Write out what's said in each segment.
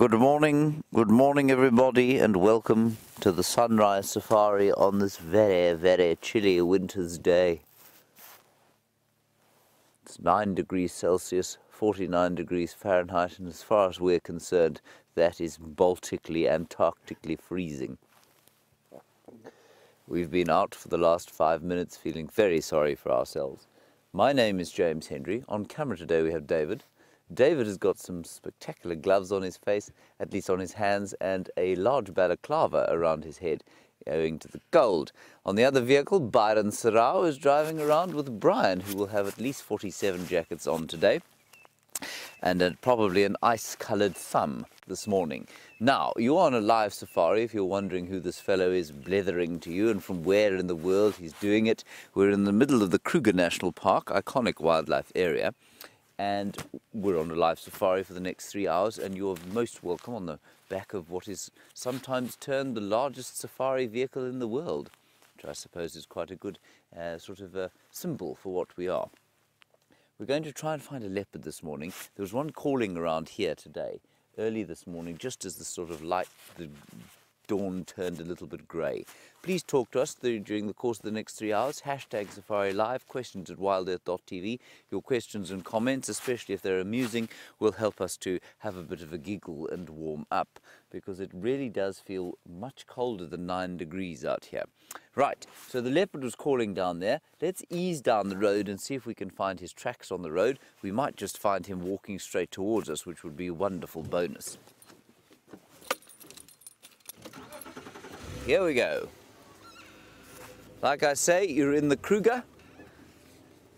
Good morning, good morning, everybody, and welcome to the Sunrise Safari on this very, very chilly winter's day. It's 9 degrees Celsius, 49 degrees Fahrenheit, and as far as we're concerned, that is Baltically, Antarctically freezing. We've been out for the last five minutes feeling very sorry for ourselves. My name is James Hendry. On camera today we have David. David has got some spectacular gloves on his face, at least on his hands, and a large balaclava around his head, owing to the cold. On the other vehicle, Byron Serrao is driving around with Brian, who will have at least 47 jackets on today and probably an ice-coloured thumb this morning. Now, you're on a live safari if you're wondering who this fellow is blethering to you and from where in the world he's doing it. We're in the middle of the Kruger National Park, iconic wildlife area, and we're on a live safari for the next three hours and you're most welcome on the back of what is sometimes termed the largest safari vehicle in the world, which I suppose is quite a good uh, sort of uh, symbol for what we are. We're going to try and find a leopard this morning. There was one calling around here today, early this morning, just as the sort of light, the dawn turned a little bit grey. Please talk to us during the course of the next three hours. Hashtag Safari Live, questions at wildearth.tv. Your questions and comments, especially if they're amusing, will help us to have a bit of a giggle and warm up because it really does feel much colder than nine degrees out here. Right, so the leopard was calling down there. Let's ease down the road and see if we can find his tracks on the road. We might just find him walking straight towards us, which would be a wonderful bonus. Here we go. Like I say, you're in the Kruger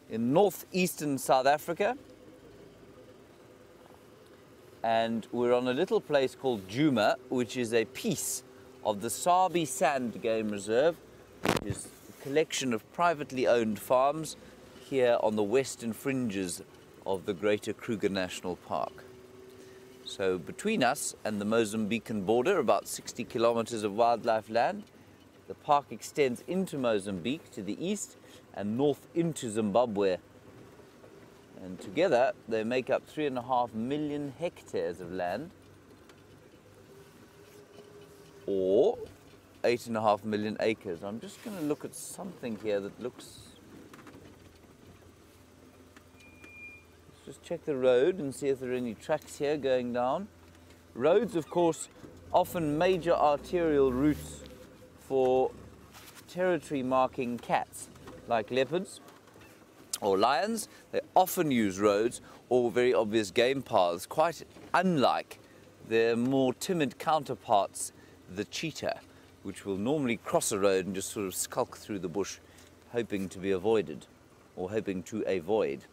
in northeastern South Africa. And we're on a little place called Djuma, which is a piece of the Sabi Sand Game Reserve, which is a collection of privately owned farms here on the western fringes of the Greater Kruger National Park. So between us and the Mozambican border, about 60 kilometers of wildlife land, the park extends into Mozambique to the east and north into Zimbabwe. And together they make up three and a half million hectares of land, or eight and a half million acres. I'm just going to look at something here that looks Just check the road and see if there are any tracks here going down. Roads, of course, often major arterial routes for territory marking cats, like leopards or lions. They often use roads or very obvious game paths, quite unlike their more timid counterparts, the cheetah, which will normally cross a road and just sort of skulk through the bush, hoping to be avoided or hoping to avoid.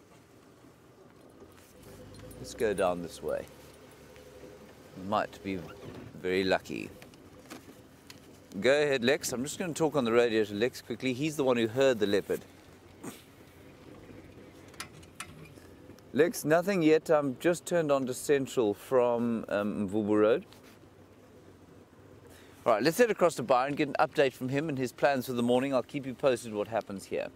Let's go down this way. We might be very lucky. Go ahead, Lex. I'm just going to talk on the radio to Lex quickly. He's the one who heard the leopard. Lex, nothing yet. I'm just turned on to Central from um, Mvubu Road. All right, let's head across to Byron, and get an update from him and his plans for the morning. I'll keep you posted what happens here.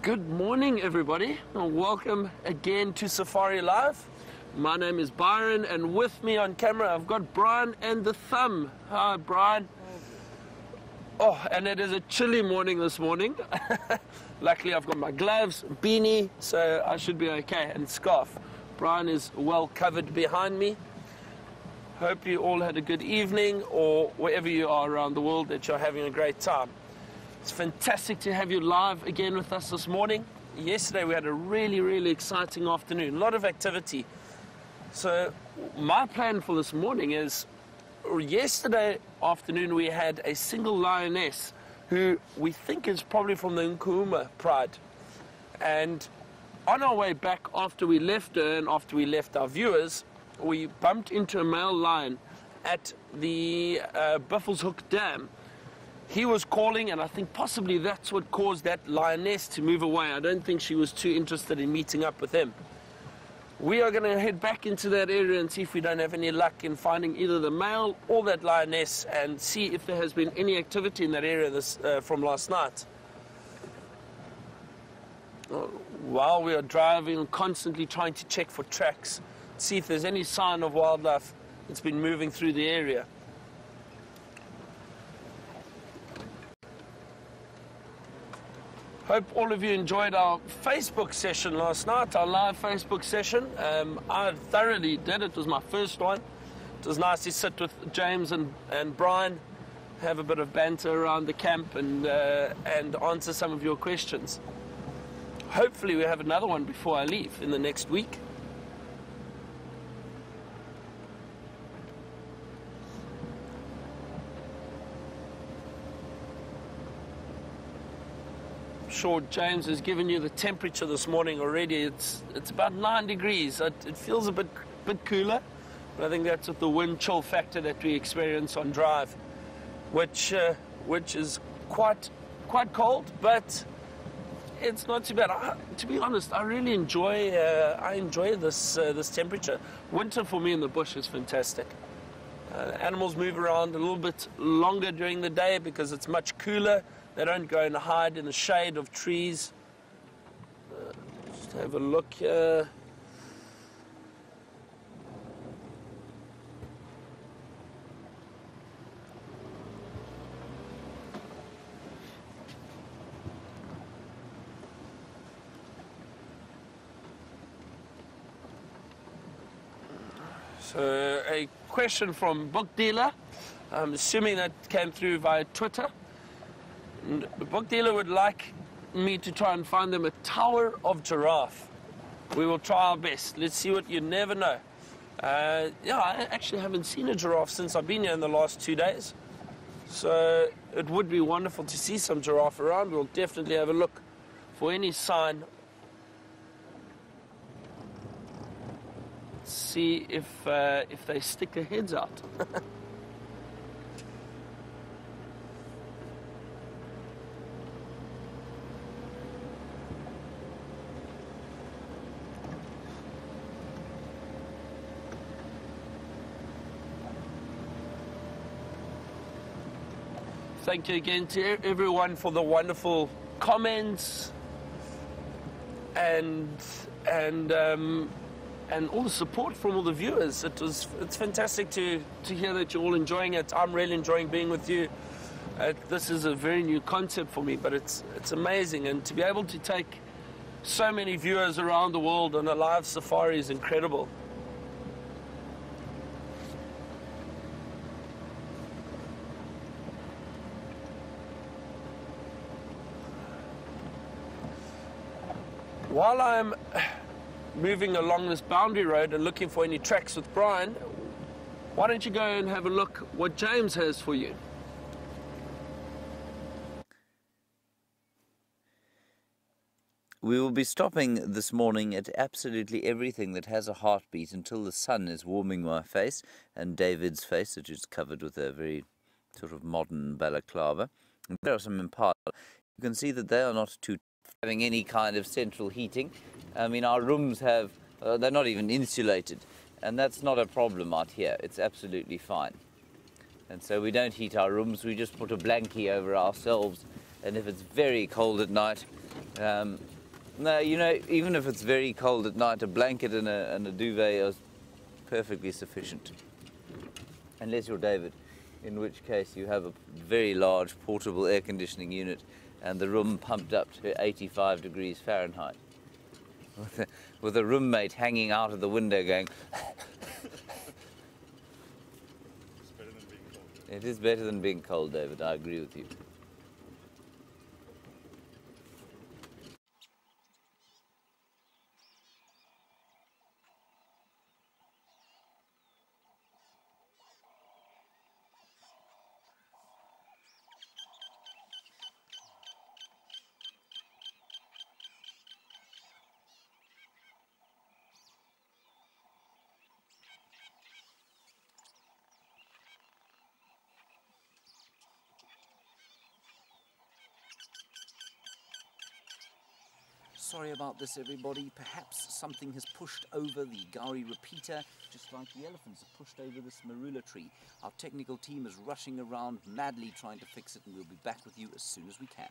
Good morning, everybody, welcome again to Safari Live. My name is Byron, and with me on camera, I've got Brian and the Thumb. Hi, Brian. Oh, and it is a chilly morning this morning. Luckily, I've got my gloves, beanie, so I should be okay, and scarf. Brian is well covered behind me. Hope you all had a good evening, or wherever you are around the world, that you're having a great time. It's fantastic to have you live again with us this morning. Yesterday we had a really, really exciting afternoon, a lot of activity. So, my plan for this morning is yesterday afternoon we had a single lioness who we think is probably from the Nkuhuma pride. And on our way back after we left her and after we left our viewers, we bumped into a male lion at the uh, Hook Dam he was calling, and I think possibly that's what caused that lioness to move away. I don't think she was too interested in meeting up with him. We are going to head back into that area and see if we don't have any luck in finding either the male or that lioness and see if there has been any activity in that area this, uh, from last night. Uh, While we are driving, constantly trying to check for tracks, see if there's any sign of wildlife that's been moving through the area. Hope all of you enjoyed our Facebook session last night, our live Facebook session. Um, I thoroughly did. It was my first one. It was nice to sit with James and, and Brian, have a bit of banter around the camp, and, uh, and answer some of your questions. Hopefully, we have another one before I leave in the next week. Sure James has given you the temperature this morning already. It's it's about nine degrees. It, it feels a bit bit cooler, but I think that's with the wind chill factor that we experience on drive, which uh, which is quite quite cold, but it's not too bad. I, to be honest, I really enjoy uh, I enjoy this uh, this temperature. Winter for me in the bush is fantastic. Uh, animals move around a little bit longer during the day because it's much cooler. They don't go and hide in the shade of trees. Uh, just have a look here. So, a question from Book Dealer. I'm assuming that came through via Twitter. The book dealer would like me to try and find them a tower of giraffe. We will try our best. Let's see what you never know. Uh, yeah, I actually haven't seen a giraffe since I've been here in the last two days. So it would be wonderful to see some giraffe around. We'll definitely have a look for any sign. See if uh, if they stick their heads out. Thank you again to everyone for the wonderful comments and and um, and all the support from all the viewers. It was it's fantastic to to hear that you're all enjoying it. I'm really enjoying being with you. Uh, this is a very new concept for me, but it's it's amazing, and to be able to take so many viewers around the world on a live safari is incredible. While I'm moving along this boundary road and looking for any tracks with Brian, why don't you go and have a look what James has for you? We will be stopping this morning at absolutely everything that has a heartbeat until the sun is warming my face and David's face, which is covered with a very sort of modern balaclava. There are some impala. You can see that they are not too having any kind of central heating. I mean, our rooms have, uh, they're not even insulated, and that's not a problem out here. It's absolutely fine. And so we don't heat our rooms, we just put a blankie over ourselves. And if it's very cold at night, um, no, you know, even if it's very cold at night, a blanket and a, and a duvet is perfectly sufficient. Unless you're David, in which case you have a very large portable air conditioning unit and the room pumped up to 85 degrees Fahrenheit. With a, with a roommate hanging out of the window going, It is better than being cold, David. I agree with you. About this, everybody. Perhaps something has pushed over the Gowrie repeater, just like the elephants have pushed over this marula tree. Our technical team is rushing around madly trying to fix it, and we'll be back with you as soon as we can.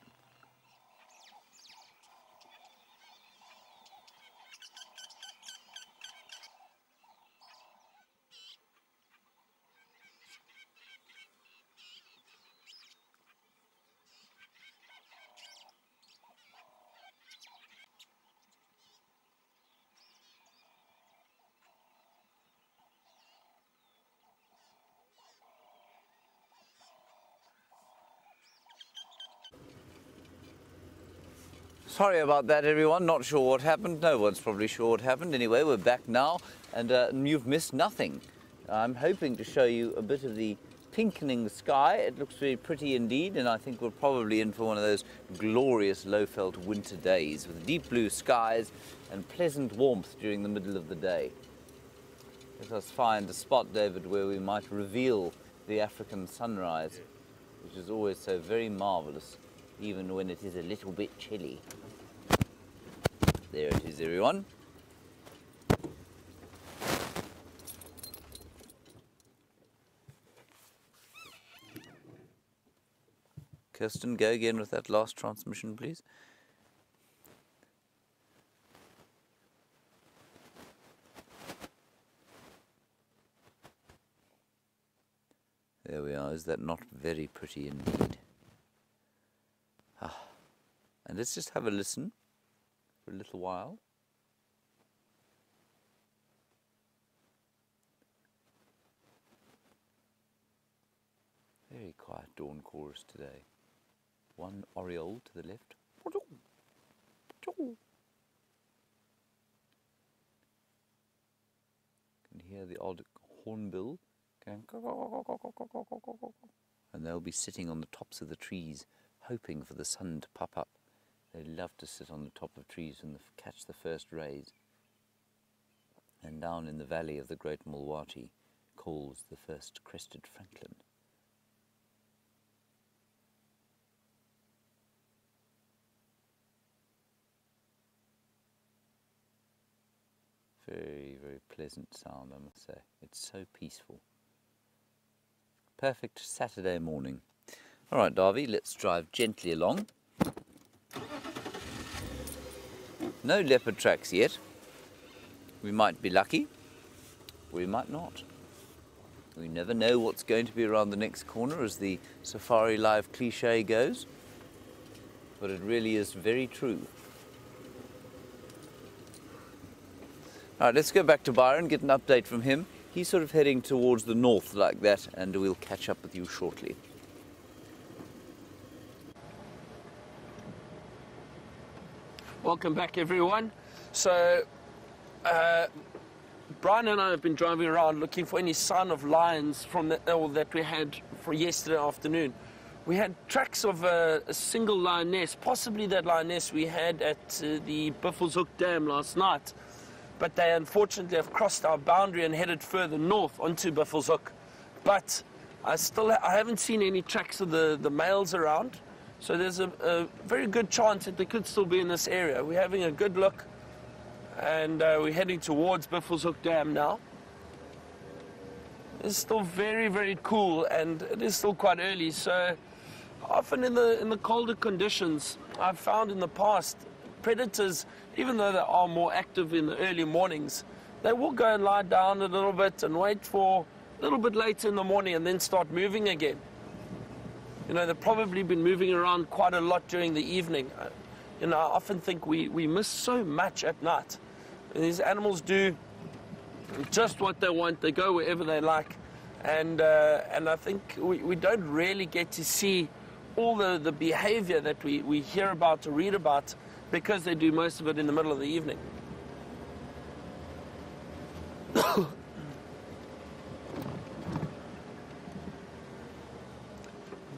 Sorry about that, everyone. Not sure what happened. No one's probably sure what happened. Anyway, we're back now, and uh, you've missed nothing. I'm hoping to show you a bit of the pinkening sky. It looks very pretty indeed, and I think we're probably in for one of those glorious low-felt winter days with deep blue skies and pleasant warmth during the middle of the day. Let us find a spot, David, where we might reveal the African sunrise, which is always so very marvelous, even when it is a little bit chilly. There it is, everyone. Kirsten, go again with that last transmission, please. There we are. Is that not very pretty indeed? Ah. And let's just have a listen for a little while. Very quiet dawn chorus today. One oriole to the left. Can hear the odd hornbill going. And they'll be sitting on the tops of the trees, hoping for the sun to pop up. They love to sit on the top of trees and catch the first rays. And down in the valley of the Great Mulwati calls the first crested francolin. Very, very pleasant sound, I must say. It's so peaceful. Perfect Saturday morning. All right, Darby, let's drive gently along. No leopard tracks yet. We might be lucky, we might not. We never know what's going to be around the next corner, as the Safari Live cliche goes. But it really is very true. All right, let's go back to Byron, get an update from him. He's sort of heading towards the north like that, and we'll catch up with you shortly. Welcome back, everyone. So, uh, Brian and I have been driving around looking for any sign of lions from the or that we had for yesterday afternoon. We had tracks of a, a single lioness, possibly that lioness we had at uh, the Buffelshoek Dam last night, but they unfortunately have crossed our boundary and headed further north onto Buffelshoek. But I still ha- I haven't seen any tracks of the, the males around. So there's a, a, very good chance that they could still be in this area. We're having a good look, and uh, we're heading towards Buffelshoek Dam now. It's still very, very cool, and it is still quite early. So often in the in the colder conditions, I've found in the past, predators, even though they are more active in the early mornings, they will go and lie down a little bit and wait for a little bit later in the morning, and then start moving again. You know, they've probably been moving around quite a lot during the evening. Uh, You know, I often think we, we miss so much at night. And these animals do just what they want, they go wherever they like. And, uh, and I think we, we don't really get to see all the, the behavior that we, we hear about or read about because they do most of it in the middle of the evening.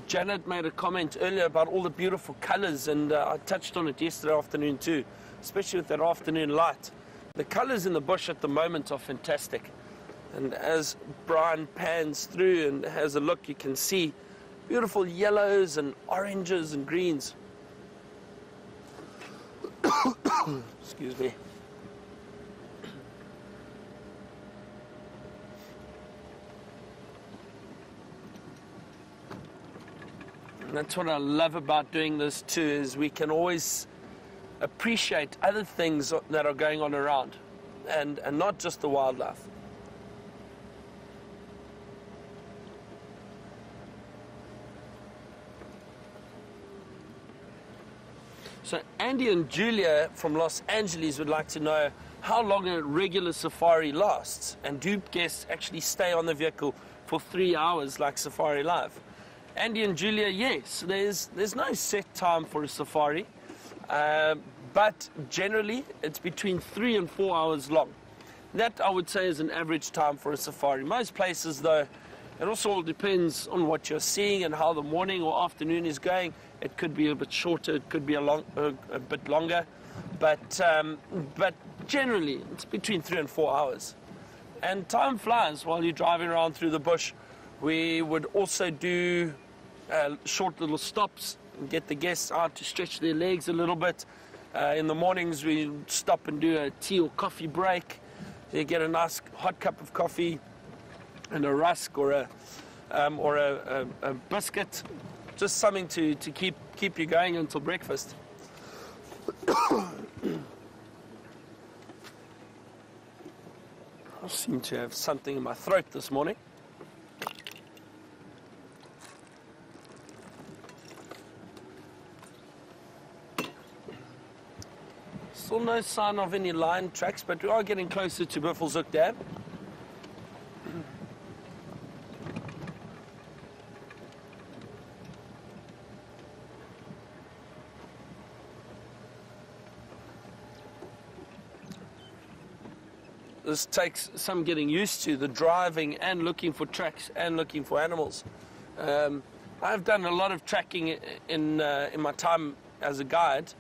Janet made a comment earlier about all the beautiful colors, and uh, I touched on it yesterday afternoon too, especially with that afternoon light. The colors in the bush at the moment are fantastic. And as Brian pans through and has a look, you can see beautiful yellows and oranges and greens. Excuse me. And that's what I love about doing this too is we can always appreciate other things that are going on around and, and not just the wildlife. So Andy and Julia from Los Angeles would like to know how long a regular safari lasts and do guests actually stay on the vehicle for three hours like Safari Live? Andy and Julia, yes, there's, there's no set time for a safari, um, but generally it's between three and four hours long. That I would say is an average time for a safari. Most places, though, it also all depends on what you're seeing and how the morning or afternoon is going. It could be a bit shorter, it could be a, long, a, a bit longer, but, um, but generally it's between three and four hours. And time flies while you're driving around through the bush. We would also do uh, short little stops and get the guests out to stretch their legs a little bit. Uh, in the mornings, we stop and do a tea or coffee break. You get a nice hot cup of coffee and a rusk or a um, or a, a, a, biscuit, just something to, to keep keep you going until breakfast. I seem to have something in my throat this morning. Still no sign of any lion tracks, but we are getting closer to Buffelshoek Dam. This takes some getting used to, the driving and looking for tracks and looking for animals. Um, I've done a lot of tracking in, uh, in my time as a guide,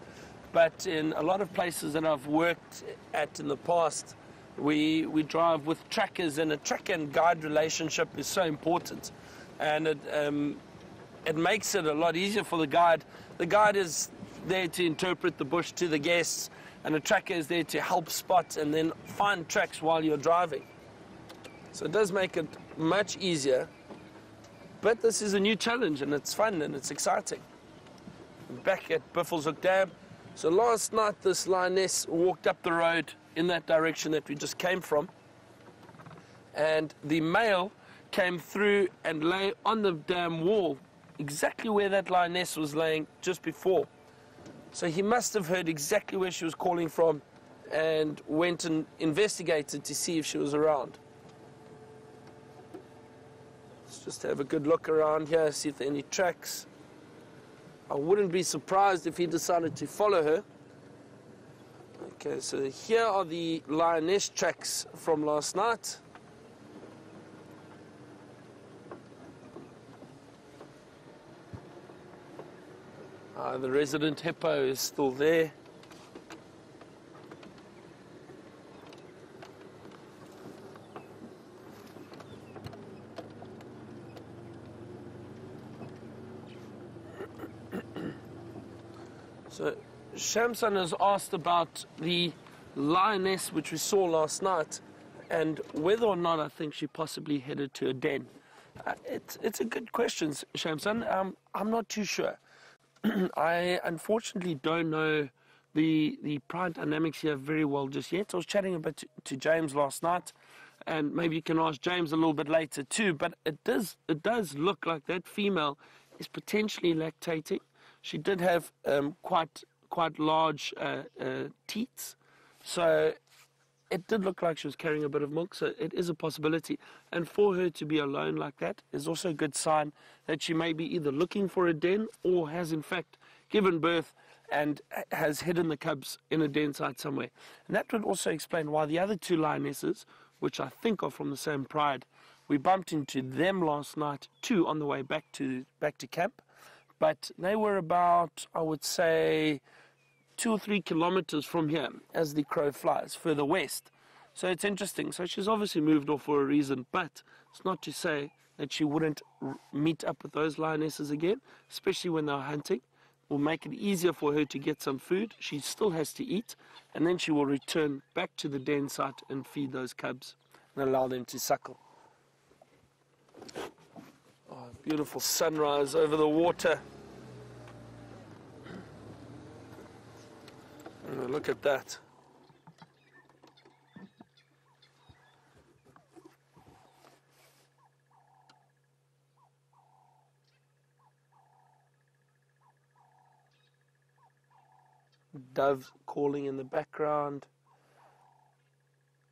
but in a lot of places that I've worked at in the past, we, we drive with trackers, and a tracker and guide relationship is so important. And it, um, it makes it a lot easier for the guide. The guide is there to interpret the bush to the guests, and the tracker is there to help spot and then find tracks while you're driving. So it does make it much easier. But this is a new challenge, and it's fun and it's exciting. Back at Buffelshoek Dam, so last night this lioness walked up the road in that direction that we just came from. And the male came through and lay on the dam wall, exactly where that lioness was laying just before. So he must have heard exactly where she was calling from and went and investigated to see if she was around. Let's just have a good look around here, see if there are any tracks. I wouldn't be surprised if he decided to follow her. Okay, so here are the lioness tracks from last night. Uh, the resident hippo is still there. So Shamson has asked about the lioness which we saw last night and whether or not I think she possibly headed to a den. Uh, it's, it's a good question, Shamson. Um, I'm not too sure. I unfortunately don't know the the pride dynamics here very well just yet. I was chatting a bit to, to James last night, and maybe you can ask James a little bit later too. But it does it does look like that female is potentially lactating. She did have um, quite quite large uh, uh, teats, so it did look like she was carrying a bit of milk. So it is a possibility, and for her to be alone like that is also a good sign that she may be either looking for a den or has in fact given birth and has hidden the cubs in a den site somewhere. And that would also explain why the other two lionesses, which I think are from the same pride, we bumped into them last night too on the way back to back to camp but they were about, I would say, two or three kilometers from here as the crow flies further west. So it's interesting. So she's obviously moved off for a reason, but it's not to say that she wouldn't meet up with those lionesses again, especially when they're hunting. will make it easier for her to get some food. She still has to eat, and then she will return back to the den site and feed those cubs and allow them to suckle. Beautiful sunrise over the water. Oh, look at that. doves calling in the background.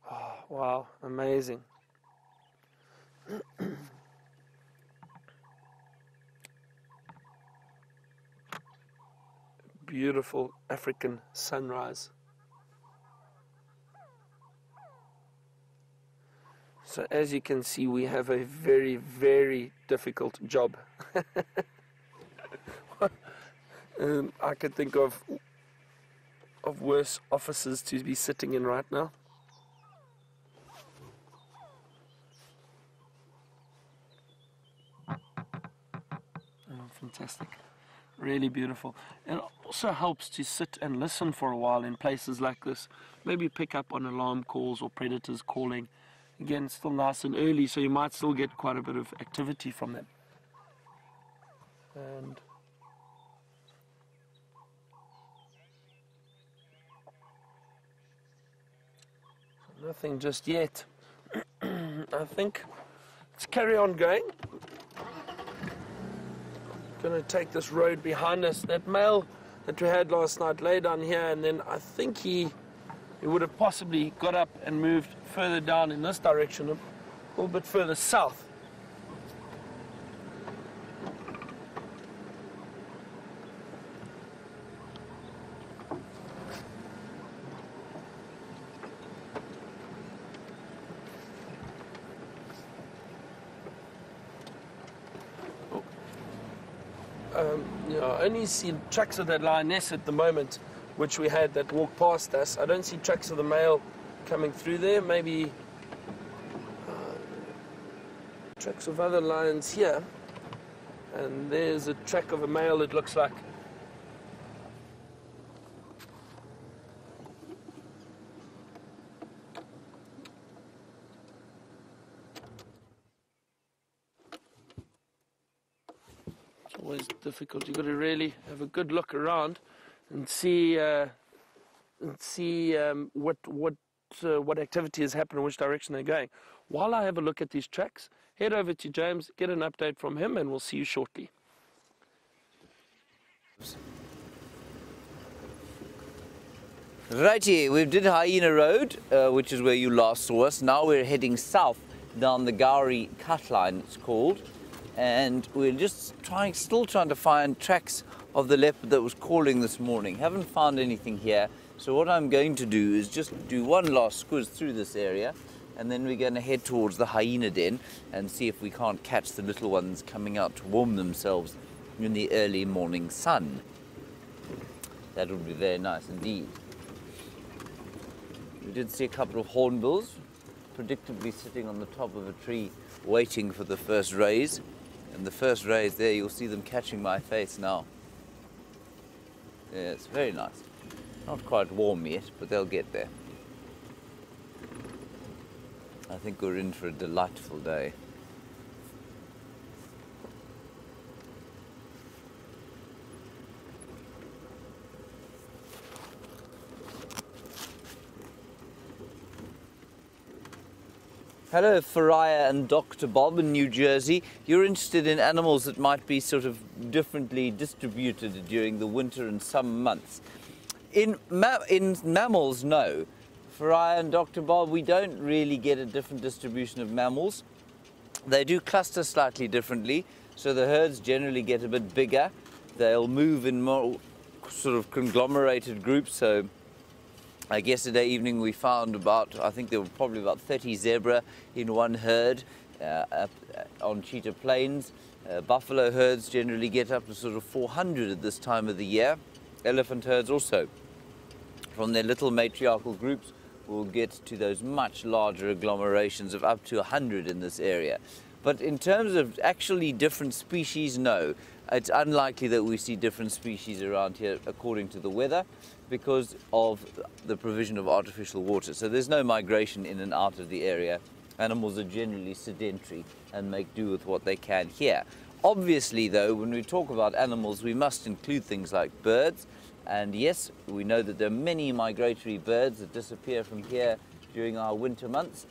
Oh, wow, amazing. Beautiful African sunrise. So, as you can see, we have a very, very difficult job. um, I could think of of worse offices to be sitting in right now. Oh, fantastic. Really beautiful. It also helps to sit and listen for a while in places like this. Maybe pick up on alarm calls or predators calling. Again, still nice and early, so you might still get quite a bit of activity from them. And Nothing just yet. I think let's carry on going. Gonna take this road behind us. That male that we had last night lay down here, and then I think he he would have possibly got up and moved further down in this direction, a little bit further south. um, you know, I only see tracks of that lioness at the moment, which we had that walked past us. I don't see tracks of the male coming through there. Maybe uh, tracks of other lions here. And there's a track of a male, it looks like. It's always difficult. You've got to really have a good look around and see uh, and see um, what what uh, what activity has happened which direction they're going. While I have a look at these tracks, head over to James, get an update from him, and we'll see you shortly. Right here, we did Hyena Road, uh, which is where you last saw us. Now we're heading south down the Gowrie cut line, it's called. And we're just trying, still trying to find tracks of the leopard that was calling this morning. Haven't found anything here. So what I'm going to do is just do one last squiz through this area and then we're going to head towards the hyena den and see if we can't catch the little ones coming out to warm themselves in the early morning sun. That would be very nice indeed. We did see a couple of hornbills, predictably sitting on the top of a tree waiting for the first rays. And the first rays there, you'll see them catching my face now. Yeah, it's very nice. Not quite warm yet, but they'll get there. I think we're in for a delightful day. Hello, Faria and Dr. Bob in New Jersey. You're interested in animals that might be sort of differently distributed during the winter and summer months. In, ma- in mammals, no. Faria and Dr. Bob, we don't really get a different distribution of mammals. They do cluster slightly differently, so the herds generally get a bit bigger. They'll move in more sort of conglomerated groups, so like yesterday evening, we found about, I think there were probably about 30 zebra in one herd uh, uh, on Cheetah Plains. Uh, buffalo herds generally get up to sort of 400 at this time of the year. Elephant herds also. From their little matriarchal groups, will get to those much larger agglomerations of up to 100 in this area. But in terms of actually different species, no. it's unlikely that we see different species around here according to the weather because of the provision of artificial water. So there's no migration in and out of the area. Animals are generally sedentary and make do with what they can here. Obviously, though, when we talk about animals, we must include things like birds. And yes, we know that there are many migratory birds that disappear from here during our winter months.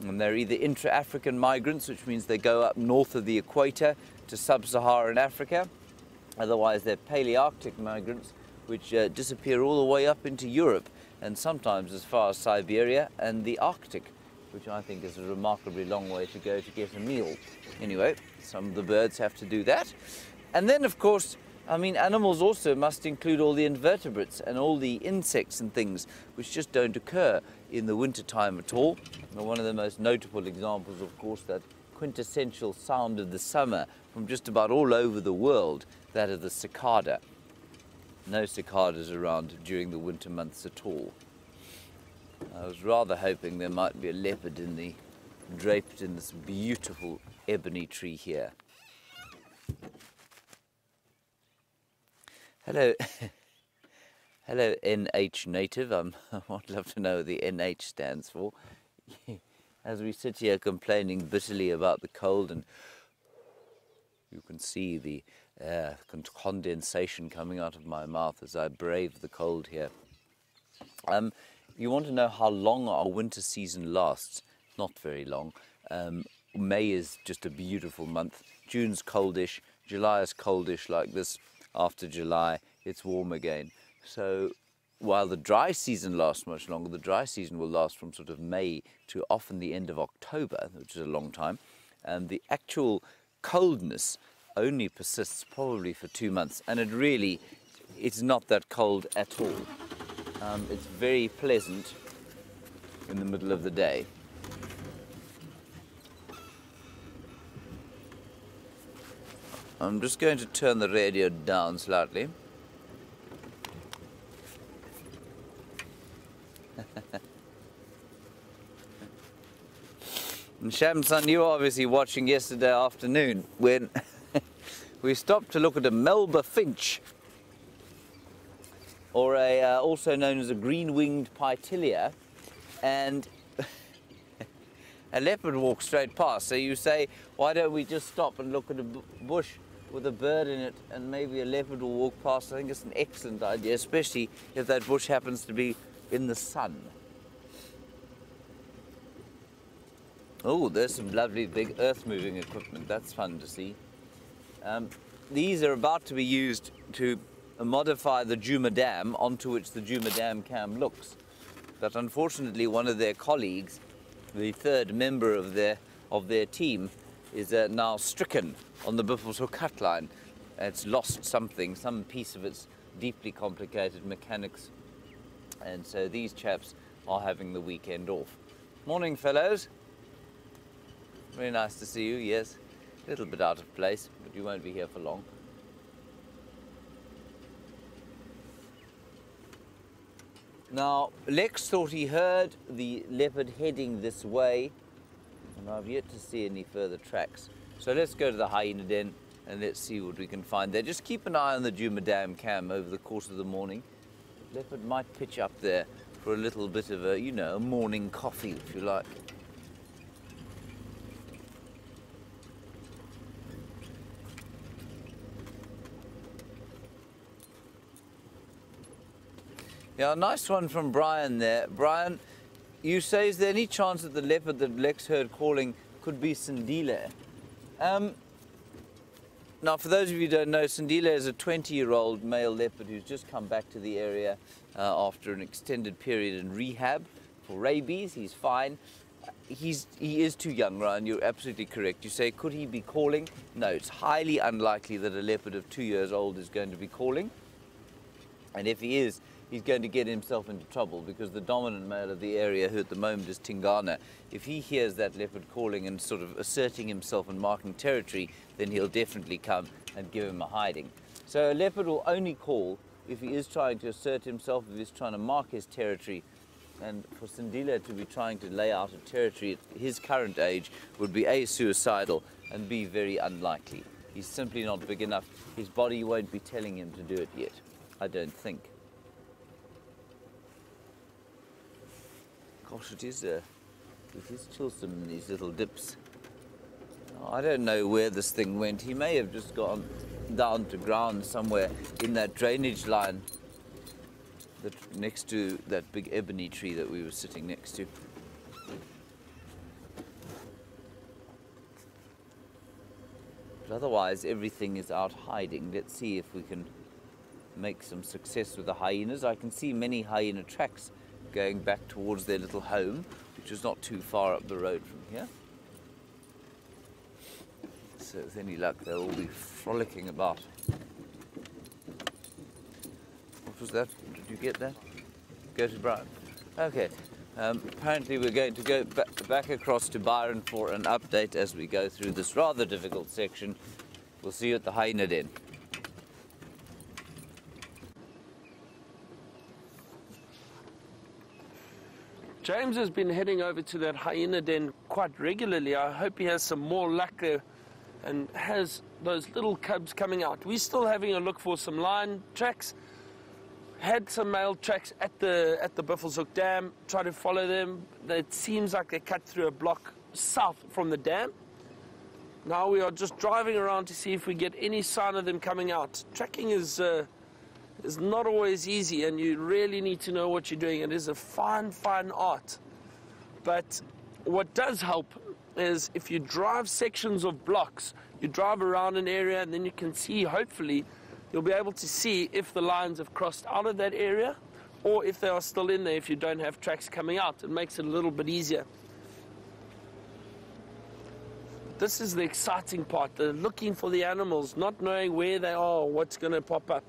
And they're either intra-African migrants, which means they go up north of the equator to sub-Saharan Africa. Otherwise, they're Palearctic migrants, which uh, disappear all the way up into Europe and sometimes as far as Siberia and the Arctic, which I think is a remarkably long way to go to get a meal. Anyway, some of the birds have to do that. And then, of course, I mean, animals also must include all the invertebrates and all the insects and things which just don't occur in the winter time at all. And one of the most notable examples, of course, that quintessential sound of the summer from just about all over the world, that of the cicada. No cicadas around during the winter months at all. I was rather hoping there might be a leopard in the draped in this beautiful ebony tree here. Hello, hello NH native. I'm, I'd love to know what the NH stands for. As we sit here complaining bitterly about the cold, and you can see the con- condensation coming out of my mouth as I brave the cold here. Um, you want to know how long our winter season lasts? Not very long. Um, May is just a beautiful month. June's coldish. July is coldish like this after July, it's warm again. So while the dry season lasts much longer, the dry season will last from sort of May to often the end of October, which is a long time. And the actual coldness only persists probably for two months. And it really, it's not that cold at all. Um, it's very pleasant in the middle of the day. I'm just going to turn the radio down slightly. and Shamsan, you were obviously watching yesterday afternoon when we stopped to look at a Melba finch, or a, uh, also known as a green-winged pytilia, and a leopard walks straight past. So you say, why don't we just stop and look at a bush with a bird in it and maybe a leopard will walk past? I think it's an excellent idea, especially if that bush happens to be in the sun. Oh, there's some lovely big earth moving equipment. That's fun to see. Um, these are about to be used to modify the Djuma Dam onto which the Djuma Dam cam looks. But unfortunately, one of their colleagues the third member of their of their team is uh, now stricken on the Buffalo cut line. It's lost something, some piece of its deeply complicated mechanics, and so these chaps are having the weekend off. Morning, fellows. Very nice to see you. Yes, a little bit out of place, but you won't be here for long. Now, Lex thought he heard the leopard heading this way, and I've yet to see any further tracks. So let's go to the hyena den and let's see what we can find there. Just keep an eye on the Djuma Dam cam over the course of the morning. Leopard might pitch up there for a little bit of a, you know, a morning coffee, if you like. Yeah, nice one from Brian there. Brian, you say, is there any chance that the leopard that Lex heard calling could be Sindile? Um, now, for those of you who don't know, Sindile is a 20 year old male leopard who's just come back to the area uh, after an extended period in rehab for rabies. He's fine. He's, he is too young, Ryan. You're absolutely correct. You say, could he be calling? No, it's highly unlikely that a leopard of two years old is going to be calling. And if he is, he's going to get himself into trouble because the dominant male of the area, who at the moment is Tingana, if he hears that leopard calling and sort of asserting himself and marking territory, then he'll definitely come and give him a hiding. So a leopard will only call if he is trying to assert himself, if he's trying to mark his territory. And for Sindila to be trying to lay out a territory at his current age would be A, suicidal, and B, very unlikely. He's simply not big enough. His body won't be telling him to do it yet. I don't think. Gosh, it is, uh, it is chillsome, these little dips. I don't know where this thing went. He may have just gone down to ground somewhere in that drainage line that next to that big ebony tree that we were sitting next to. But otherwise, everything is out hiding. Let's see if we can make some success with the hyenas. I can see many hyena tracks going back towards their little home, which is not too far up the road from here. So, with any luck, they'll all be frolicking about. What was that? Did you get that? Go to Brian. Okay. Um, apparently, we're going to go ba- back across to Byron for an update as we go through this rather difficult section. We'll see you at the hyena den. James has been heading over to that hyena den quite regularly. I hope he has some more luck there and has those little cubs coming out. We're still having a look for some lion tracks. Had some male tracks at the at the Buffelshoek Dam. Try to follow them. It seems like they cut through a block south from the dam. Now we are just driving around to see if we get any sign of them coming out. Tracking is uh, is not always easy, and you really need to know what you're doing. It is a fine, fine art. But what does help is if you drive sections of blocks, you drive around an area, and then you can see, hopefully, you'll be able to see if the lions have crossed out of that area or if they are still in there if you don't have tracks coming out. It makes it a little bit easier. This is the exciting part, the looking for the animals, not knowing where they are what's going to pop up.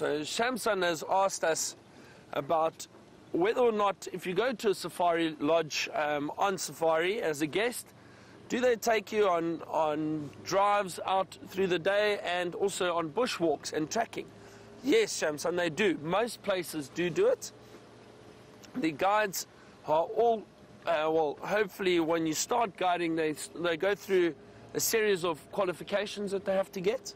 So Shamsan has asked us about whether or not, if you go to a safari lodge um, on safari as a guest, do they take you on, on drives out through the day and also on bushwalks and tracking? Yes, Shamsan, they do. Most places do do it. The guides are all, uh, well, hopefully when you start guiding, they, they go through a series of qualifications that they have to get.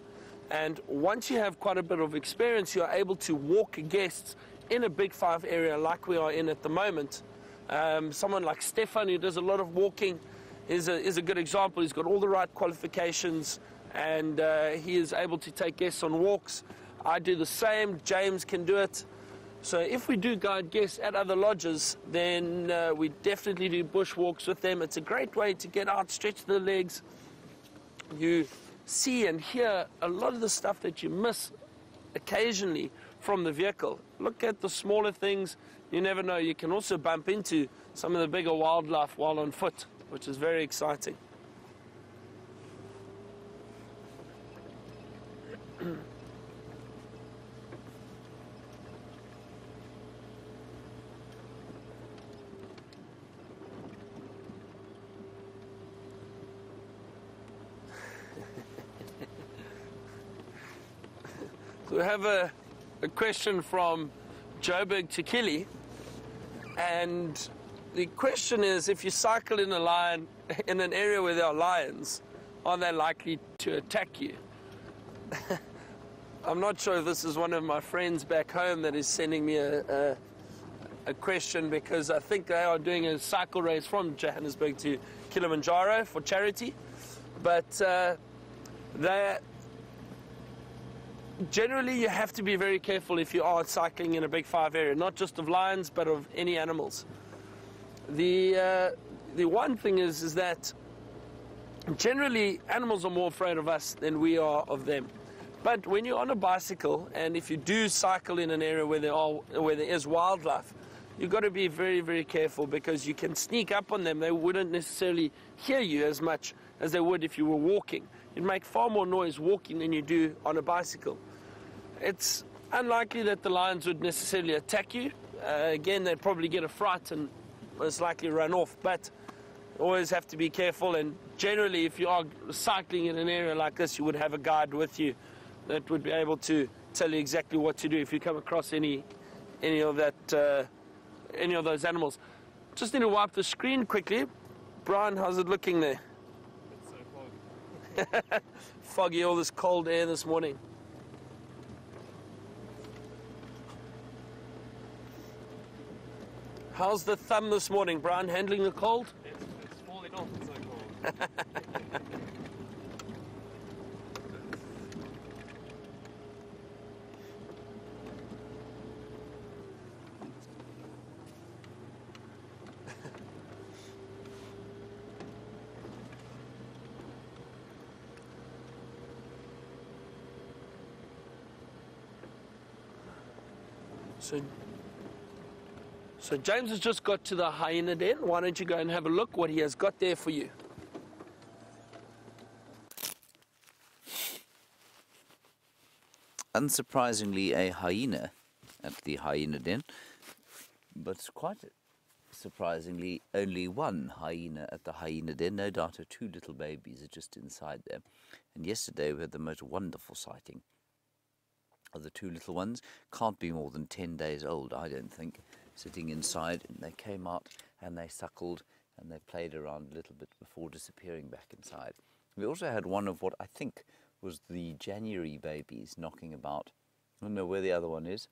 And once you have quite a bit of experience, you're able to walk guests in a big five area like we are in at the moment. Um, someone like Stefan, who does a lot of walking, is a, is a good example. He's got all the right qualifications and uh, he is able to take guests on walks. I do the same. James can do it. So if we do guide guests at other lodges, then uh, we definitely do bush walks with them. It's a great way to get out, stretch the legs. You see and hear a lot of the stuff that you miss occasionally from the vehicle. Look at the smaller things. You never know. You can also bump into some of the bigger wildlife while on foot, which is very exciting. we have a, a question from Joburg to Killy. And the question is if you cycle in a lion in an area where there are lions, are they likely to attack you? I'm not sure if this is one of my friends back home that is sending me a, a, a question because I think they are doing a cycle race from Johannesburg to Kilimanjaro for charity. But uh, they generally you have to be very careful if you are cycling in a big five area, not just of lions but of any animals. The uh, the one thing is is that generally animals are more afraid of us than we are of them. But when you're on a bicycle and if you do cycle in an area where there are where there is wildlife, you've got to be very very careful because you can sneak up on them. They wouldn't necessarily hear you as much as they would if you were walking. You'd make far more noise walking than you do on a bicycle. It's unlikely that the lions would necessarily attack you. Uh, again, they'd probably get a fright and most likely run off, but always have to be careful. And generally, if you are cycling in an area like this, you would have a guide with you that would be able to tell you exactly what to do if you come across any any of that uh, any of those animals. Just need to wipe the screen quickly. Brian, how's it looking there? It's so foggy. Foggy, all this cold air this morning. How's the thumb this morning, Brian, handling the cold? It's, it's falling off, it's so cold. So, so James has just got to the hyena den. Why don't you go and have a look what he has got there for you? Unsurprisingly, a hyena at the hyena den, but quite surprisingly, only one hyena at the hyena den. No doubt her two little babies are just inside there. And yesterday we had the most wonderful sighting of the two little ones. Can't be more than 10 days old, I don't think, sitting inside. And they came out and they suckled and they played around a little bit before disappearing back inside. We also had one of what I think was the January babies knocking about. I don't know where the other one is.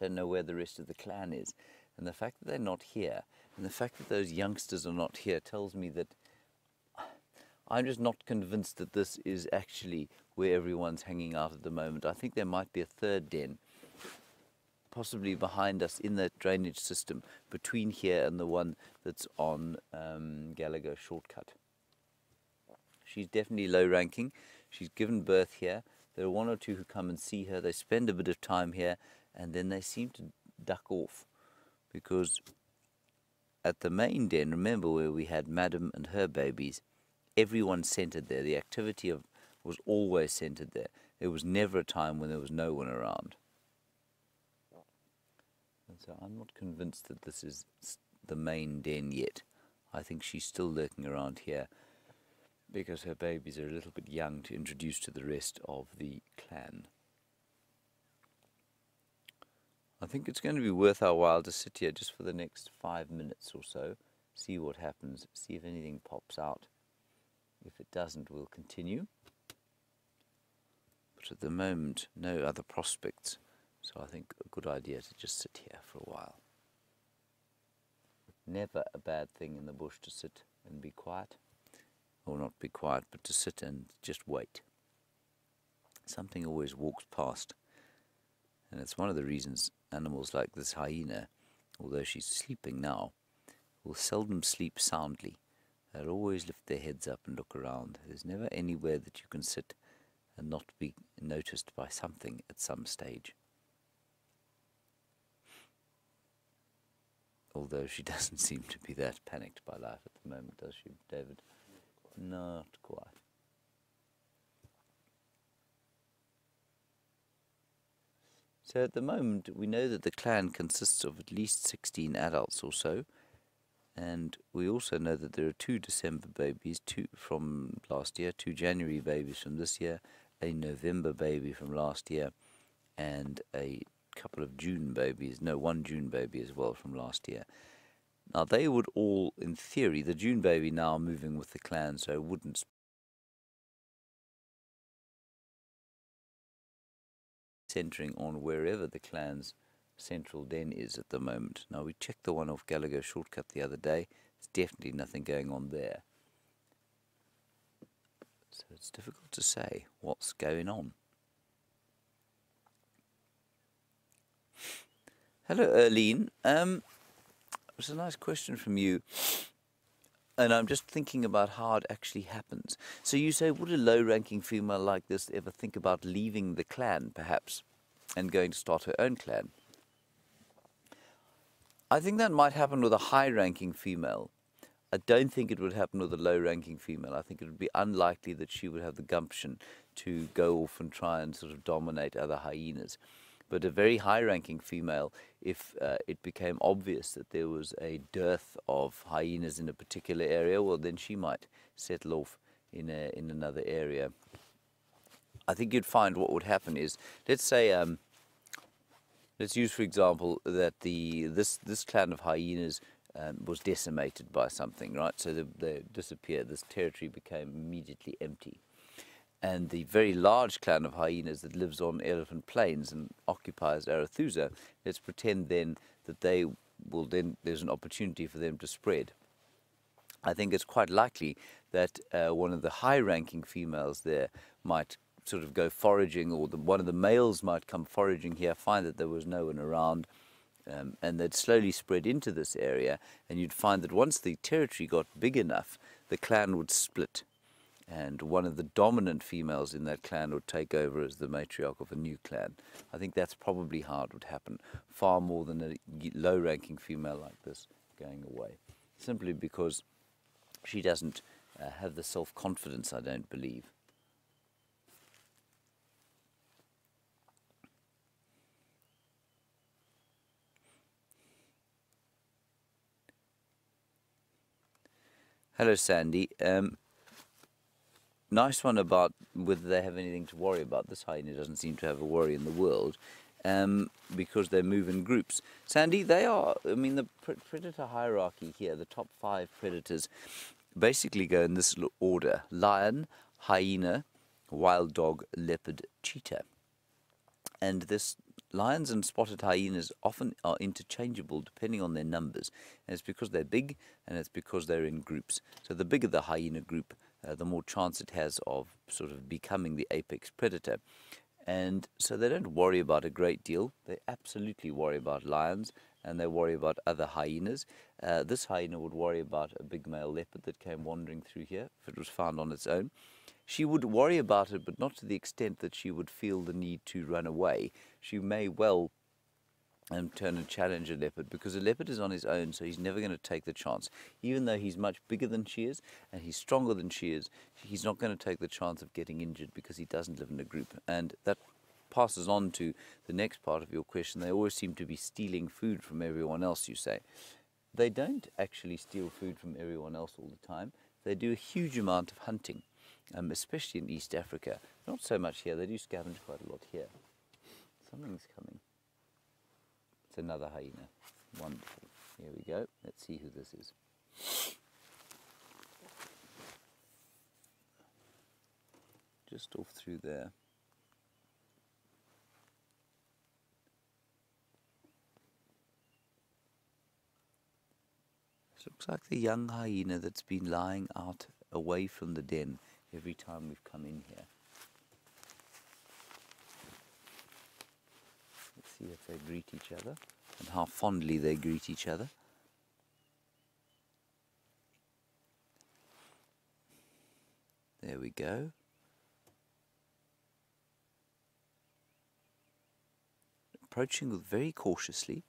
Don't know where the rest of the clan is. And the fact that they're not here, and the fact that those youngsters are not here, tells me that I'm just not convinced that this is actually where everyone's hanging out at the moment. I think there might be a third den, possibly behind us in that drainage system, between here and the one that's on um, Gallagher Shortcut. She's definitely low ranking. She's given birth here. There are one or two who come and see her. They spend a bit of time here and then they seem to duck off because at the main den, remember where we had Madam and her babies, everyone centered there. The activity of was always centered there. There was never a time when there was no one around. So I'm not convinced that this is the main den yet. I think she's still lurking around here because her babies are a little bit young to introduce to the rest of the clan. I think it's going to be worth our while to sit here just for the next five minutes or so, see what happens, see if anything pops out. If it doesn't, we'll continue. But at the moment, no other prospects, so I think a good idea to just sit here for a while. Never a bad thing in the bush to sit and be quiet, or not be quiet, but to sit and just wait. Something always walks past, and it's one of the reasons animals like this hyena, although she's sleeping now, will seldom sleep soundly. They'll always lift their heads up and look around. There's never anywhere that you can sit and not be noticed by something at some stage. Although she doesn't seem to be that panicked by life at the moment, does she, David? Not quite. So at the moment, we know that the clan consists of at least 16 adults or so, and we also know that there are two December babies, two from last year, two January babies from this year, a November baby from last year, and a couple of June babies, no, one June baby as well from last year. Now, they would all, in theory, the June baby now moving with the clan, so wouldn't centering on wherever the clan's central den is at the moment. Now, we checked the one off Gallagher Shortcut the other day. There's definitely nothing going on there. So it's difficult to say what's going on. Hello, Erlene. Um, was a nice question from you. And I'm just thinking about how it actually happens. So you say, would a low-ranking female like this ever think about leaving the clan, perhaps, and going to start her own clan? I think that might happen with a high-ranking female. I don't think it would happen with a low-ranking female. I think it would be unlikely that she would have the gumption to go off and try and sort of dominate other hyenas. But a very high-ranking female, if uh, it became obvious that there was a dearth of hyenas in a particular area, well, then she might settle off in a, in another area. I think you'd find what would happen is, let's say, um, Let's use, for example, that the this this clan of hyenas um, was decimated by something, right? So they, they disappeared. This territory became immediately empty, and the very large clan of hyenas that lives on Elephant Plains and occupies Arathusa. Let's pretend then that they will then there's an opportunity for them to spread. I think it's quite likely that uh, one of the high-ranking females there might sort of go foraging, or the, one of the males might come foraging here, find that there was no one around, um, and they'd slowly spread into this area. And you'd find that once the territory got big enough, the clan would split, and one of the dominant females in that clan would take over as the matriarch of a new clan. I think that's probably how it would happen, far more than a low-ranking female like this going away, simply because she doesn't uh, have the self-confidence, I don't believe. Hello, Sandy. Um, nice one about whether they have anything to worry about. This hyena doesn't seem to have a worry in the world um, because they move in groups. Sandy, they are, I mean, the predator hierarchy here, the top five predators basically go in this order lion, hyena, wild dog, leopard, cheetah. And this lions and spotted hyenas often are interchangeable depending on their numbers. And it's because they're big and it's because they're in groups. So the bigger the hyena group, uh, the more chance it has of sort of becoming the apex predator. And so they don't worry about a great deal. They absolutely worry about lions and they worry about other hyenas. Uh, this hyena would worry about a big male leopard that came wandering through here if it was found on its own. She would worry about it, but not to the extent that she would feel the need to run away. She may well um, turn and challenge a leopard because a leopard is on his own, so he's never going to take the chance. Even though he's much bigger than she is and he's stronger than she is, he's not going to take the chance of getting injured because he doesn't live in a group. And that passes on to the next part of your question. They always seem to be stealing food from everyone else, you say. They don't actually steal food from everyone else all the time. They do a huge amount of hunting um, especially in East Africa. Not so much here, they do scavenge quite a lot here. Something's coming. Another hyena. Wonderful. Here we go. Let's see who this is. Just off through there. This looks like the young hyena that's been lying out away from the den every time we've come in here. See if they greet each other and how fondly they greet each other. There we go. Approaching very cautiously.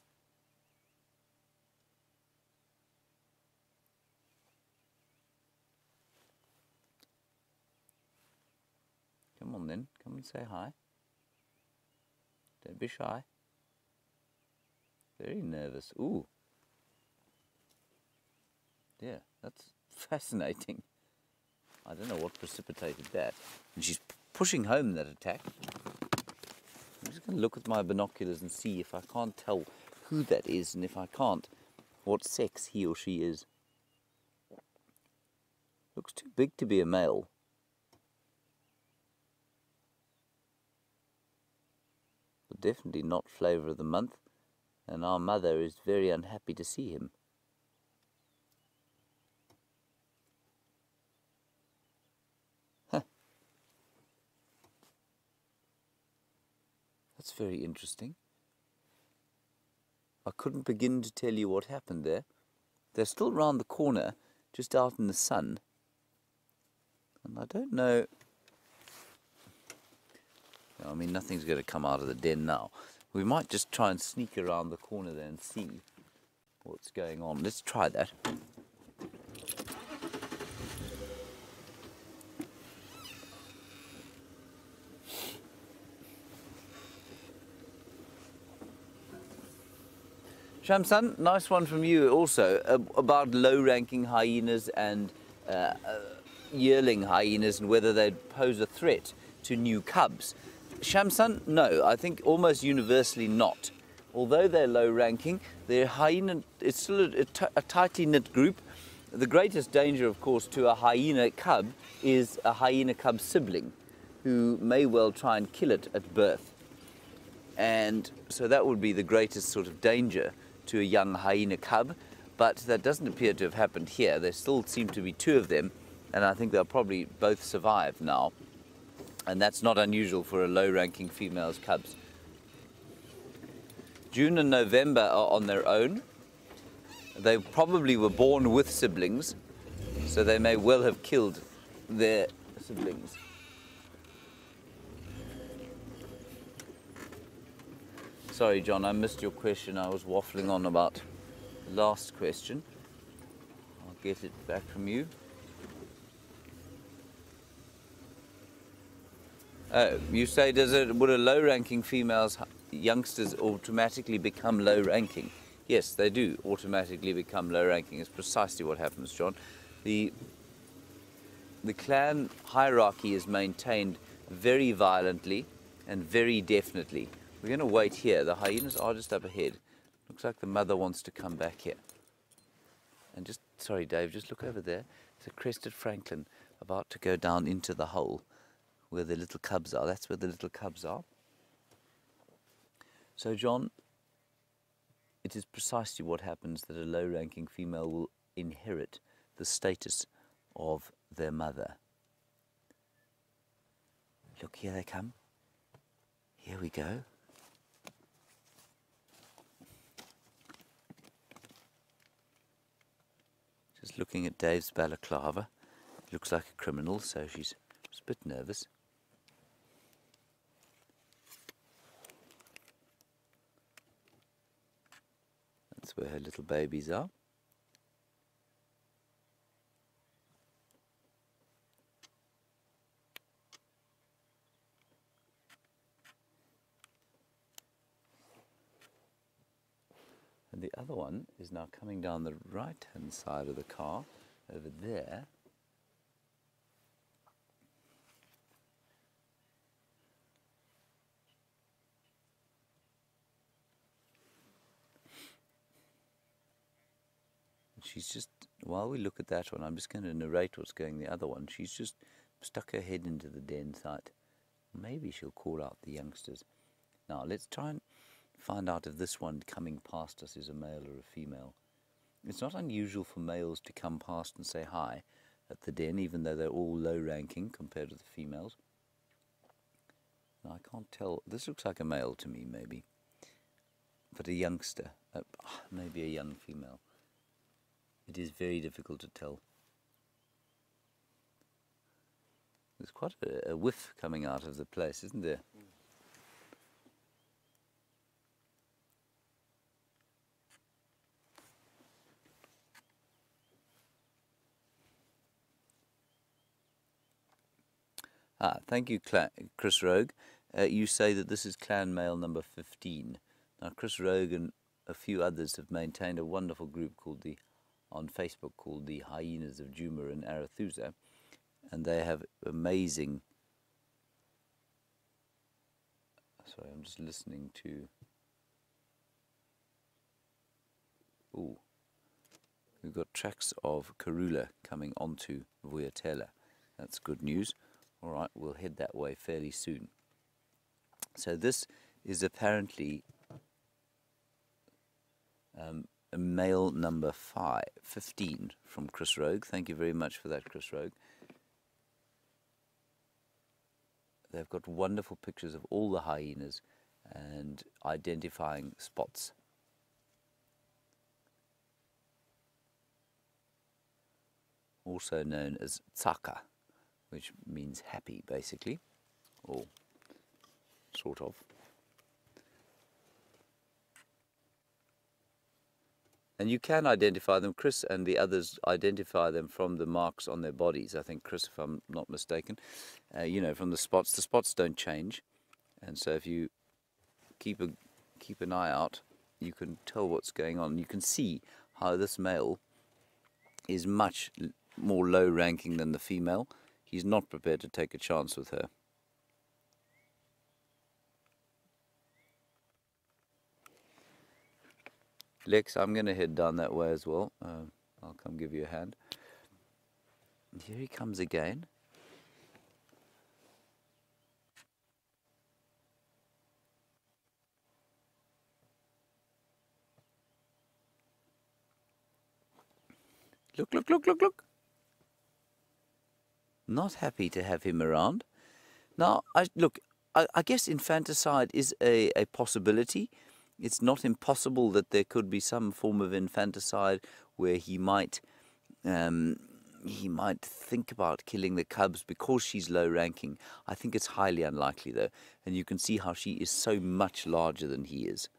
Come on then, come and say hi. Don't be shy. Very nervous. Ooh. Yeah, that's fascinating. I don't know what precipitated that. And she's pushing home that attack. I'm just going to look at my binoculars and see if I can't tell who that is, and if I can't, what sex he or she is. Looks too big to be a male. But definitely not flavour of the month, and our mother is very unhappy to see him. That's very interesting. I couldn't begin to tell you what happened there. They're still round the corner, just out in the sun. And I don't know I mean, nothing's going to come out of the den now. We might just try and sneak around the corner there and see what's going on. Let's try that. Shamsan, nice one from you also about low-ranking hyenas and uh, uh, yearling hyenas and whether they'd pose a threat to new cubs. Shamsan, no, I think almost universally not. although they're low ranking, they're hyena, it's still a tightly knit group. The greatest danger, of course, to a hyena cub is a hyena cub sibling who may well try and kill it at birth. And so that would be the greatest sort of danger to a young hyena cub. But that doesn't appear to have happened here. There still seem to be two of them, and I think they'll probably both survive now. And that's not unusual for a low ranking female's cubs. June and November are on their own. They probably were born with siblings, so they may well have killed their siblings. Sorry, John, I missed your question. I was waffling on about last question. I'll get it back from you. Uh, you say, does it would a low-ranking female's youngsters automatically become low-ranking? Yes, they do automatically become low-ranking. It's precisely what happens, John. The the clan hierarchy is maintained very violently and very definitely. We're going to wait here. The hyenas are just up ahead. Looks like the mother wants to come back here. And just, sorry, Dave, just look over there. It's a crested francolin about to go down into the hole where the little cubs are. That's where the little cubs are. So, John, it is precisely what happens that a low ranking female will inherit the status of their mother. Look, here they come. Here we go. Just looking at Dave's balaclava. Looks like a criminal, so she's a bit nervous. That's where her little babies are. And the other one is now coming down the right hand side of the car over there. She's just, while we look at that one, I'm just going to narrate what's going the other one. She's just stuck her head into the den site. Maybe she'll call out the youngsters. Now, let's try and find out if this one coming past us is a male or a female. It's not unusual for males to come past and say hi at the den, even though they're all low ranking compared to the females. Now, I can't tell. This looks like a male to me, maybe. But a youngster, uh, maybe a young female. It is very difficult to tell. There's quite a, a whiff coming out of the place, isn't there? Ah, thank you, Cla- Chris Rogue. Uh, you say that this is clan male number 15. Now, Chris Rogue and a few others have maintained a wonderful group called the, on Facebook called the Hyenas of Djuma and Arathusa, and they have amazing. Sorry, I'm just listening to. Ooh, we've got tracks of Karula coming onto Vuyatela. That's good news. All right, we'll head that way fairly soon. So this is apparently um, male number five, 15 from Chris Rogue. Thank you very much for that, Chris Rogue. They've got wonderful pictures of all the hyenas and identifying spots. Also known as tsaka which means happy basically, or sort of. And you can identify them. Chris and the others identify them from the marks on their bodies. I think Chris, if I'm not mistaken, uh, you know, from the spots. The spots don't change, and so if you keep a keep an eye out, you can tell what's going on. You can see how this male is much more low ranking than the female. He's not prepared to take a chance with her. Lex, I'm going to head down that way as well. Uh, I'll come give you a hand. And here he comes again. Look, look, look, look, look. Not happy to have him around. Now, I, look, I, I guess infanticide is a, a possibility. It's not impossible that there could be some form of infanticide where he might um, he might think about killing the cubs because she's low ranking. I think it's highly unlikely though, and you can see how she is so much larger than he is.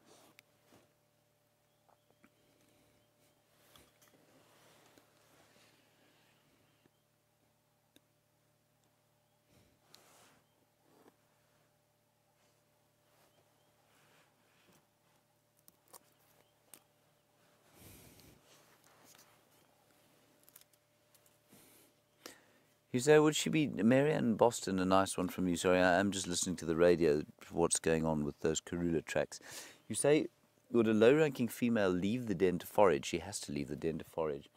Say, would she be Marianne Boston? A nice one from you. Sorry, I am just listening to the radio. What's going on with those Karula tracks? You say, would a low-ranking female leave the den to forage? She has to leave the den to forage,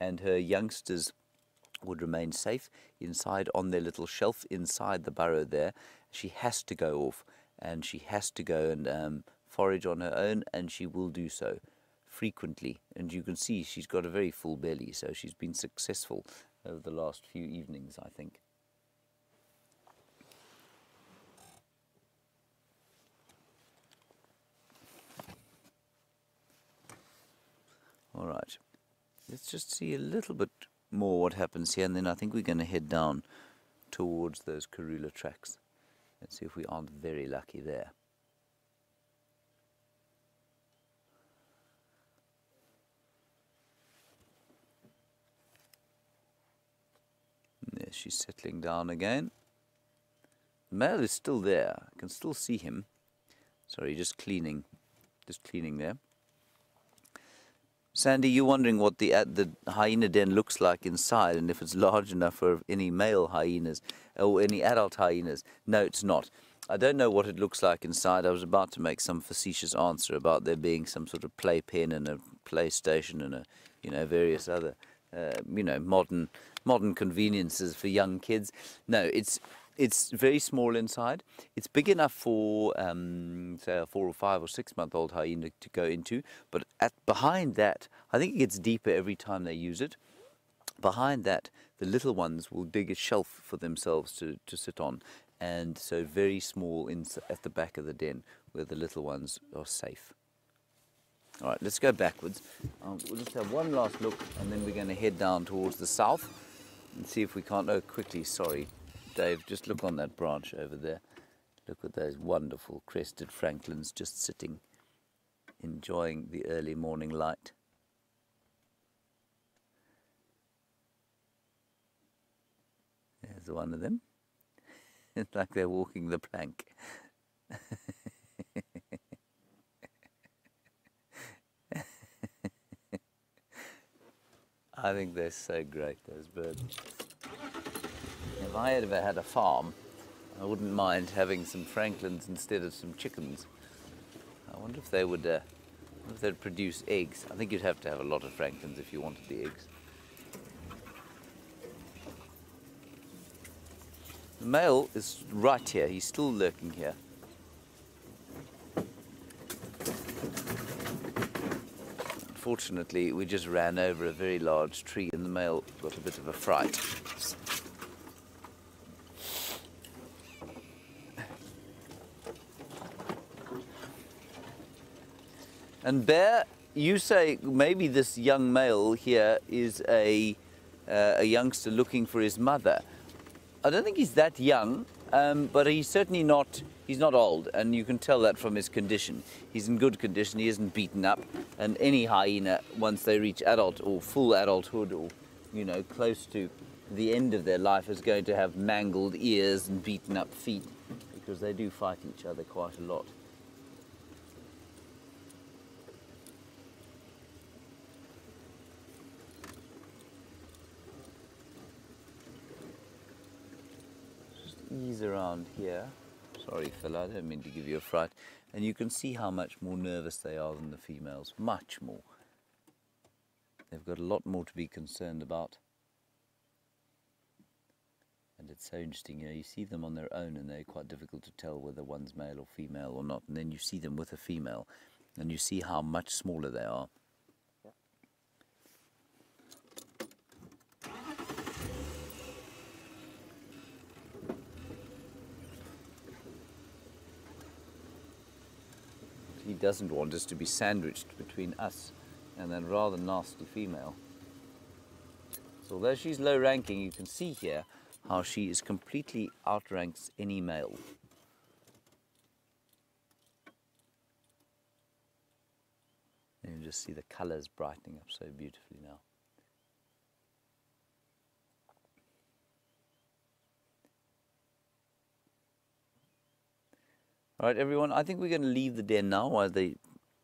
and her youngsters would remain safe inside on their little shelf inside the burrow. There, she has to go off, and she has to go and um, forage on her own, and she will do so frequently. And you can see she's got a very full belly, so she's been successful over the last few evenings, I think. All right, let's just see a little bit more what happens here, and then I think we're going to head down towards those Karula tracks and see if we aren't very lucky there. There she's settling down again. The male is still there. I can still see him. Sorry, just cleaning. Just cleaning there. Sandy, you're wondering what the uh, the hyena den looks like inside and if it's large enough for any male hyenas or any adult hyenas. No, it's not. I don't know what it looks like inside. I was about to make some facetious answer about there being some sort of playpen and a PlayStation and a, you know, various other, uh, you know, modern modern conveniences for young kids. No, it's it's very small inside. It's big enough for um, say a four or five or six month old hyena to go into, but at behind that, I think it gets deeper every time they use it. Behind that, the little ones will dig a shelf for themselves to, to sit on, and so very small in, at the back of the den where the little ones are safe. All right, let's go backwards. Um, we'll just have one last look, and then we're going to head down towards the south and see if we can't. Oh, quickly, sorry, Dave, just look on that branch over there. Look at those wonderful crested francolins just sitting, enjoying the early morning light. There's one of them. It's like they're walking the plank. I think they're so great, those birds. If I had ever had a farm, I wouldn't mind having some francolins instead of some chickens. I wonder if they would, uh, if they'd produce eggs. I think you'd have to have a lot of francolins if you wanted the eggs. The male is right here. He's still lurking here. Unfortunately, we just ran over a very large tree and the male got a bit of a fright. And Bear, you say maybe this young male here is a, uh, a youngster looking for his mother. I don't think he's that young, um, but he's certainly not, he's not old, and you can tell that from his condition. He's in good condition, he isn't beaten up, and any hyena, once they reach adult or full adulthood or, you know, close to the end of their life, is going to have mangled ears and beaten up feet, because they do fight each other quite a lot. Ease around here. Sorry, fella, I don't mean to give you a fright. And you can see how much more nervous they are than the females. Much more. They've got a lot more to be concerned about. And it's so interesting, you know, you see them on their own and they're quite difficult to tell whether one's male or female or not. And then you see them with a female and you see how much smaller they are. He doesn't want us to be sandwiched between us and that rather nasty female. So although she's low ranking, you can see here how she is completely outranks any male. And you just see the colors brightening up so beautifully now. All right, everyone, I think we're going to leave the den now while the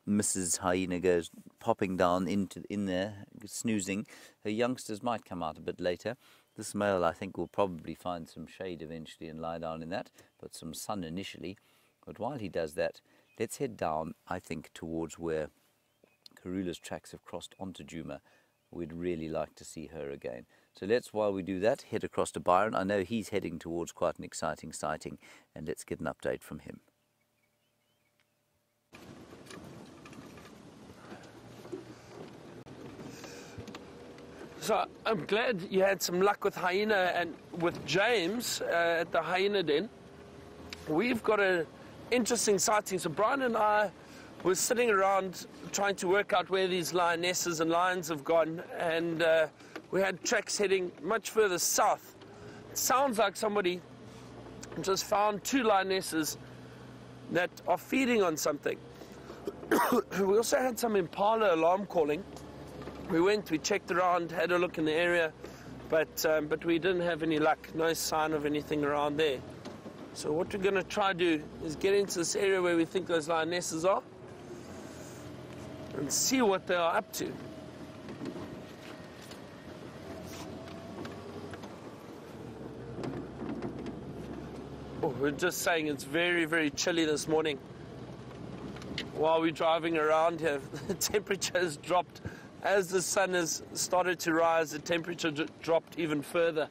Mrs. Hyena goes popping down into in there, snoozing. Her youngsters might come out a bit later. This male, I think, will probably find some shade eventually and lie down in that, but some sun initially. But while he does that, let's head down, I think, towards where Karula's tracks have crossed onto Djuma. We'd really like to see her again. So let's, while we do that, head across to Byron. I know he's heading towards quite an exciting sighting, and let's get an update from him. So I'm glad you had some luck with hyena and with James uh, at the hyena den. We've got an interesting sighting. So Brian and I were sitting around trying to work out where these lionesses and lions have gone, and uh, we had tracks heading much further south. It sounds like somebody just found two lionesses that are feeding on something. we also had some impala alarm calling we went, we checked around, had a look in the area, but um, but we didn't have any luck. No sign of anything around there. So what we're going to try to do is get into this area where we think those lionesses are, and see what they are up to. Oh, we're just saying it's very, very chilly this morning. While we're driving around here, the temperature has dropped as the sun has started to rise, the temperature dropped even further.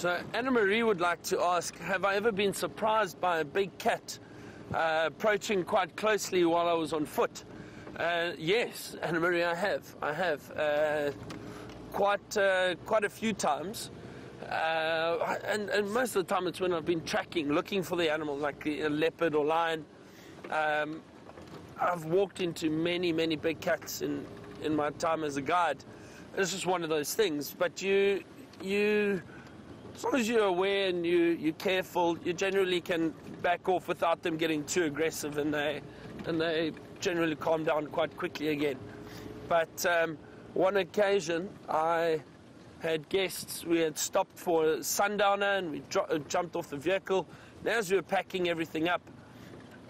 So Anna Marie would like to ask, have I ever been surprised by a big cat uh, approaching quite closely while I was on foot? Uh, yes, Anna Marie, I have. I have. Uh, quite, uh, quite a few times. Uh, and, and most of the time it's when I've been tracking, looking for the animal, like a leopard or lion. Um, I've walked into many, many big cats in, in my time as a guide. It's just one of those things. But you, you, as long as you're aware and you, you're careful, you generally can back off without them getting too aggressive and they, and they generally calm down quite quickly again. But um, one occasion, I had guests, we had stopped for a sundowner and we uh, jumped off the vehicle. And as we were packing everything up,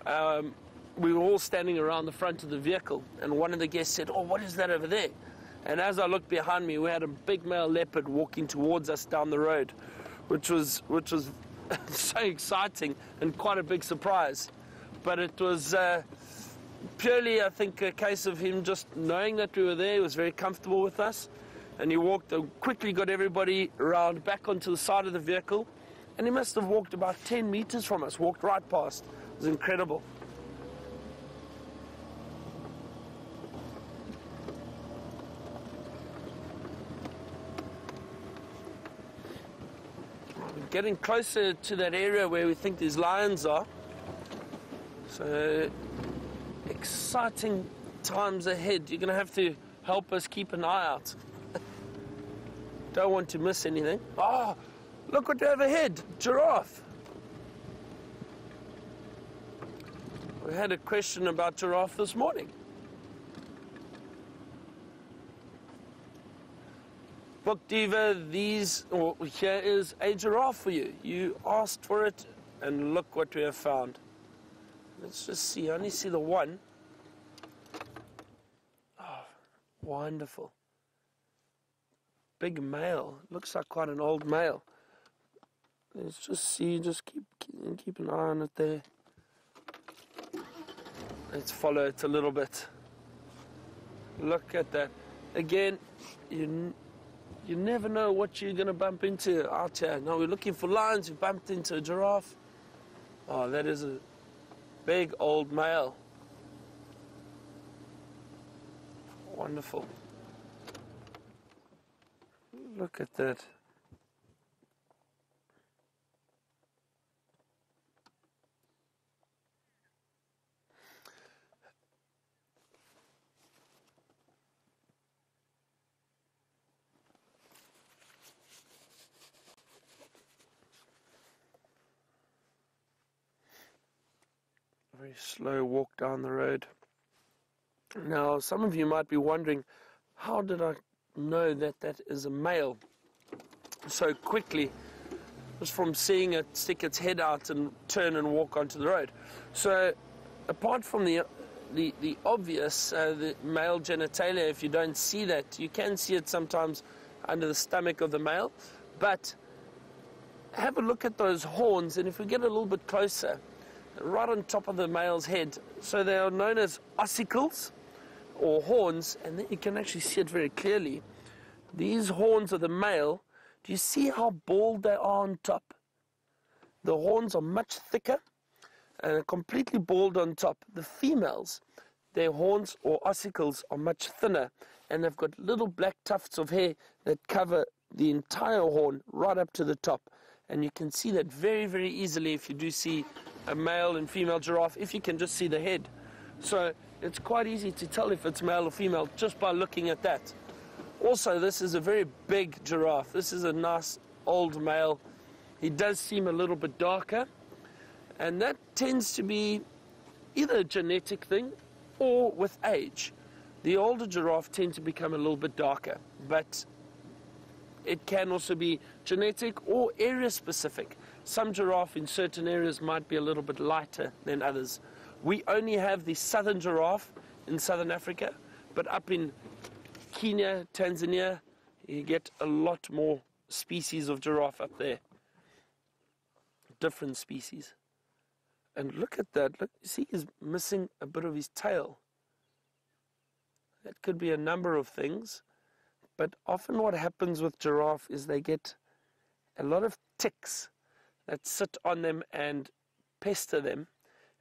um, we were all standing around the front of the vehicle, and one of the guests said, Oh, what is that over there? And as I looked behind me, we had a big male leopard walking towards us down the road, which was, which was so exciting and quite a big surprise. But it was uh, purely, I think, a case of him just knowing that we were there. He was very comfortable with us. And he walked, uh, quickly got everybody around back onto the side of the vehicle. And he must have walked about 10 meters from us, walked right past. It was incredible. Getting closer to that area where we think these lions are. So, exciting times ahead. You're going to have to help us keep an eye out. Don't want to miss anything. Oh, look what we have ahead giraffe. We had a question about giraffe this morning. Book Diva, these, or here is a giraffe for you. You asked for it, and look what we have found. Let's just see, I only see the one. Oh, wonderful. Big male. Looks like quite an old male. Let's just see, just keep, keep, keep an eye on it there. Let's follow it a little bit. Look at that. Again, you, you never know what you're going to bump into out here. Now we're looking for lions, we bumped into a giraffe. Oh, that is a big old male. Wonderful. Look at that. Very slow walk down the road. Now, some of you might be wondering, how did I know that that is a male so quickly? Just from seeing it stick its head out and turn and walk onto the road. So, apart from the the, the obvious, uh, the male genitalia, if you don't see that, you can see it sometimes under the stomach of the male. But have a look at those horns, and if we get a little bit closer, right on top of the male's head. So they are known as ossicles or horns, and you can actually see it very clearly. These horns of the male, do you see how bald they are on top? The horns are much thicker and completely bald on top. The females, their horns or ossicles are much thinner and they've got little black tufts of hair that cover the entire horn right up to the top. And you can see that very, very easily if you do see a male and female giraffe, if you can just see the head. So it's quite easy to tell if it's male or female just by looking at that. Also, this is a very big giraffe. This is a nice old male. He does seem a little bit darker, and that tends to be either a genetic thing or with age. The older giraffe tend to become a little bit darker, but it can also be genetic or area specific. Some giraffe in certain areas might be a little bit lighter than others. We only have the southern giraffe in southern Africa, but up in Kenya, Tanzania, you get a lot more species of giraffe up there. Different species. And look at that. Look, see, he's missing a bit of his tail. That could be a number of things. But often what happens with giraffe is they get a lot of ticks that sit on them and pester them.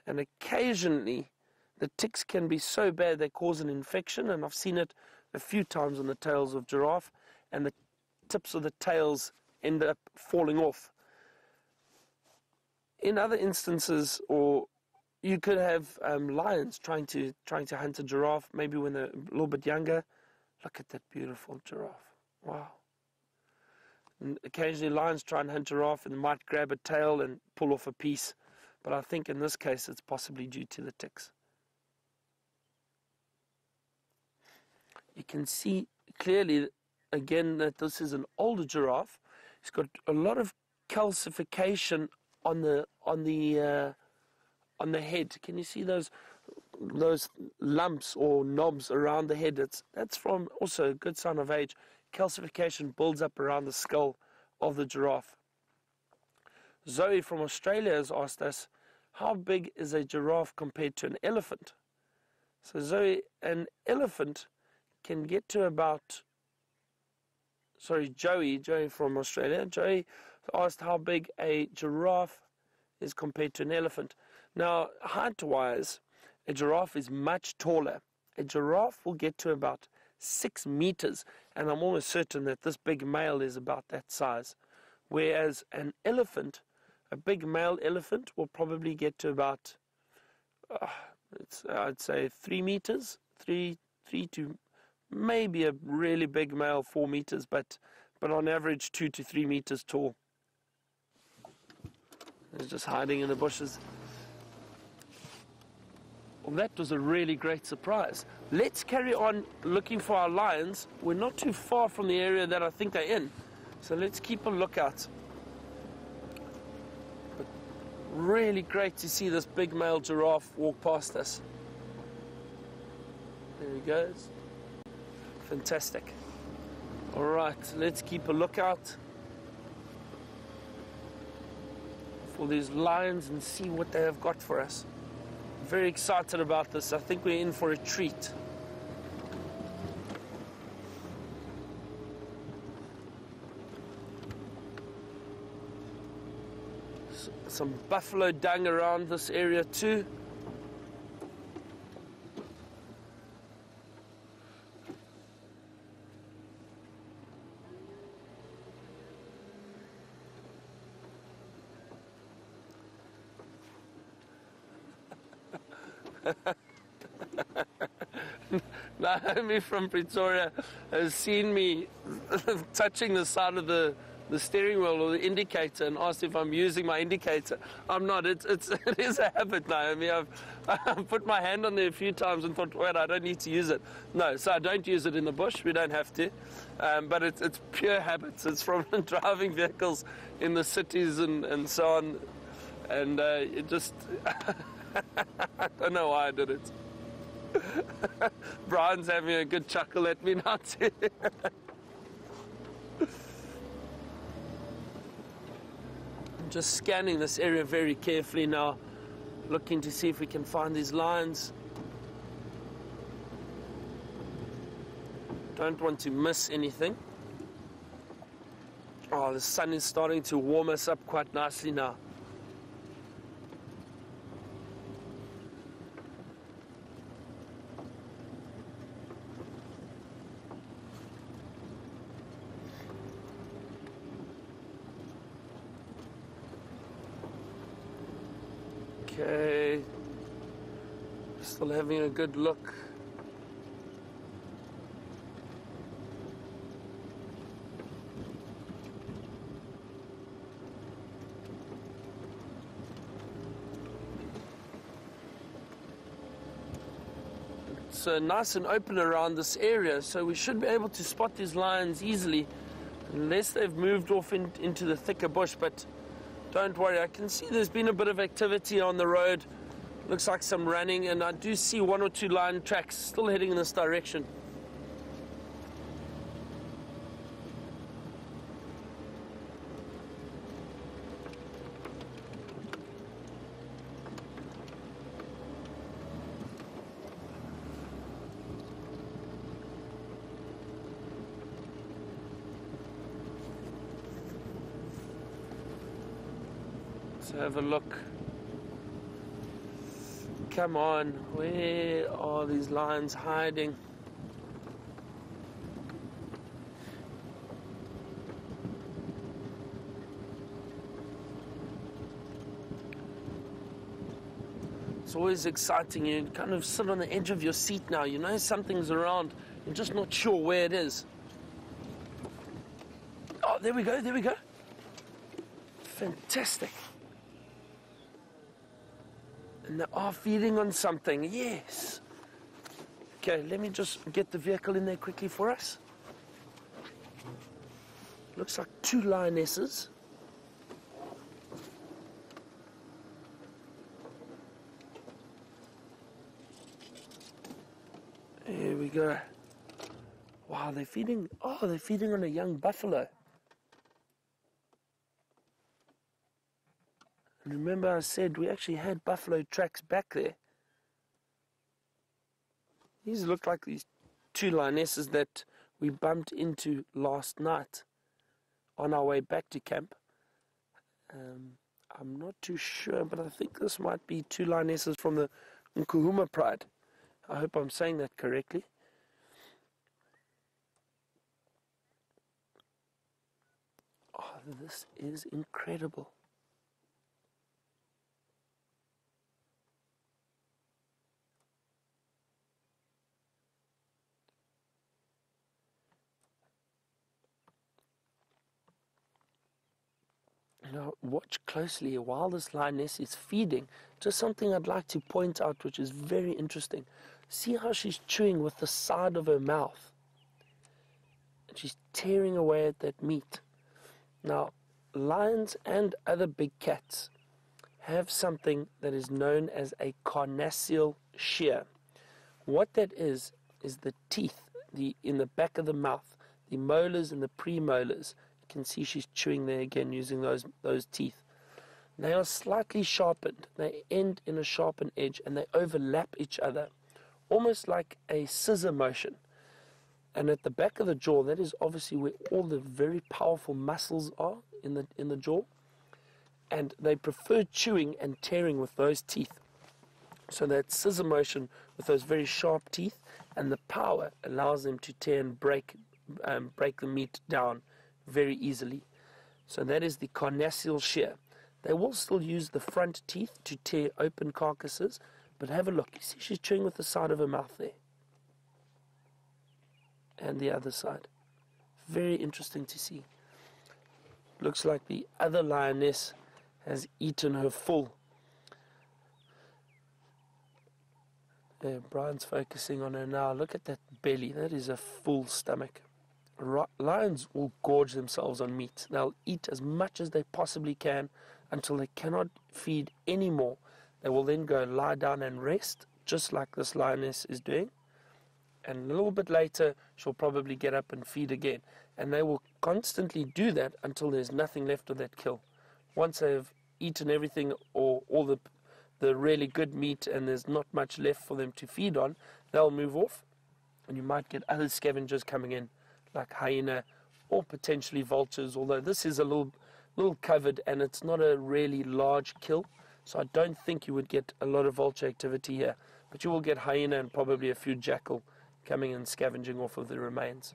And occasionally the ticks can be so bad they cause an infection. And I've seen it a few times on the tails of giraffe. And the tips of the tails end up falling off. In other instances, or you could have um, lions trying to trying to hunt a giraffe, maybe when they're a little bit younger. Look at that beautiful giraffe! Wow. And occasionally, lions try and hunt giraffe and might grab a tail and pull off a piece, but I think in this case it's possibly due to the ticks. You can see clearly again that this is an older giraffe. It's got a lot of calcification on the on the uh, on the head. Can you see those those lumps or knobs around the head? It's, that's from also a good sign of age. Calcification builds up around the skull of the giraffe. Zoe from Australia has asked us, how big is a giraffe compared to an elephant? So Zoe, an elephant can get to about sorry, Joey, Joey from Australia. Joey asked how big a giraffe is compared to an elephant. Now, height wise, a giraffe is much taller. A giraffe will get to about six meters, and I'm almost certain that this big male is about that size. Whereas an elephant, a big male elephant, will probably get to about, uh, it's, I'd say, three meters, three, three to maybe a really big male, four meters, but, but on average, two to three meters tall. He's just hiding in the bushes. Well, that was a really great surprise. Let's carry on looking for our lions. We're not too far from the area that I think they're in. So let's keep a lookout. But really great to see this big male giraffe walk past us. There he goes. Fantastic. All right, let's keep a lookout for these lions and see what they have got for us. Very excited about this. I think we're in for a treat. Some buffalo dung around this area too. Naomi from Pretoria has seen me touching the side of the, the steering wheel or the indicator and asked if I'm using my indicator. I'm not. It's, it's, it is a habit, Naomi. I've, I've put my hand on there a few times and thought, wait, I don't need to use it. No, so I don't use it in the bush. We don't have to. Um, but it's, it's pure habits. It's from driving vehicles in the cities and, and so on. And uh, it just, I don't know why I did it. Brian's having a good chuckle at me now too. I'm just scanning this area very carefully now, looking to see if we can find these lines. Don't want to miss anything. Oh, the sun is starting to warm us up quite nicely now. Okay. Still having a good look. It's uh, nice and open around this area, so we should be able to spot these lions easily, unless they've moved off in, into the thicker bush. But don't worry, I can see there's been a bit of activity on the road. Looks like some running, and I do see one or two lion tracks still heading in this direction. Have a look. Come on, where are these lions hiding? It's always exciting. You kind of sit on the edge of your seat now. You know something's around. You're just not sure where it is. Oh, there we go, there we go. Fantastic. And they are feeding on something, yes. Okay, let me just get the vehicle in there quickly for us. Looks like two lionesses. Here we go. Wow, they're feeding. Oh, they're feeding on a young buffalo. Remember, I said we actually had buffalo tracks back there. These look like these two lionesses that we bumped into last night on our way back to camp. Um, I'm not too sure, but I think this might be two lionesses from the Nkuhuma Pride. I hope I'm saying that correctly. Oh, this is incredible. Now, watch closely while this lioness is feeding. Just something I'd like to point out, which is very interesting. See how she's chewing with the side of her mouth. And she's tearing away at that meat. Now, lions and other big cats have something that is known as a carnassial shear. What that is, is the teeth the, in the back of the mouth, the molars and the premolars. Can see she's chewing there again using those, those teeth. They are slightly sharpened. They end in a sharpened edge and they overlap each other, almost like a scissor motion. And at the back of the jaw, that is obviously where all the very powerful muscles are in the, in the jaw. And they prefer chewing and tearing with those teeth. So that scissor motion with those very sharp teeth and the power allows them to tear and break, um, break the meat down very easily. So that is the carnassial shear. They will still use the front teeth to tear open carcasses, but have a look. You see she's chewing with the side of her mouth there. And the other side. Very interesting to see. Looks like the other lioness has eaten her full. There, Brian's focusing on her now. Look at that belly. That is a full stomach. Lions will gorge themselves on meat. They'll eat as much as they possibly can until they cannot feed anymore. They will then go lie down and rest, just like this lioness is doing. And a little bit later, she'll probably get up and feed again. And they will constantly do that until there's nothing left of that kill. Once they've eaten everything or all the, the really good meat and there's not much left for them to feed on, they'll move off. And you might get other scavengers coming in, like hyena or potentially vultures, although this is a little little covered and it's not a really large kill. So I don't think you would get a lot of vulture activity here. But you will get hyena and probably a few jackal coming and scavenging off of the remains.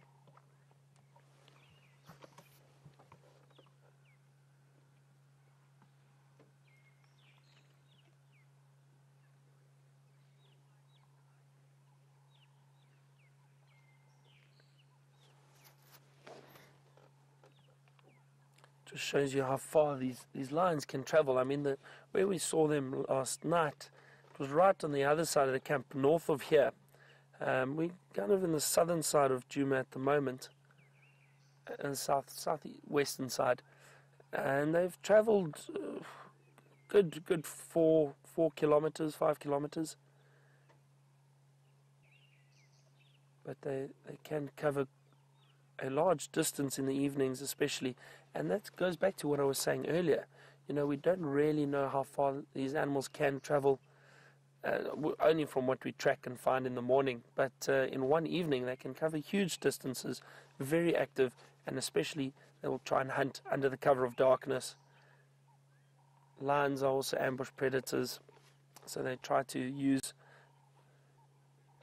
Just shows you how far these, these lines can travel. I mean, the, where we saw them last night, it was right on the other side of the camp, north of here. Um, we're kind of in the southern side of Djuma at the moment, and uh, south southwestern side, and they've travelled uh, good good four four kilometers, five kilometers. But they, they can cover a large distance in the evenings, especially, and that goes back to what I was saying earlier. You know, we don't really know how far these animals can travel, uh, only from what we track and find in the morning. But uh, in one evening, they can cover huge distances, very active, and especially they will try and hunt under the cover of darkness. Lions are also ambush predators, so they try to use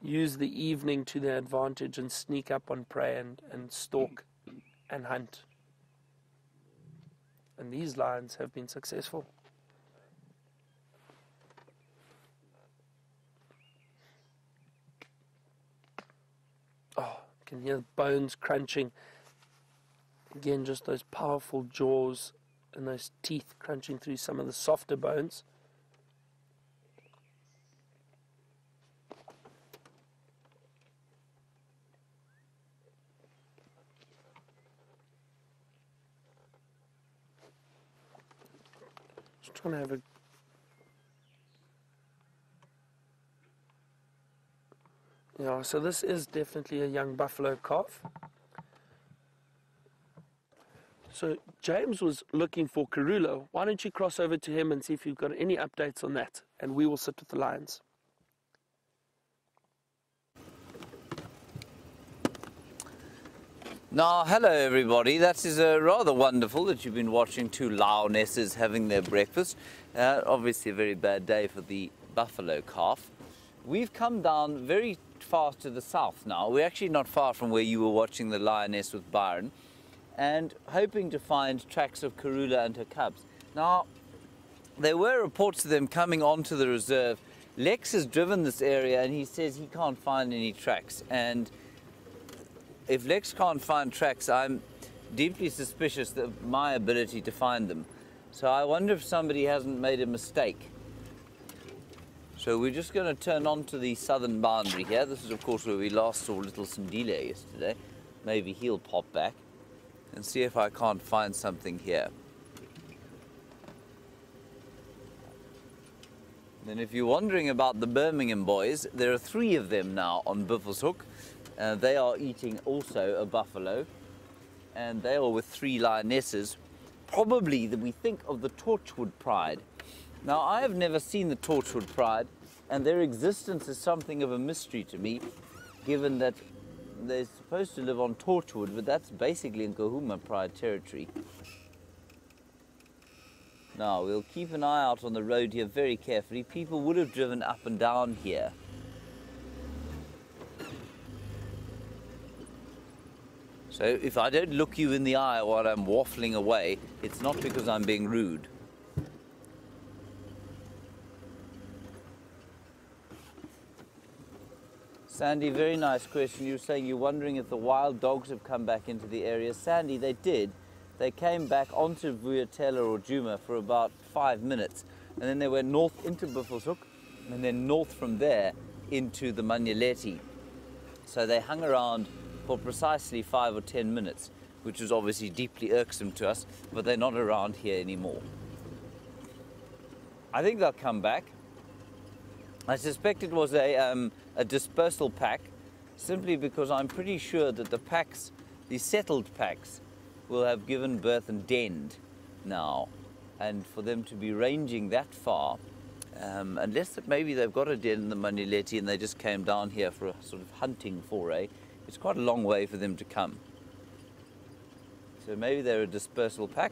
use the evening to their advantage and sneak up on prey and, and stalk and hunt. And these lions have been successful. Oh, you can hear the bones crunching. Again, just those powerful jaws and those teeth crunching through some of the softer bones. Trying to have a Yeah, so this is definitely a young buffalo calf. So James was looking for Karula. Why don't you cross over to him and see if you've got any updates on that? And we will sit with the lions. Now, hello everybody. That is uh, rather wonderful that you've been watching two lionesses having their breakfast. Uh, obviously a very bad day for the buffalo calf. We've come down very far to the south now. We're actually not far from where you were watching the lioness with Byron and hoping to find tracks of Karula and her cubs. Now, there were reports of them coming onto the reserve. Lex has driven this area and he says he can't find any tracks and if Lex can't find tracks, I'm deeply suspicious of my ability to find them. So I wonder if somebody hasn't made a mistake. So we're just going to turn on to the southern boundary here. This is, of course, where we last saw little Sindile yesterday. Maybe he'll pop back and see if I can't find something here. And if you're wondering about the Birmingham boys, there are three of them now on Buffelshoek. They are eating also a buffalo, and they are with three lionesses, probably that we think of the Torchwood Pride. Now, I have never seen the Torchwood Pride, and their existence is something of a mystery to me, given that they're supposed to live on Torchwood, but that's basically in Kahuma Pride territory. Now, we'll keep an eye out on the road here very carefully. People would have driven up and down here. So if I don't look you in the eye while I'm waffling away, it's not because I'm being rude. Sandy, very nice question. You were saying you're wondering if the wild dogs have come back into the area. Sandy, they did. They came back onto Vuyatela or Djuma for about five minutes, and then they went north into Buffelshoek, and then north from there into the Manyeleti. So they hung around for precisely five or ten minutes, which was obviously deeply irksome to us, but they're not around here anymore. I think they'll come back. I suspect it was a, um, a dispersal pack, simply because I'm pretty sure that the packs, the settled packs, will have given birth and denned now. And for them to be ranging that far, um, unless that maybe they've got a den in the Manyeleti and they just came down here for a sort of hunting foray, it's quite a long way for them to come. So maybe they're a dispersal pack.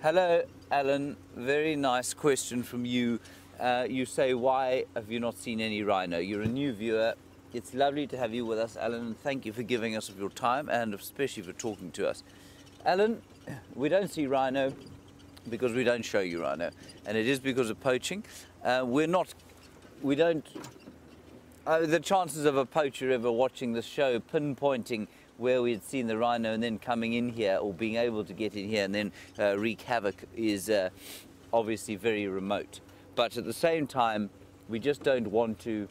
Hello, Alan. Very nice question from you. Uh, you say, why have you not seen any rhino? You're a new viewer. It's lovely to have you with us, Alan, and thank you for giving us of your time and especially for talking to us. Alan, we don't see rhino because we don't show you rhino, and it is because of poaching. Uh, we're not, we don't, uh, the chances of a poacher ever watching the show pinpointing where we had seen the rhino and then coming in here or being able to get in here and then uh, wreak havoc is uh, obviously very remote. But at the same time, we just don't want to.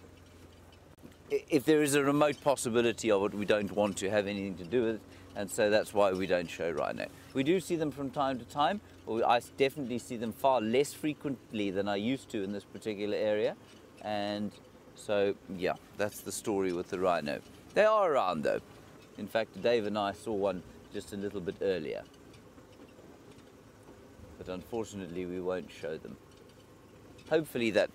If there is a remote possibility of it, we don't want to have anything to do with it, and so that's why we don't show rhino. We do see them from time to time, I definitely see them far less frequently than I used to in this particular area, and so yeah, that's the story with the rhino. They are around though. In fact, Dave and I saw one just a little bit earlier. But unfortunately, we won't show them. Hopefully, that,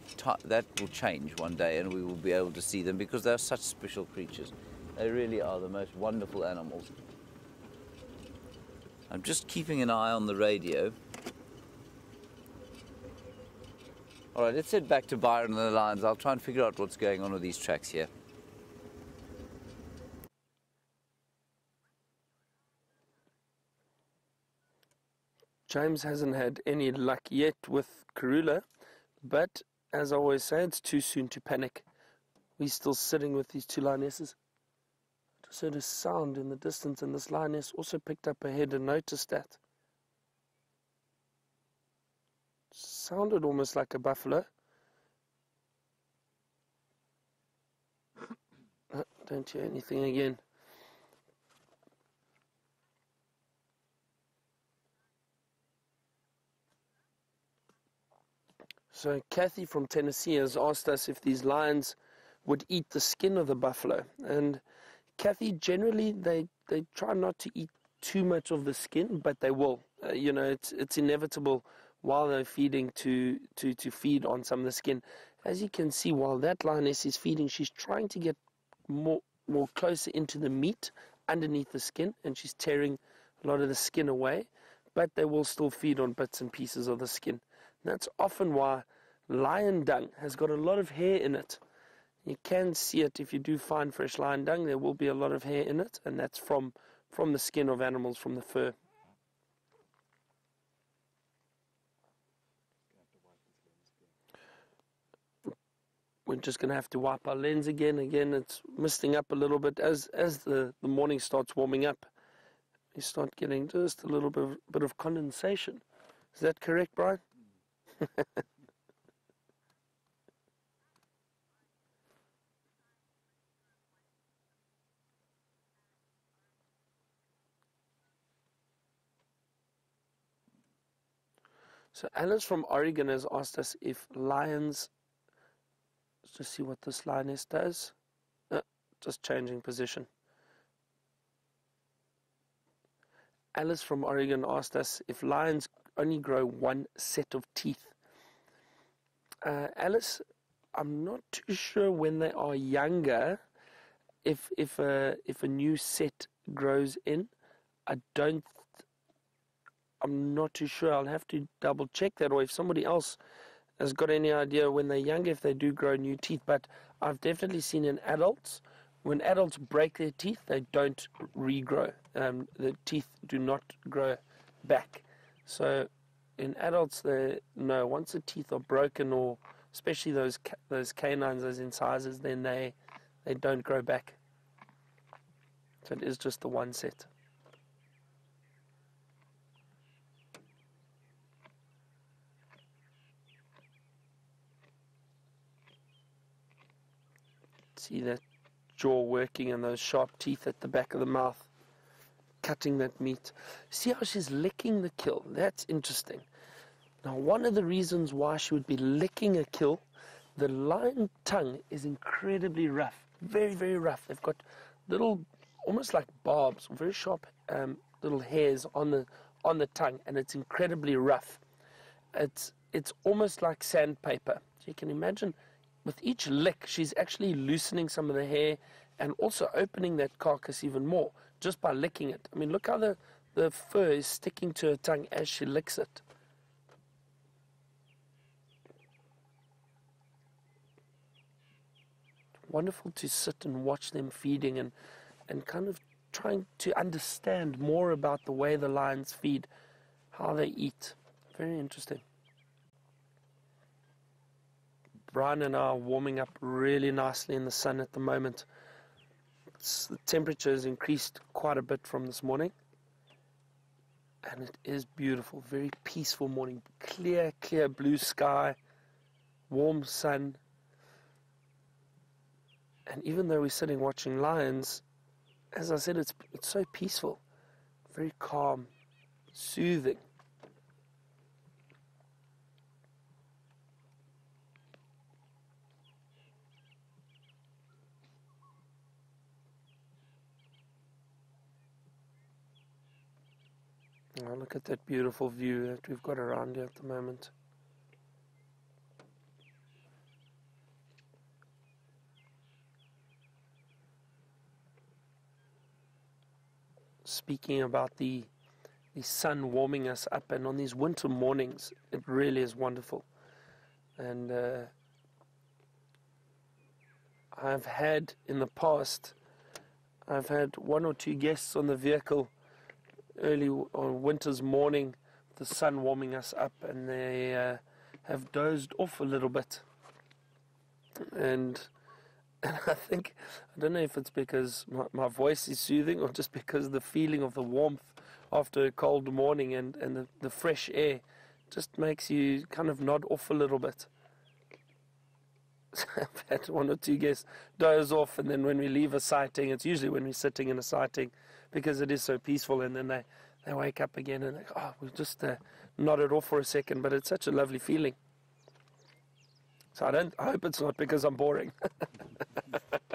that will change one day and we will be able to see them because they're such special creatures. They really are the most wonderful animals. I'm just keeping an eye on the radio. All right, let's head back to Byron and the Lions. I'll try and figure out what's going on with these tracks here. James hasn't had any luck yet with Karula, but as I always say, it's too soon to panic. We're still sitting with these two lionesses. I Just heard a sound in the distance, and this lioness also picked up her head and noticed that. Sounded almost like a buffalo. Uh, Don't hear anything again. So Kathy from Tennessee has asked us if these lions would eat the skin of the buffalo. And Kathy, generally they, they try not to eat too much of the skin, but they will. Uh, you know, it's it's inevitable while they're feeding to, to, to feed on some of the skin. As you can see, while that lioness is feeding, she's trying to get more more closer into the meat underneath the skin, and she's tearing a lot of the skin away. But they will still feed on bits and pieces of the skin. That's often why lion dung has got a lot of hair in it. You can see it if you do find fresh lion dung. There will be a lot of hair in it, and that's from from the skin of animals, from the fur. we're just going to have to wipe our lens again. Again, it's misting up a little bit as as the, the morning starts warming up. You start getting just a little bit of, bit of condensation. Is that correct, Brian? So Alice from Oregon has asked us if lions. Let's just see what this lioness does. Uh, just changing position. Alice from Oregon asked us if lions only grow one set of teeth. Uh, Alice, I'm not too sure when they are younger, if if a if a new set grows in. I don't. I'm not too sure. I'll have to double check that, or if somebody else has got any idea when they're younger if they do grow new teeth. But I've definitely seen in adults when adults break their teeth, they don't regrow. Um, the teeth do not grow back. So in adults, they no. Once the teeth are broken, or especially those those canines, those incisors, then they they don't grow back. So it is just the one set. See that jaw working and those sharp teeth at the back of the mouth, cutting that meat. See how she's licking the kill? That's interesting. Now, one of the reasons why she would be licking a kill, the lion tongue is incredibly rough, very, very rough. They've got little, almost like barbs, very sharp um, little hairs on the on the tongue, and it's incredibly rough. It's it's almost like sandpaper. You can imagine with each lick, she's actually loosening some of the hair and also opening that carcass even more just by licking it. I mean, look how the, the fur is sticking to her tongue as she licks it. Wonderful to sit and watch them feeding and, and kind of trying to understand more about the way the lions feed, how they eat. Very interesting. Brian and I are warming up really nicely in the sun at the moment. The temperature has increased quite a bit from this morning. And it is beautiful, very peaceful morning. Clear, clear blue sky, warm sun. And even though we're sitting watching lions, as I said, it's, it's so peaceful, very calm, soothing. Look at that beautiful view that we've got around here at the moment. Speaking about the the sun warming us up, and on these winter mornings, it really is wonderful. And uh, I've had in the past, I've had one or two guests on the vehicle early on winter's morning, the sun warming us up, and they uh, have dozed off a little bit. And and I think I don't know if it's because my, my voice is soothing or just because the feeling of the warmth after a cold morning and, and the, the fresh air just makes you kind of nod off a little bit. Had one or two guests doze off, and then when we leave a sighting, it's usually when we're sitting in a sighting because it is so peaceful, and then they, they wake up again and go, oh, we just uh, nodded off for a second, but it's such a lovely feeling. So I don't. I hope it's not because I'm boring.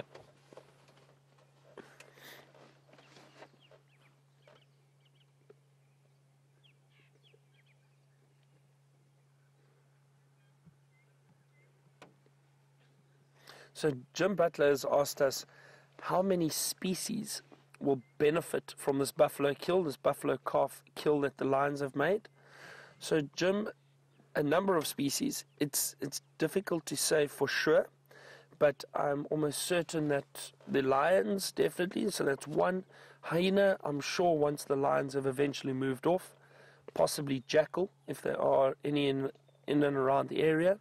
So Jim Butler has asked us how many species will benefit from this buffalo kill, this buffalo calf kill that the lions have made. So Jim, a number of species. It's it's difficult to say for sure, but I'm almost certain that the lions definitely. So that's one hyena. I'm sure once the lions have eventually moved off, possibly jackal if there are any in in and around the area.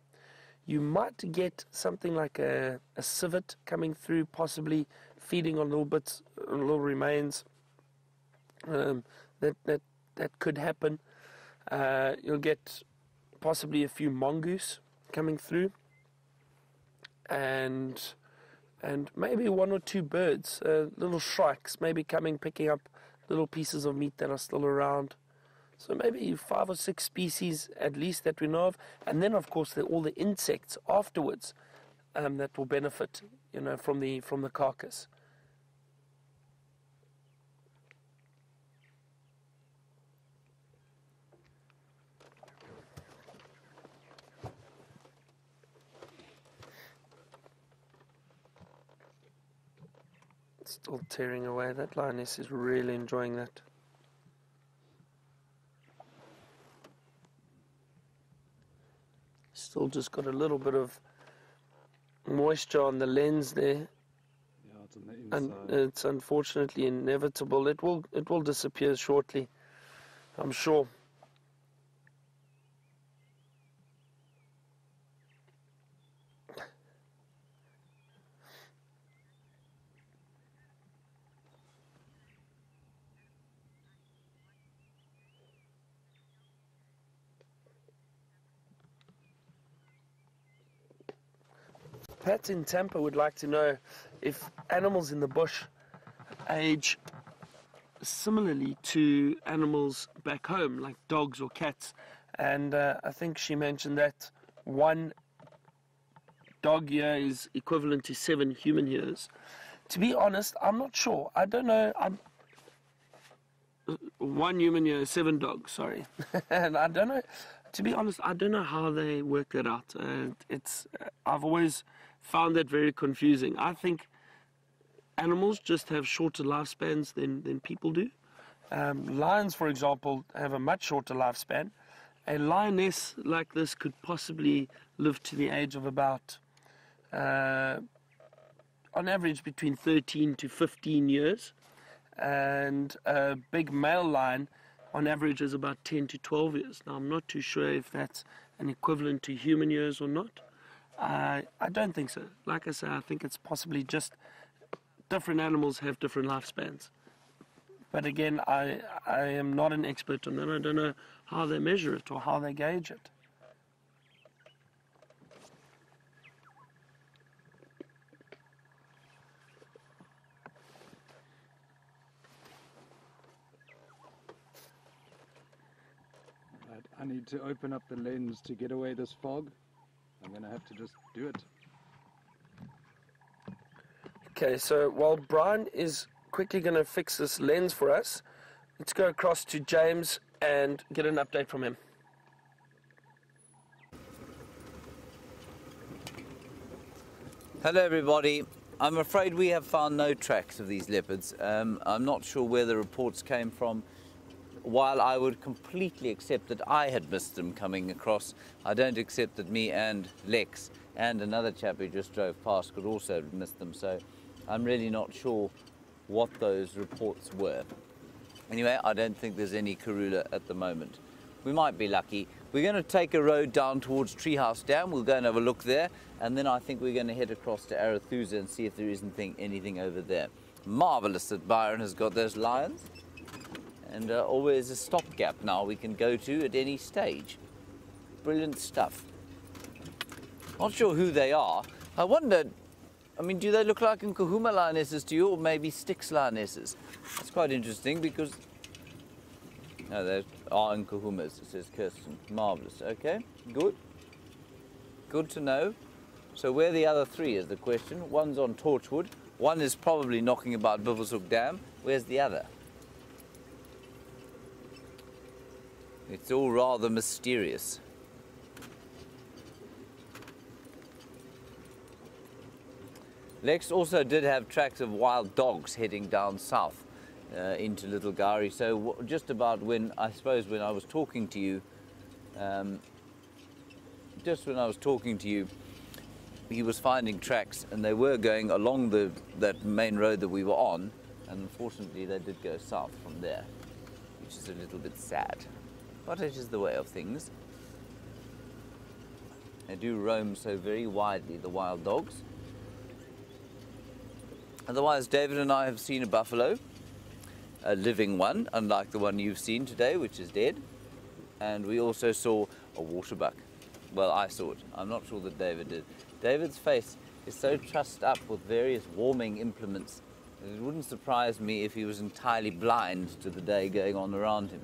You might get something like a, a civet coming through, possibly feeding on little bits, little remains. Um, that that that could happen. Uh, you'll get possibly a few mongoose coming through, and and maybe one or two birds, uh, little shrikes, maybe coming picking up little pieces of meat that are still around. So maybe five or six species at least that we know of, and then of course are all the insects afterwards um, that will benefit, you know, from the from the carcass. Still tearing away. That lioness is really enjoying that. Still just got a little bit of moisture on the lens there, Yeah, it's the and it's unfortunately inevitable. It will it will disappear shortly, I'm sure. Pat in Tampa would like to know if animals in the bush age similarly to animals back home, like dogs or cats. And uh, I think she mentioned that one dog year is equivalent to seven human years. To be honest, I'm not sure. I don't know. I'm uh, one human year, seven dogs. Sorry, and I don't know. To be honest, I don't know how they work that out. Uh, it's I've always found that very confusing. I think animals just have shorter lifespans than, than people do. Um, lions, for example, have a much shorter lifespan. A lioness like this could possibly live to the age of about, uh, on average, between 13 to 15 years. And a big male lion, on average, is about 10 to 12 years. Now, I'm not too sure if that's an equivalent to human years or not. Uh, I don't think so. Like I say, I think it's possibly just different animals have different lifespans. But again, I, I am not an expert on that. I don't know how they measure it or how they gauge it. I need to open up the lens to get away this fog. I'm gonna have to just do it. Okay, so while Brian is quickly going to fix this lens for us, let's go across to James and get an update from him. Hello, everybody. I'm afraid we have found no tracks of these leopards. Um, I'm not sure where the reports came from. While I would completely accept that I had missed them coming across, I don't accept that me and Lex and another chap who just drove past could also have missed them. So I'm really not sure what those reports were. Anyway, I don't think there's any Karula at the moment. We might be lucky. We're going to take a road down towards Treehouse Dam. We'll go and have a look there. And then I think we're going to head across to Arathusa and see if there isn't anything over there. Marvellous that Byron has got those lions. And uh, always a stopgap now we can go to at any stage. Brilliant stuff. Not sure who they are. I wonder, I mean, do they look like Nkuhuma lionesses to you or maybe Styx lionesses? That's quite interesting because no, there are Nkuhumas, says Kirsten. Marvellous. Okay, good. Good to know. So where the other three is the question. One's on Torchwood. One is probably knocking about Buffelshoek Dam. Where's the other? It's all rather mysterious. Lex also did have tracks of wild dogs heading down south uh, into Little Gari. So just about when I suppose when I was talking to you, um, just when I was talking to you, he was finding tracks, and they were going along the that main road that we were on, and unfortunately they did go south from there, which is a little bit sad, but it is the way of things. They do roam so very widely, the wild dogs. Otherwise, David and I have seen a buffalo, a living one, unlike the one you've seen today, which is dead. And we also saw a waterbuck. Well, I saw it. I'm not sure that David did. David's face is so trussed up with various warming implements that it wouldn't surprise me if he was entirely blind to the day going on around him.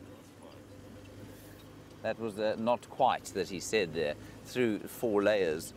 That was uh, not quite that he said there, through four layers.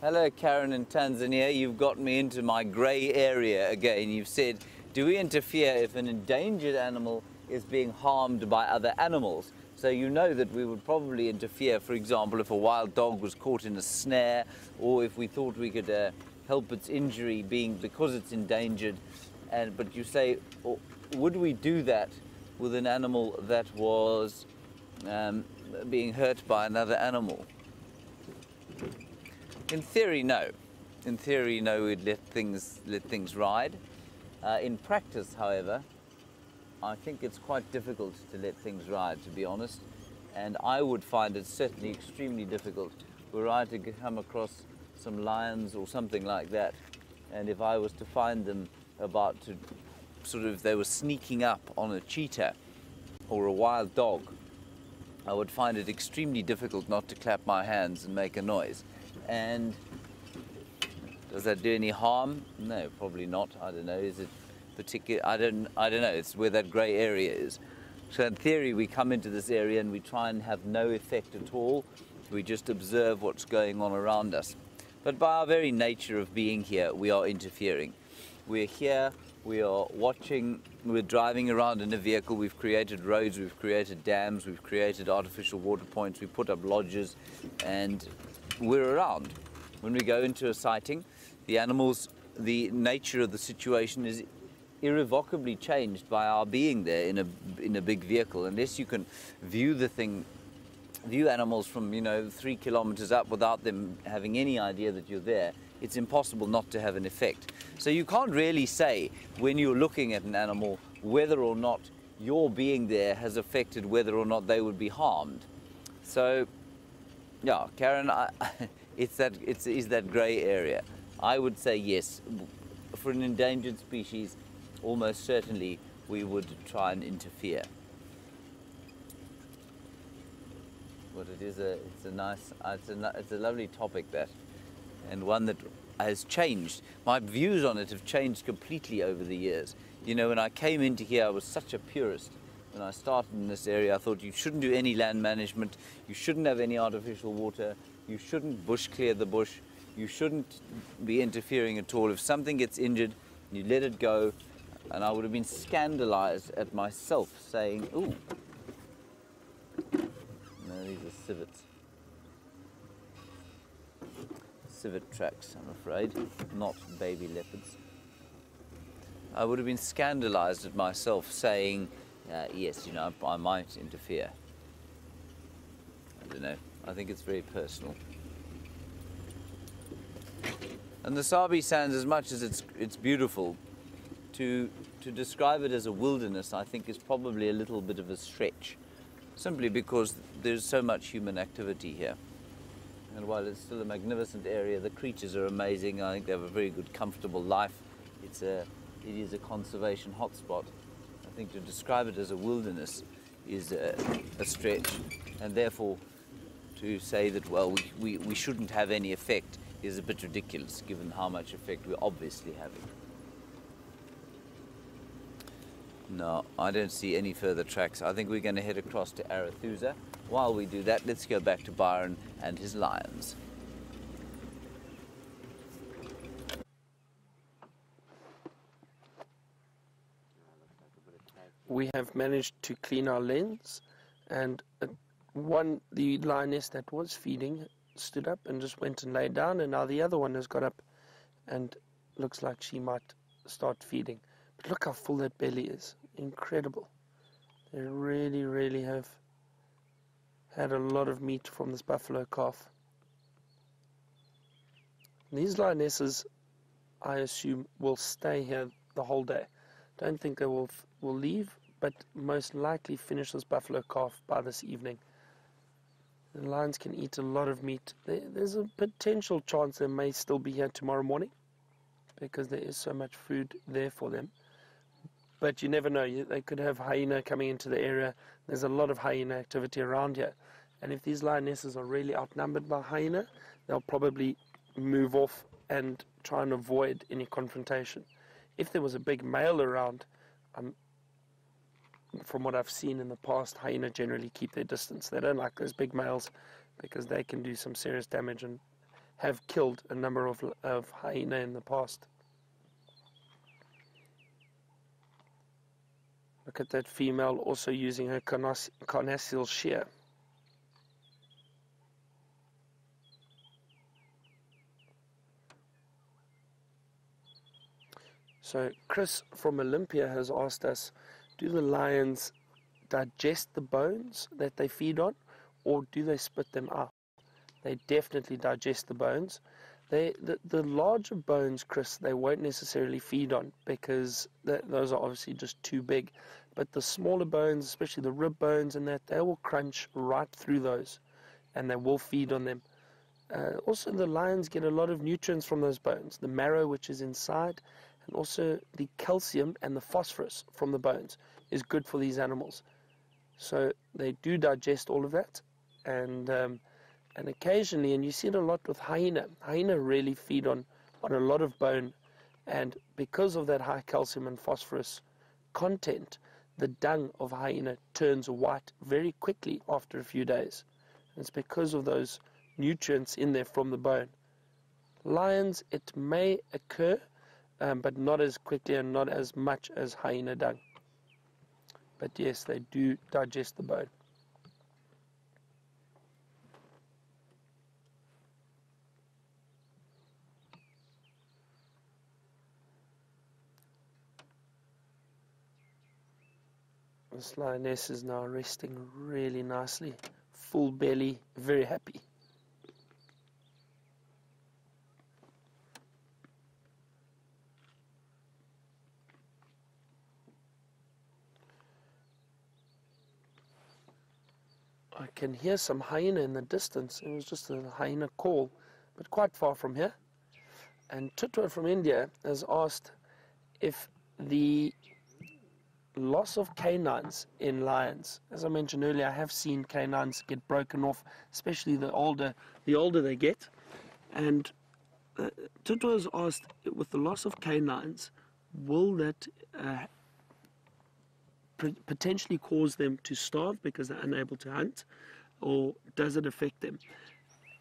Hello, Karen in Tanzania. You've got me into my grey area again. You've said, do we interfere if an endangered animal is being harmed by other animals? So you know that we would probably interfere, for example, if a wild dog was caught in a snare or if we thought we could uh, help its injury being because it's endangered. And, but you say, would we do that with an animal that was um, being hurt by another animal? In theory, no. In theory, no, we'd let things, let things ride. Uh, in practice, however, I think it's quite difficult to let things ride, to be honest. And I would find it certainly extremely difficult were I to come across some lions or something like that. And if I was to find them about to sort of, they were sneaking up on a cheetah or a wild dog, I would find it extremely difficult not to clap my hands and make a noise. And does that do any harm? No, probably not. I don't know. Is it particular? I don't. I don't know. It's where that grey area is. So in theory, we come into this area and we try and have no effect at all. We just observe what's going on around us. But by our very nature of being here, we are interfering. We're here. We are watching. We're driving around in a vehicle. We've created roads. We've created dams. We've created artificial water points. We put up lodges, and we're around. When we go into a sighting, the animals, the nature of the situation is irrevocably changed by our being there in a in a big vehicle. Unless you can view the thing, view animals from you know three kilometers up without them having any idea that you're there, it's impossible not to have an effect. So you can't really say when you're looking at an animal whether or not your being there has affected whether or not they would be harmed. So yeah, Karen, I, it's that it's is that grey area. I would say yes. For an endangered species, almost certainly we would try and interfere. But it is a it's a nice uh, it's a it's a lovely topic that, and one that has changed. My views on it have changed completely over the years. You know, when I came into here, I was such a purist. When I started in this area, I thought you shouldn't do any land management, you shouldn't have any artificial water, you shouldn't bush clear the bush, you shouldn't be interfering at all. If something gets injured, you let it go. And I would have been scandalized at myself saying, ooh. No, these are civets. Civet tracks, I'm afraid, not baby leopards. I would have been scandalized at myself saying, uh, yes, you know, I might interfere. I don't know. I think it's very personal. And the Sabi Sands, as much as it's it's beautiful, to to describe it as a wilderness, I think is probably a little bit of a stretch, simply because there's so much human activity here. And while it's still a magnificent area, the creatures are amazing. I think they have a very good, comfortable life. It's a it is a conservation hotspot. I think to describe it as a wilderness is a, a stretch, and therefore to say that well we, we, we shouldn't have any effect is a bit ridiculous given how much effect we're obviously having. No, I don't see any further tracks. I think we're going to head across to Arathusa. While we do that, let's go back to Byron and his lions. we have managed to clean our lens, and uh, one the lioness that was feeding stood up and just went and lay down, and now the other one has got up, and looks like she might start feeding. Look how full that belly is! Incredible. They really, really have had a lot of meat from this buffalo calf. These lionesses I assume, will stay here the whole day. Don't think they will will leave, but most likely finish this buffalo calf by this evening. The lions can eat a lot of meat. There, there's a potential chance they may still be here tomorrow morning because there is so much food there for them. But you never know. They could have hyena coming into the area. There's a lot of hyena activity around here. And if these lionesses are really outnumbered by hyena, they'll probably move off and try and avoid any confrontation. If there was a big male around, um, from what I've seen in the past, hyena generally keep their distance. They don't like those big males because they can do some serious damage and have killed a number of, of hyena in the past. Look at that female also using her carnass- carnassial shear. So Chris from Olympia has asked us, do the lions digest the bones that they feed on or do they spit them out? They definitely digest the bones. They, the, the larger bones, Chris, they won't necessarily feed on because th- those are obviously just too big. But the smaller bones, especially the rib bones and that, they will crunch right through those and they will feed on them. Uh, also, the lions get a lot of nutrients from those bones the marrow, which is inside, and also the calcium and the phosphorus from the bones is good for these animals. So they do digest all of that, and um, and occasionally, and you see it a lot with hyena. Hyena really feed on on a lot of bone, and because of that high calcium and phosphorus content, the dung of hyena turns white very quickly after a few days. And it's because of those nutrients in there from the bone. Lions, it may occur, um, but not as quickly and not as much as hyena dung. But yes, they do digest the bone. This lioness is now resting really nicely, full belly, very happy. I can hear some hyena in the distance. It was just a hyena call, but quite far from here. And Tutwa from India has asked if the loss of canines in lions. As I mentioned earlier, I have seen canines get broken off, especially the older the older they get. And uh, Tutwa has asked, with the loss of canines, will that uh, potentially cause them to starve because they're unable to hunt, or does it affect them?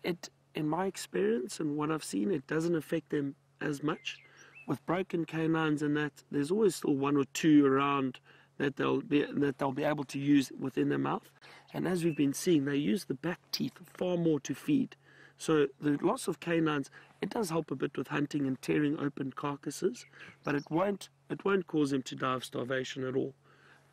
It, in my experience and what I've seen, it doesn't affect them as much. With broken canines and that, there's always still one or two around that they'll be that they'll be able to use within their mouth. And as we've been seeing, they use the back teeth far more to feed. So the loss of canines, it does help a bit with hunting and tearing open carcasses, but it won't it won't cause them to die of starvation at all.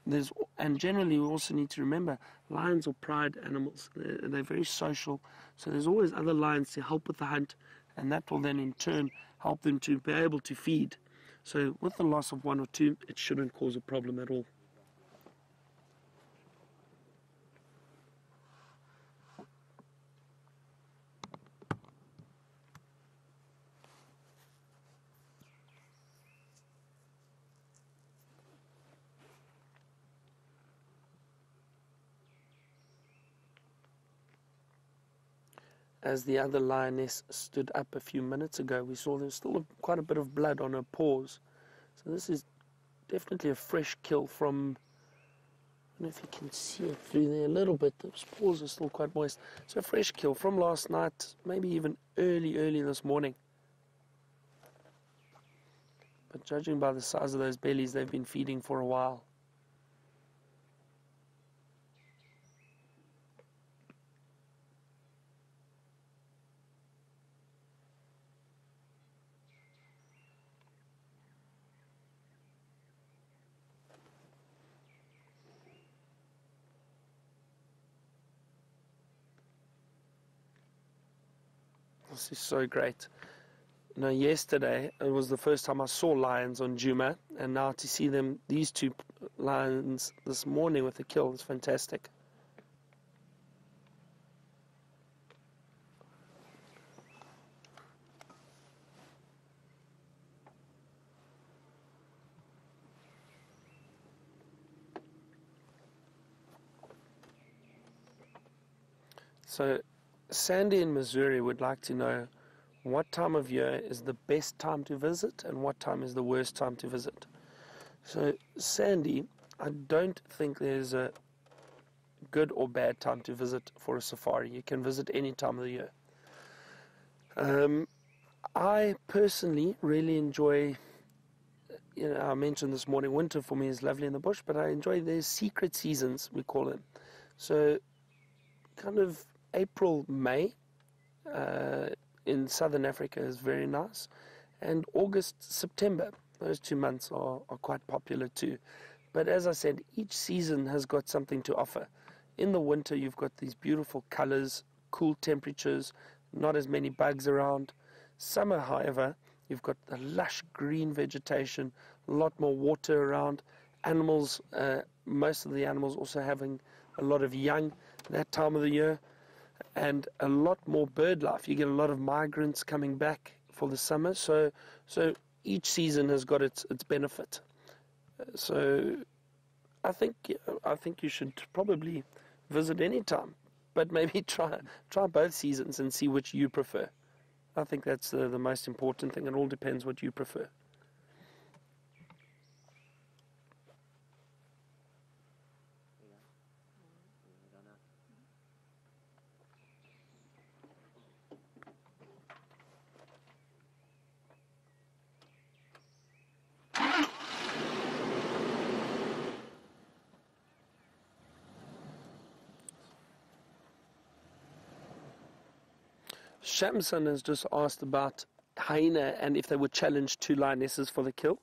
There's, and generally, we also need to remember lions are pride animals. They're, they're very social, so there's always other lions to help with the hunt, and that will then in turn help them to be able to feed. So, with the loss of one or two, it shouldn't cause a problem at all. As the other lioness stood up a few minutes ago, we saw there's still a, quite a bit of blood on her paws. So this is definitely a fresh kill from. I don't know if you can see it through there a little bit. Those paws are still quite moist. So a fresh kill from last night, maybe even early, early this morning. But judging by the size of those bellies, they've been feeding for a while. This is so great. you know, yesterday it was the first time I saw lions on Djuma, and now to see them, these two lions this morning with the kill is fantastic. So, Sandy in Missouri would like to know what time of year is the best time to visit and what time is the worst time to visit. So, Sandy, I don't think there's a good or bad time to visit for a safari. You can visit any time of the year. Um, I personally really enjoy, you know, I mentioned this morning, winter for me is lovely in the bush, but I enjoy the secret seasons, we call them. So, kind of April, May uh, in southern Africa is very nice, and August, September. Those two months are, are quite popular too. But as I said, each season has got something to offer. In the winter, you've got these beautiful colors, cool temperatures, not as many bugs around. Summer, however, you've got the lush green vegetation, a lot more water around. Animals, uh, most of the animals also having a lot of young that time of the year and a lot more bird life. You get a lot of migrants coming back for the summer. So, so each season has got its its benefit. Uh, so, I think I think you should probably visit any time, but maybe try try both seasons and see which you prefer. I think that's the, the most important thing. It all depends what you prefer. Shamson has just asked about hyena and if they would challenge two lionesses for the kill.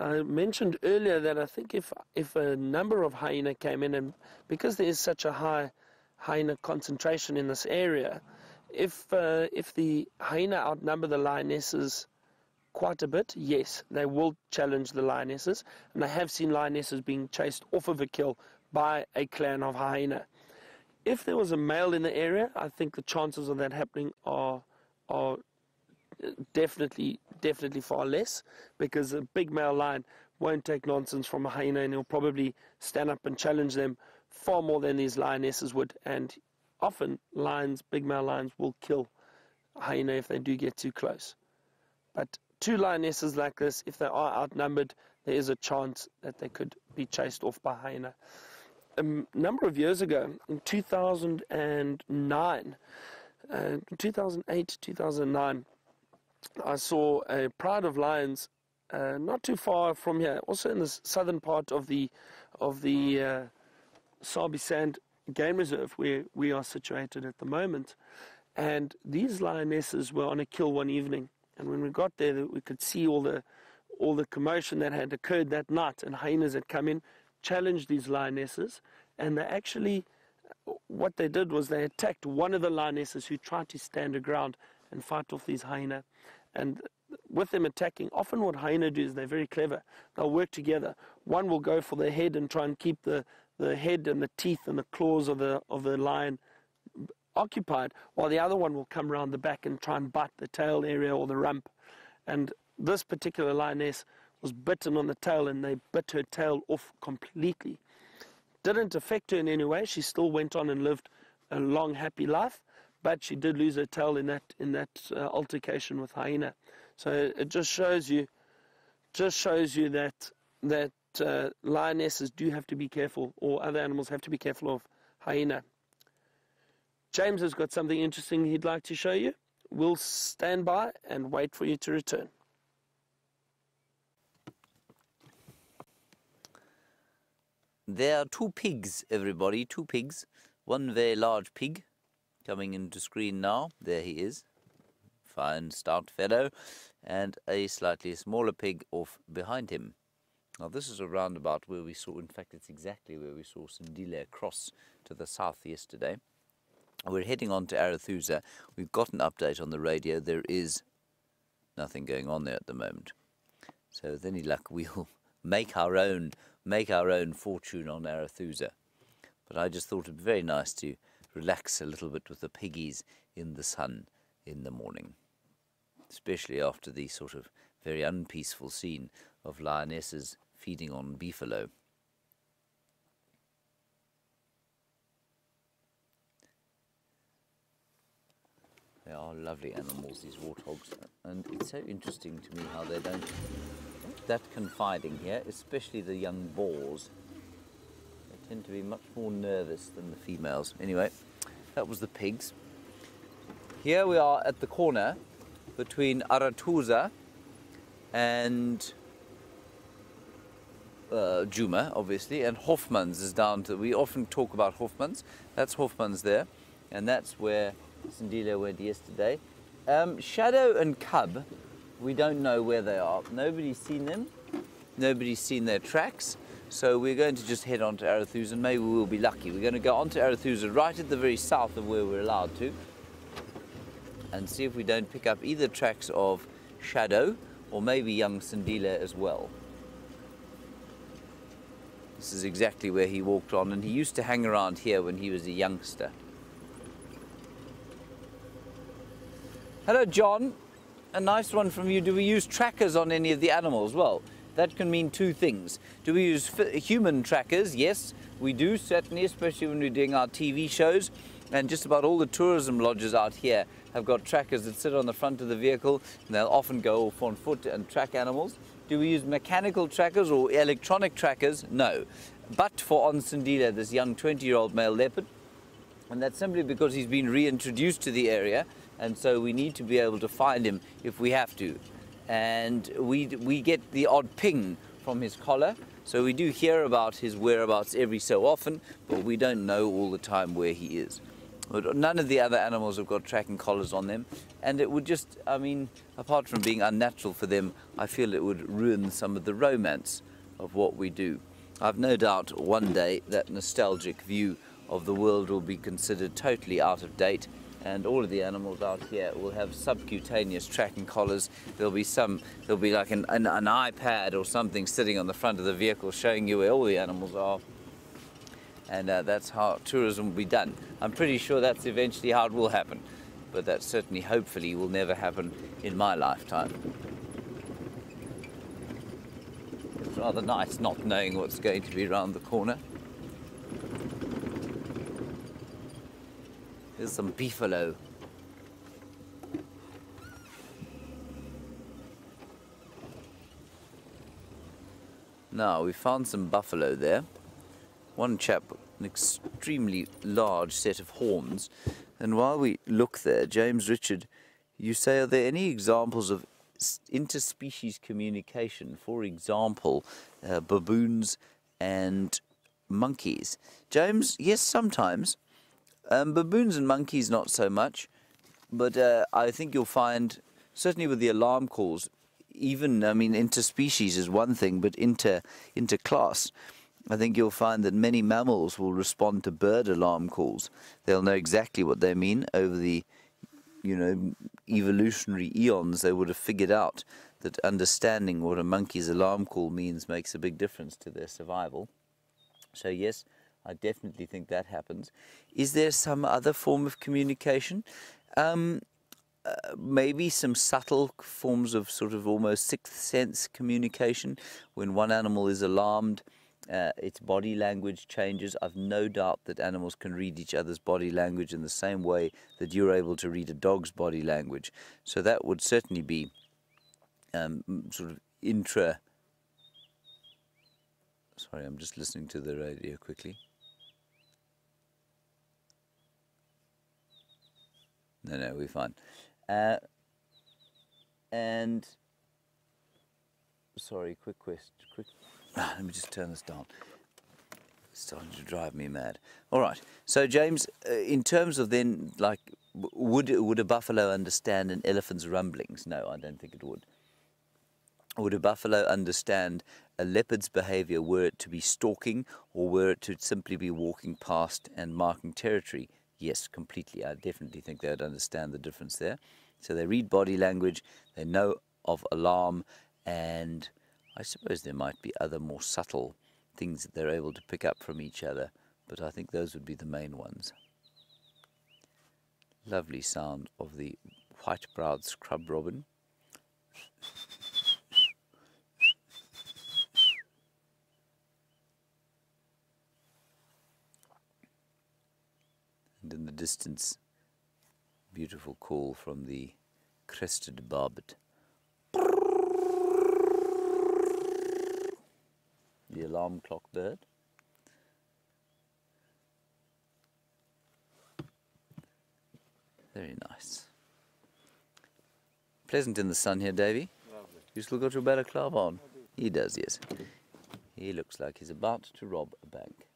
I mentioned earlier that I think if if a number of hyena came in and because there is such a high hyena concentration in this area, if uh, if the hyena outnumber the lionesses quite a bit, yes, they will challenge the lionesses, and I have seen lionesses being chased off of a kill by a clan of hyena if there was a male in the area, I think the chances of that happening are are definitely definitely far less because a big male lion won't take nonsense from a hyena and he'll probably stand up and challenge them far more than these lionesses would. And often lions big male lions will kill a hyena if they do get too close. But two lionesses like this if they are outnumbered there is a chance that they could be chased off by a hyena a number of years ago, in 2009, uh, 2008, 2009, I saw a pride of lions uh, not too far from here, also in the southern part of the of the uh, Sabi Sand Game Reserve, where we are situated at the moment. And these lionesses were on a kill one evening, and when we got there, we could see all the all the commotion that had occurred that night, and hyenas had come in challenged these lionesses, and they actually, what they did was they attacked one of the lionesses who tried to stand her ground and fight off these hyena. And with them attacking, often what hyena do is they're very clever. They'll work together. One will go for the head and try and keep the, the head and the teeth and the claws of the of the lion occupied, while the other one will come around the back and try and bite the tail area or the rump. And this particular lioness was bitten on the tail and they bit her tail off completely. Didn't affect her in any way. She still went on and lived a long, happy life, but she did lose her tail in that in that uh, altercation with hyena. So it just shows you, just shows you that that uh, lionesses do have to be careful, or other animals have to be careful of hyena. James has got something interesting he'd like to show you. We'll stand by and wait for you to return. There are two pigs, everybody, two pigs. One very large pig coming into screen now. There he is. Fine, stout fellow. And a slightly smaller pig off behind him. Now this is a roundabout where we saw, in fact it's exactly where we saw Sandile cross to the south yesterday. We're heading on to Arathusa. We've got an update on the radio. There is nothing going on there at the moment. So with any luck, we'll make our own make our own fortune on Arathusa. But I just thought it'd be very nice to relax a little bit with the piggies in the sun in the morning, especially after the sort of very unpeaceful scene of lionesses feeding on beefalo. They are lovely animals, these warthogs, and it's so interesting to me how they don't that confiding here, especially the young boars. They tend to be much more nervous than the females. Anyway, that was the pigs. Here we are at the corner between Arathusa and uh, Djuma, obviously, and Hofmans is down to. We often talk about Hofmans. That's Hofmans there, and that's where Sandile went yesterday. Um, Shadow and Cub, we don't know where they are. Nobody's seen them. Nobody's seen their tracks. So we're going to just head on to Arathusa and maybe we'll be lucky. We're going to go on to Arathusa right at the very south of where we're allowed to and see if we don't pick up either tracks of Shadow or maybe young Sandile as well. This is exactly where he walked on and he used to hang around here when he was a youngster. Hello, John. A nice one from you. Do we use trackers on any of the animals? Well, that can mean two things. Do we use human trackers? Yes, we do, certainly, especially when we're doing our TV shows. And just about all the tourism lodges out here have got trackers that sit on the front of the vehicle, and they'll often go off on foot and track animals. Do we use mechanical trackers or electronic trackers? No. But for on Sandile, this young 20 year old male leopard, and that's simply because he's been reintroduced to the area and so we need to be able to find him if we have to. And we, we get the odd ping from his collar, so we do hear about his whereabouts every so often, but we don't know all the time where he is. But none of the other animals have got tracking collars on them, and it would just, I mean, apart from being unnatural for them, I feel it would ruin some of the romance of what we do. I've no doubt one day that nostalgic view of the world will be considered totally out of date and all of the animals out here will have subcutaneous tracking collars. There'll be some, there'll be like an, an, an, iPad or something sitting on the front of the vehicle showing you where all the animals are. And uh, that's how tourism will be done. I'm pretty sure that's eventually how it will happen, but that certainly, hopefully, will never happen in my lifetime. It's rather nice not knowing what's going to be around the corner. Here's some beefalo. Now, we found some buffalo there. One chap, an extremely large set of horns. And while we look there, James Richard, you say, are there any examples of interspecies communication? For example, uh, baboons and monkeys. James, yes, sometimes. Um, baboons and monkeys, not so much. But uh, I think you'll find, certainly with the alarm calls, even, I mean, interspecies is one thing, but inter interclass, I think you'll find that many mammals will respond to bird alarm calls. They'll know exactly what they mean over the, you know, evolutionary eons. They would have figured out that understanding what a monkey's alarm call means makes a big difference to their survival. So yes, I definitely think that happens. Is there some other form of communication? Um, uh, maybe some subtle forms of sort of almost sixth sense communication. When one animal is alarmed, uh, its body language changes. I've no doubt that animals can read each other's body language in the same way that you're able to read a dog's body language. So that would certainly be um, sort of intra. Sorry, I'm just listening to the radio quickly. No, no, we're fine. Uh, and sorry, quick question. Quick. Let me just turn this down. It's starting to drive me mad. All right. So, James, uh, in terms of then, like, would would a buffalo understand an elephant's rumblings? No, I don't think it would. Would a buffalo understand a leopard's behavior were it to be stalking or were it to simply be walking past and marking territory? Yes, completely. I definitely think they would understand the difference there. So they read body language, they know of alarm, and I suppose there might be other more subtle things that they're able to pick up from each other, but I think those would be the main ones. Lovely sound of the white-browed scrub robin. And in the distance, beautiful call from the crested barbet. The alarm clock bird. Very nice. Pleasant in the sun here, Davy. Lovely. You still got your balaclava on? He does, yes. He looks like he's about to rob a bank.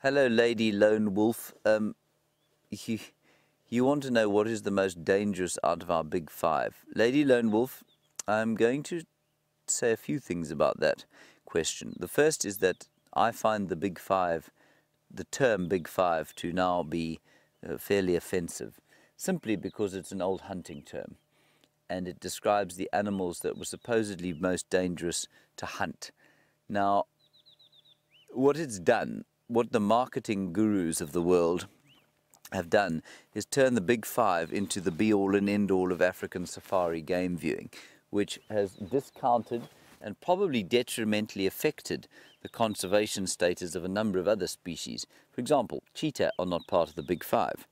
Hello, Lady Lone Wolf. Um, you, you want to know what is the most dangerous out of our big five? Lady Lone Wolf, I'm going to say a few things about that question. The first is that I find the big five, the term big five, to now be uh, fairly offensive, simply because it's an old hunting term and it describes the animals that were supposedly most dangerous to hunt. Now, what it's done, what the marketing gurus of the world have done, is turn the big five into the be all and end all of African safari game viewing, which has discounted and probably detrimentally affected the conservation status of a number of other species. For example, cheetah are not part of the big five,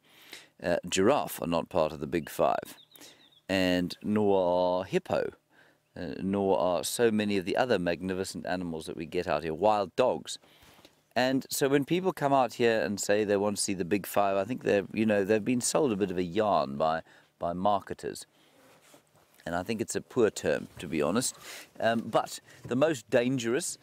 uh, giraffe are not part of the big five, and nor are hippo, uh, nor are so many of the other magnificent animals that we get out here, wild dogs. And so when people come out here and say they want to see the big five, I think they're, you know, they've been sold a bit of a yarn by, by marketers. And I think it's a poor term, to be honest. Um, but the most dangerous,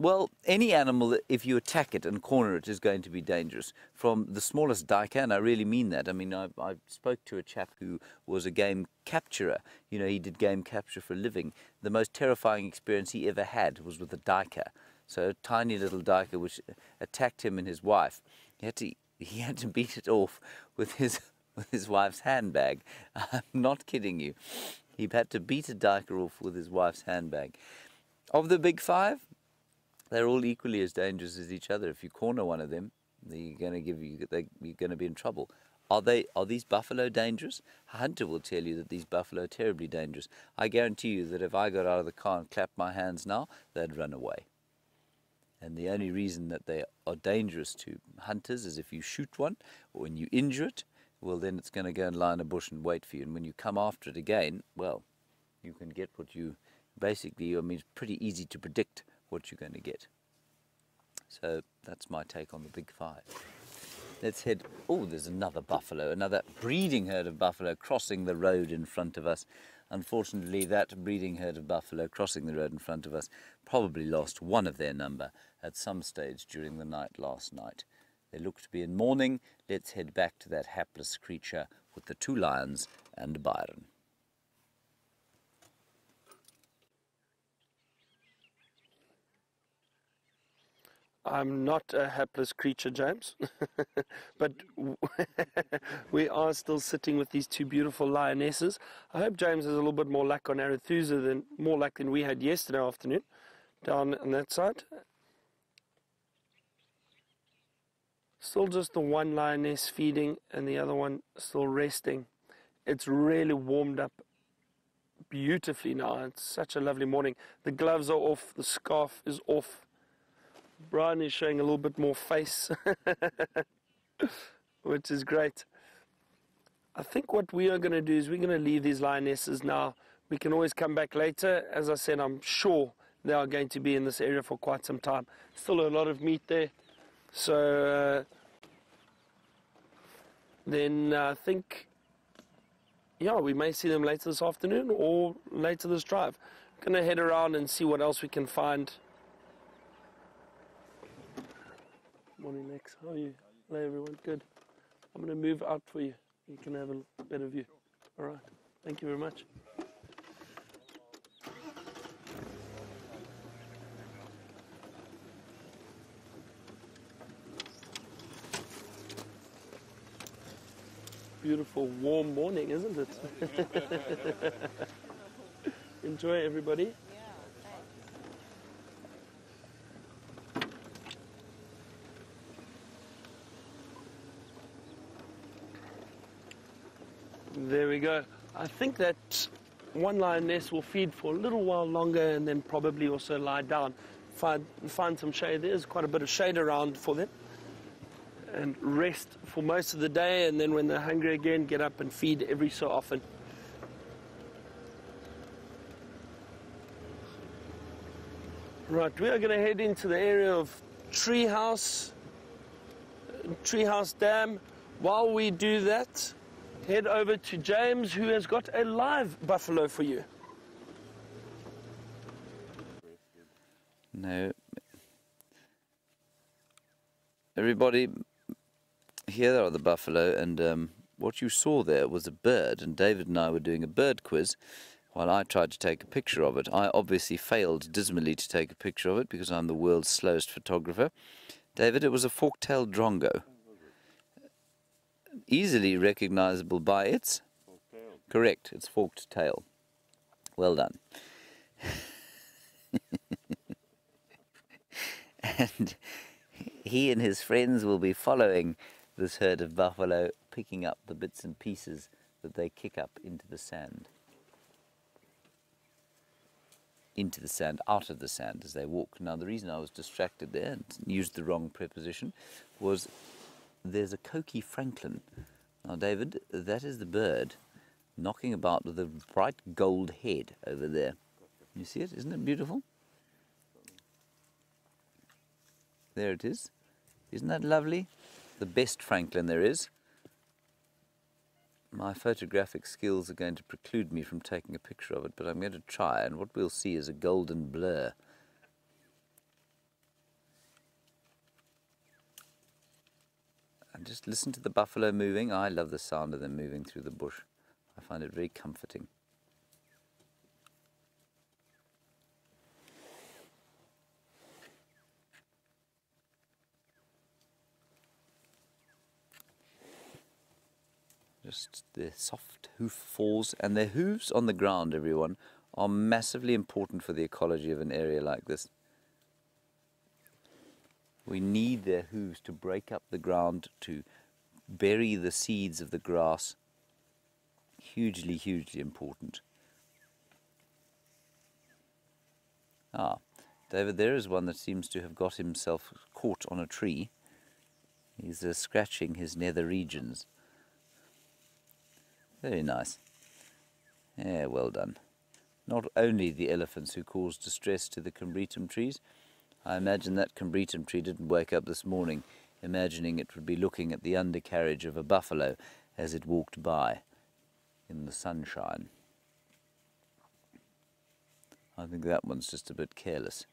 well, any animal, if you attack it and corner it, is going to be dangerous. From the smallest duiker, and I really mean that. I mean, I, I spoke to a chap who was a game capturer. You know, he did game capture for a living. The most terrifying experience he ever had was with a duiker. So a tiny little duiker which attacked him and his wife. He had to he had to beat it off with his with his wife's handbag. I'm not kidding you. He had to beat a duiker off with his wife's handbag. Of the big five, they're all equally as dangerous as each other. If you corner one of them, you're going to give you you're going to be in trouble. Are they are these buffalo dangerous? A hunter will tell you that these buffalo are terribly dangerous. I guarantee you that if I got out of the car and clapped my hands now, they'd run away. And the only reason that they are dangerous to hunters is if you shoot one or when you injure it, well, then it's going to go and lie in a bush and wait for you. And when you come after it again, well, you can get what you basically, I mean, it's pretty easy to predict what you're going to get. So that's my take on the big five. Let's head. Oh, there's another buffalo, another breeding herd of buffalo crossing the road in front of us. Unfortunately, that breeding herd of buffalo crossing the road in front of us probably lost one of their number at some stage during the night last night. They look to be in mourning. Let's head back to that hapless creature with the two lions and Byron. I'm not a hapless creature, James, but we are still sitting with these two beautiful lionesses. I hope James has a little bit more luck on Arathusa than more luck than we had yesterday afternoon, down on that side. Still just the one lioness feeding and the other one still resting. It's really warmed up beautifully now. It's such a lovely morning. The gloves are off, the scarf is off. Brian is showing a little bit more face, which is great. I think what we are going to do is we're going to leave these lionesses now. We can always come back later. As I said, I'm sure they are going to be in this area for quite some time. Still a lot of meat there. So uh, then I think, yeah, we may see them later this afternoon or later this drive. Going to head around and see what else we can find. Morning, Lex. How are you? Hello, everyone. Good. I'm going to move out for you. You can have a better view. All right. Thank you very much. Beautiful, warm morning, isn't it? Enjoy, everybody. There we go. I think that one lioness will feed for a little while longer and then probably also lie down. Find, find some shade. There's quite a bit of shade around for them. And rest for most of the day, and then when they're hungry again, get up and feed every so often. Right, we are going to head into the area of Treehouse, Treehouse Dam. While we do that, head over to James, who has got a live buffalo for you. No. Everybody, here are the buffalo, and um, what you saw there was a bird, and David and I were doing a bird quiz while I tried to take a picture of it. I obviously failed dismally to take a picture of it because I'm the world's slowest photographer. David, it was a fork-tailed drongo. Easily recognizable by its... Correct, its forked tail. Well done. and he and his friends will be following this herd of buffalo, picking up the bits and pieces that they kick up into the sand. Into the sand, out of the sand as they walk. Now, the reason I was distracted there and used the wrong preposition was there's a Coqui francolin. Now, David, that is the bird knocking about with a bright gold head over there. You see it? Isn't it beautiful? There it is. Isn't that lovely? The best francolin there is. My photographic skills are going to preclude me from taking a picture of it, but I'm going to try, and what we'll see is a golden blur. And just listen to the buffalo moving. I love the sound of them moving through the bush. I find it very comforting. Just their soft hoof falls, and their hooves on the ground, everyone, are massively important for the ecology of an area like this. We need their hooves to break up the ground, to bury the seeds of the grass. Hugely, hugely important. Ah, David, there is one that seems to have got himself caught on a tree. He's uh, scratching his nether regions. Very nice. Yeah, well done. Not only the elephants who cause distress to the combretum trees, I imagine that combretum tree didn't wake up this morning imagining it would be looking at the undercarriage of a buffalo as it walked by in the sunshine. I think that one's just a bit careless.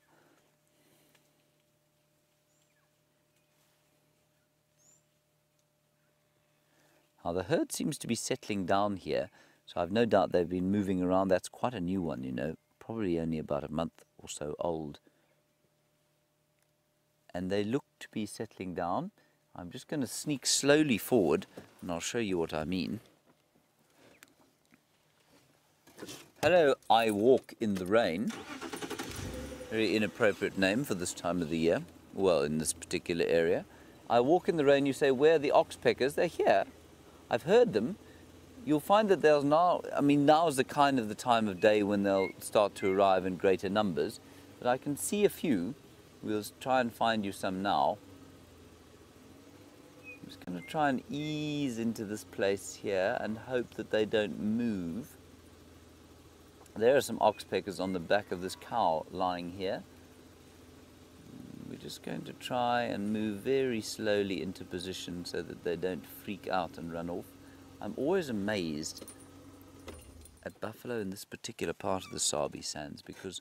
Now the herd seems to be settling down here, so I've no doubt they've been moving around. That's quite a new one, you know, probably only about a month or so old. And they look to be settling down. I'm just going to sneak slowly forward and I'll show you what I mean. Hello, I walk in the rain. Very inappropriate name for this time of the year. Well, in this particular area. I walk in the rain, you say, where are the oxpeckers? They're here. I've heard them. You'll find that there's now, I mean, now is the kind of the time of day when they'll start to arrive in greater numbers. But I can see a few. We'll try and find you some now. I'm just going to try and ease into this place here and hope that they don't move. There are some oxpeckers on the back of this cow lying here. Just going to try and move very slowly into position so that they don't freak out and run off. I'm always amazed at buffalo in this particular part of the Sabi Sands because,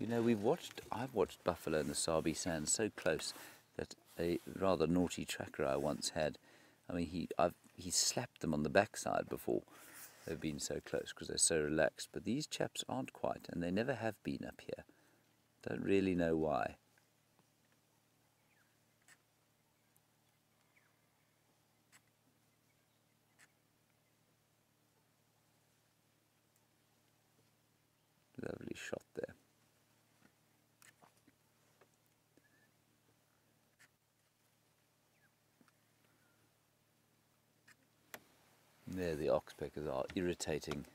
you know, we've watched, I've watched buffalo in the Sabi Sands so close that a rather naughty tracker I once had, I mean, he, I've, he slapped them on the backside before. They've been so close because they're so relaxed. But these chaps aren't quite, and they never have been up here. Don't really know why. Shot there. There the oxpeckers are irritating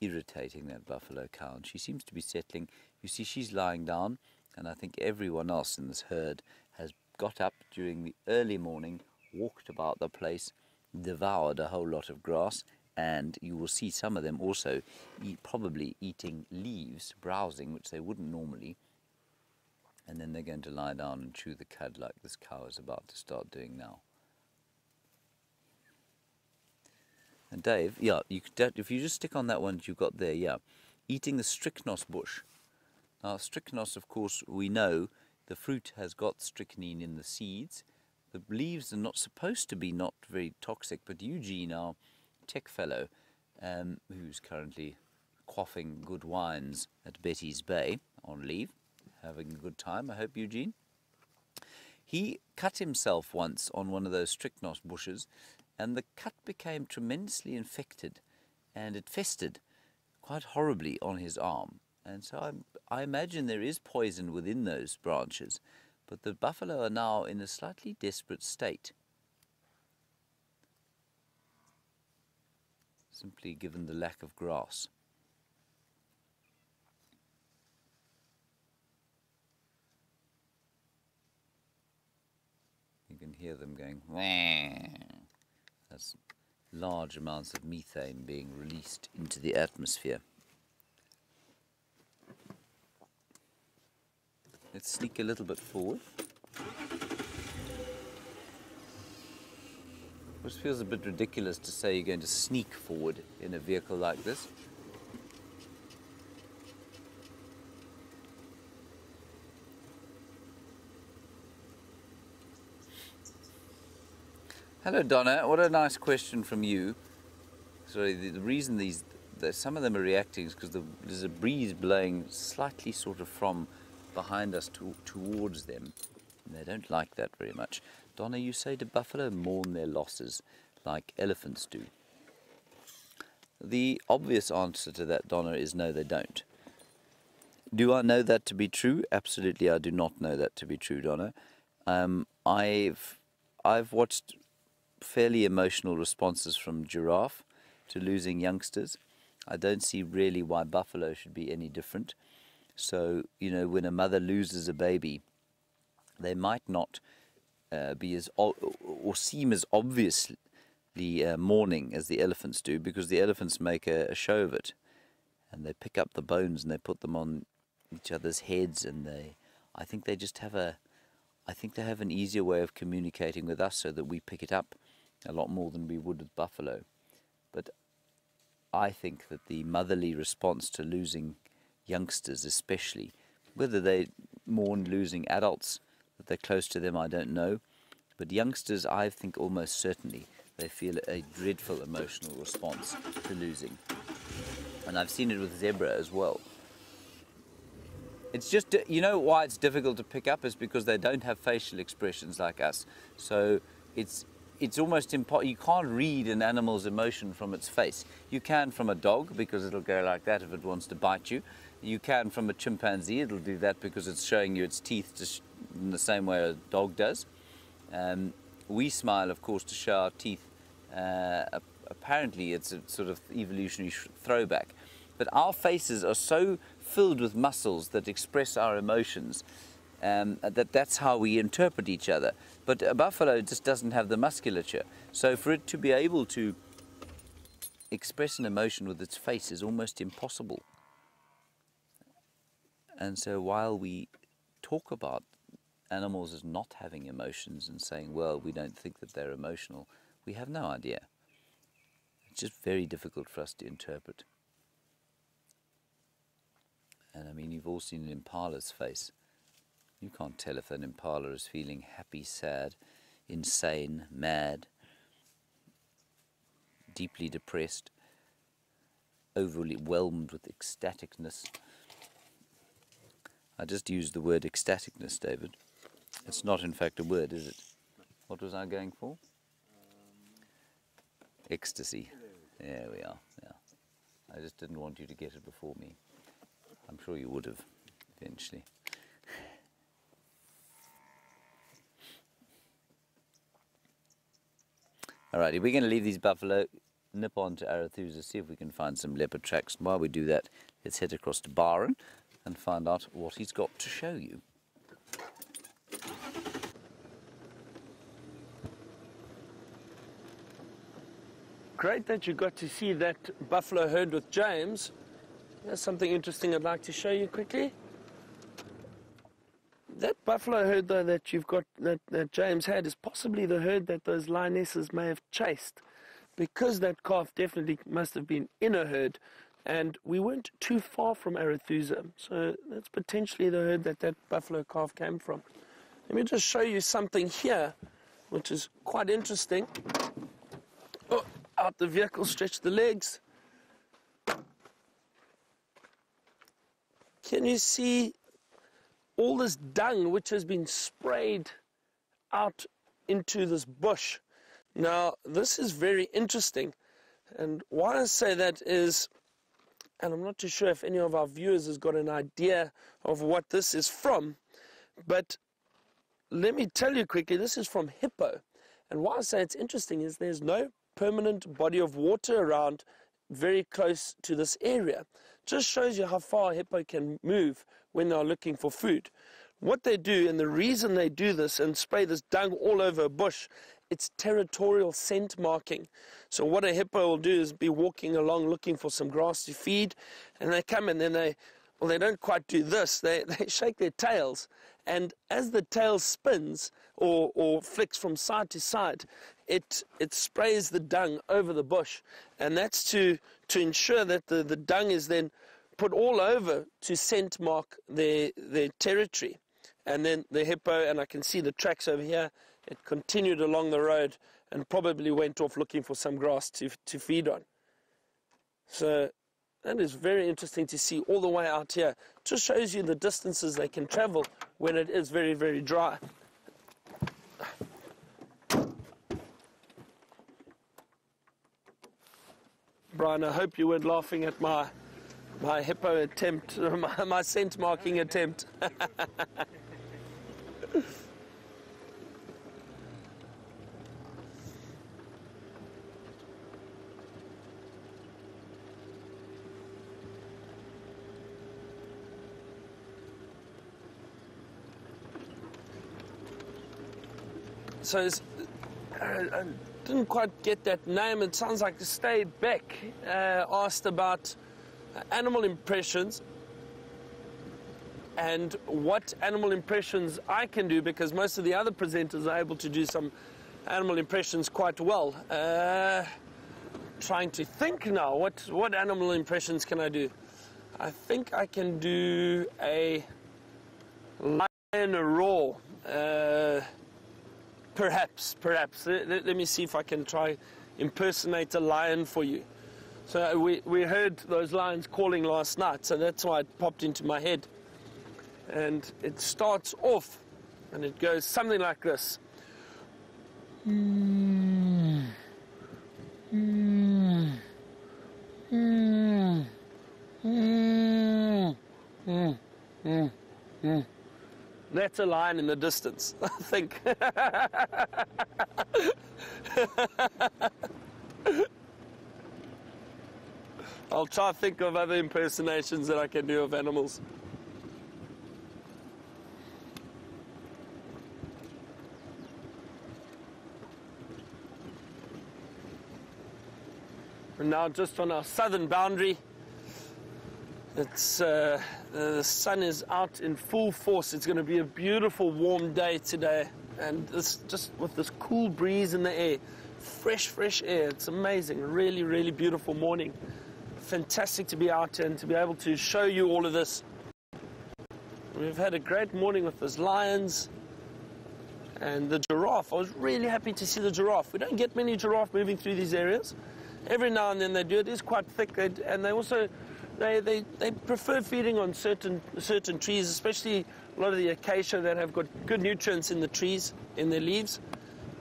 irritating that buffalo cow and she seems to be settling. You see she's lying down and I think everyone else in this herd has got up during the early morning, walked about the place, devoured a whole lot of grass and you will see some of them also eat, probably eating leaves, browsing, which they wouldn't normally. And then they're going to lie down and chew the cud like this cow is about to start doing now. And Dave, yeah, you could, if you just stick on that one that you got there, yeah, eating the strychnos bush. Now, strychnos, of course, we know the fruit has got strychnine in the seeds. The leaves are not supposed to be not very toxic, but Eugene, our tech fellow, um, who's currently quaffing good wines at Betty's Bay on leave, having a good time, I hope, Eugene. He cut himself once on one of those strychnos bushes and the cut became tremendously infected and it festered quite horribly on his arm. And so I, I imagine there is poison within those branches, but the buffalo are now in a slightly desperate state. Simply given the lack of grass. You can hear them going, Wah! There's large amounts of methane being released into the atmosphere. Let's sneak a little bit forward. Which feels a bit ridiculous to say you're going to sneak forward in a vehicle like this. Hello, Donna. What a nice question from you. Sorry, the, the reason these, the, some of them are reacting is because the, there's a breeze blowing slightly sort of from behind us to, towards them. And they don't like that very much. Donna, you say do buffalo mourn their losses like elephants do? The obvious answer to that, Donna, is no, they don't. Do I know that to be true? Absolutely, I do not know that to be true, Donna. Um, I've I've watched fairly emotional responses from giraffe to losing youngsters. I don't see really why buffalo should be any different. So, you know, when a mother loses a baby, they might not uh, be as or seem as obviously uh, mourning as the elephants do because the elephants make a, a show of it and they pick up the bones and they put them on each other's heads and they I think they just have a I think they have an easier way of communicating with us so that we pick it up a lot more than we would with buffalo. But I think that the motherly response to losing youngsters, especially, whether they mourn losing adults, that they're close to them, I don't know. But youngsters, I think almost certainly, they feel a dreadful emotional response to losing. And I've seen it with zebra as well. It's just, you know why it's difficult to pick up is because they don't have facial expressions like us. So it's it's almost impossible. You can't read an animal's emotion from its face. You can from a dog because it'll go like that if it wants to bite you. You can from a chimpanzee. It'll do that because it's showing you its teeth in the same way a dog does. Um, we smile, of course, to show our teeth. Uh, apparently, it's a sort of evolutionary throwback. But our faces are so filled with muscles that express our emotions um, that that's how we interpret each other. But a buffalo just doesn't have the musculature. So for it to be able to express an emotion with its face is almost impossible. And so while we talk about animals as not having emotions and saying, well, we don't think that they're emotional, we have no idea. It's just very difficult for us to interpret. And I mean, you've all seen an impala's face. You can't tell if an impala is feeling happy, sad, insane, mad, deeply depressed, overwhelmed with ecstaticness. I just used the word ecstaticness, David. It's not, in fact, a word, is it? What was I going for? Ecstasy. There we are. Yeah. I just didn't want you to get it before me. I'm sure you would have eventually. Alrighty, we're going to leave these buffalo, nip on to Arathusa, see if we can find some leopard tracks. And while we do that, let's head across to Byron and find out what he's got to show you. Great that you got to see that buffalo herd with James. There's something interesting I'd like to show you quickly. That buffalo herd, though, that you've got, that, that James had, is possibly the herd that those lionesses may have chased. Because that calf definitely must have been in a herd, and we weren't too far from Arathusa. So that's potentially the herd that that buffalo calf came from. Let me just show you something here, which is quite interesting. Out the vehicle, stretch the legs. Can you see all this dung which has been sprayed out into this bush? Now, this is very interesting. And why I say that is, and I'm not too sure if any of our viewers has got an idea of what this is from, but let me tell you quickly, this is from hippo. And why I say it's interesting is there's no permanent body of water around very close to this area. Just shows you how far a hippo can move when they're looking for food. What they do, and the reason they do this and spray this dung all over a bush, it's territorial scent marking. So what a hippo will do is be walking along looking for some grass to feed, and they come and then they, well, they don't quite do this. They, they shake their tails, and as the tail spins or, or flicks from side to side, it, it sprays the dung over the bush. And that's to, to ensure that the, the dung is then put all over to scent mark their, their territory. And then the hippo, and I can see the tracks over here, it continued along the road and probably went off looking for some grass to, to feed on. So that is very interesting to see all the way out here. Just shows you the distances they can travel when it is very, very dry. Brian, I hope you weren't laughing at my my hippo attempt, my, my scent marking attempt. so uh, I didn't quite get that name. It sounds like Stay Beck uh, asked about animal impressions and what animal impressions I can do because most of the other presenters are able to do some animal impressions quite well. Uh, trying to think now, what, what animal impressions can I do? I think I can do a lion roar. Uh, perhaps, perhaps. Let, let, me see if I can try impersonate a lion for you. So we, we heard those lions calling last night, so that's why it popped into my head. And it starts off and it goes something like this. Mm. Mm. Mm. Mm. Mm. Mm. Mm. That's a lion in the distance, I think. I'll try to think of other impersonations that I can do of animals. We're now just on our southern boundary. It's uh, the sun is out in full force. It's going to be a beautiful warm day today, and just with this cool breeze in the air, fresh, fresh air. It's amazing. Really, really beautiful morning. Fantastic to be out and to be able to show you all of this. We've had a great morning with those lions and the giraffe. I was really happy to see the giraffe. We don't get many giraffe moving through these areas. Every now and then they do. It is quite thick, and they also they, they, they prefer feeding on certain certain trees, especially a lot of the acacia that have got good nutrients in the trees, in their leaves.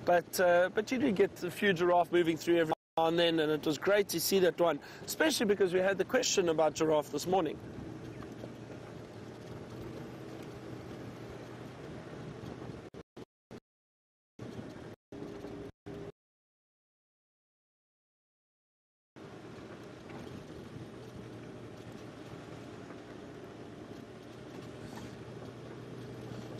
But uh, but you do get a few giraffe moving through every now and then, and it was great to see that one, especially because we had the question about giraffe this morning.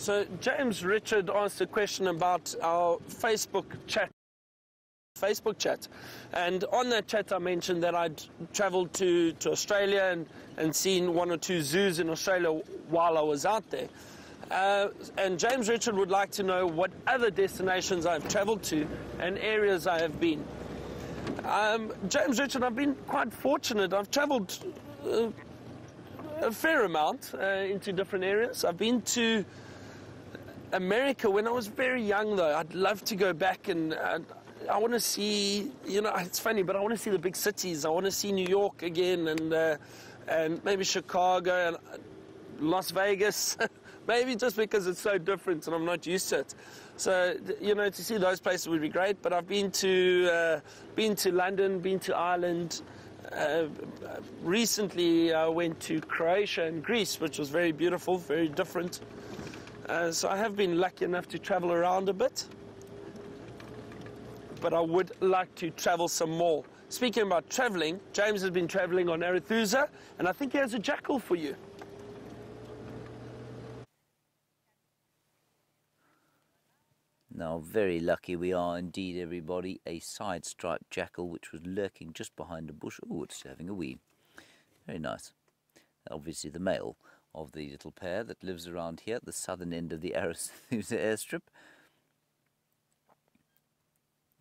So James Richard asked a question about our Facebook chat. Facebook chat. And on that chat, I mentioned that I'd traveled to, to Australia and, and seen one or two zoos in Australia while I was out there. Uh, and James Richard would like to know what other destinations I've traveled to and areas I have been. Um, James Richard, I've been quite fortunate. I've traveled uh, a fair amount uh, into different areas. I've been to America when I was very young, though. I'd love to go back and uh, I want to see, you know, it's funny, but I want to see the big cities. I want to see New York again and, uh, and maybe Chicago and uh, Las Vegas. maybe just because it's so different and I'm not used to it. So, you know, to see those places would be great. But I've been to, uh, been to London, been to Ireland. Uh, recently, I went to Croatia and Greece, which was very beautiful, very different. Uh, so I have been lucky enough to travel around a bit but I would like to travel some more. Speaking about traveling, James has been traveling on Arathusa, and I think he has a jackal for you. Now, very lucky we are indeed, everybody. A side striped jackal which was lurking just behind a bush. Oh, it's having a wee. Very nice. Obviously, the male of the little pair that lives around here at the southern end of the Arathusa airstrip.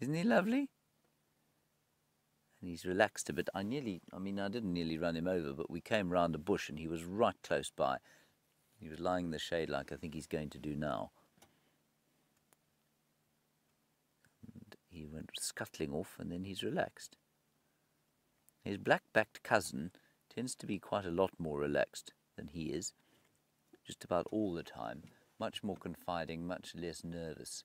Isn't he lovely? And he's relaxed a bit. I nearly, I mean, I didn't nearly run him over, but we came round a bush and he was right close by. He was lying in the shade like I think he's going to do now. And he went scuttling off and then he's relaxed. His black-backed cousin tends to be quite a lot more relaxed than he is, just about all the time, much more confiding, much less nervous.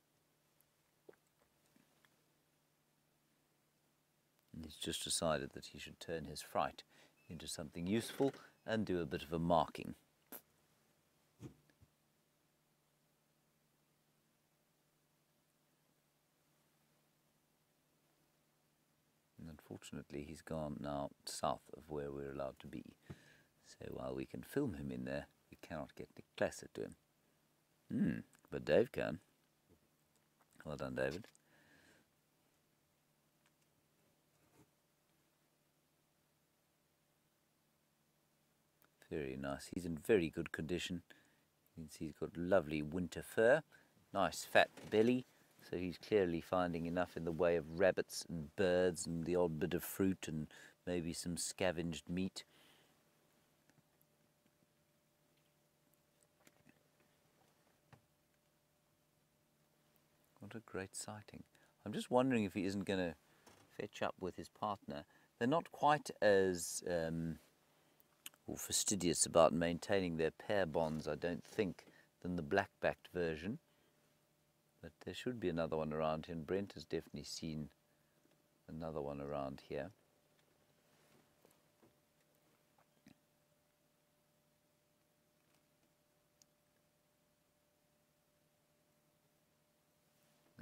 And he's just decided that he should turn his fright into something useful and do a bit of a marking. Unfortunately, he's gone now south of where we're allowed to be. So while we can film him in there, we cannot get the closer to him. Hmm, but Dave can. Well done, David. Very nice. He's in very good condition. You can see he's got lovely winter fur, nice fat belly. So he's clearly finding enough in the way of rabbits and birds and the odd bit of fruit and maybe some scavenged meat. What a great sighting. I'm just wondering if he isn't going to fetch up with his partner. They're not quite as um, fastidious about maintaining their pair bonds, I don't think, than the black-backed version. But there should be another one around here, and Brent has definitely seen another one around here.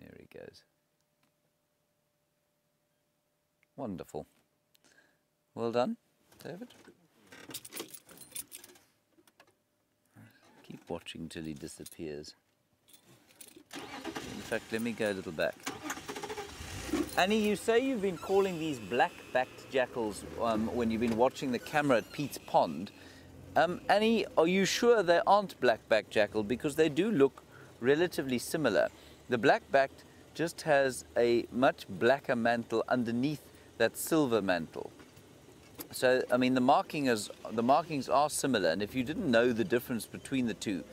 There he goes. Wonderful. Well done, David. Keep watching till he disappears. In fact, let me go a little back. Annie, you say you've been calling these black-backed jackals um, when you've been watching the camera at Pete's Pond. Um, Annie, are you sure they aren't black-backed jackal? Because they do look relatively similar. The black-backed just has a much blacker mantle underneath that silver mantle. So, I mean, the marking is the markings are similar, and if you didn't know the difference between the two,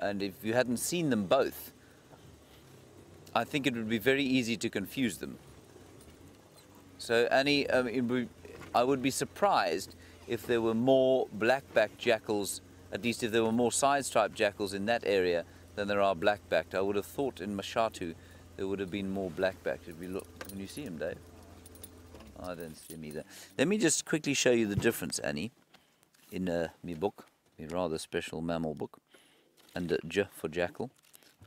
and if you hadn't seen them both, I think it would be very easy to confuse them. So, Annie, I, would be surprised if there were more black-backed jackals, at least if there were more side-striped jackals in that area than there are black-backed. I would have thought in Mashatu there would have been more black-backed. If you look, when you see them, Dave. I don't see him either. Let me just quickly show you the difference, Annie, in uh, my book, my rather special mammal book, and uh, J for jackal.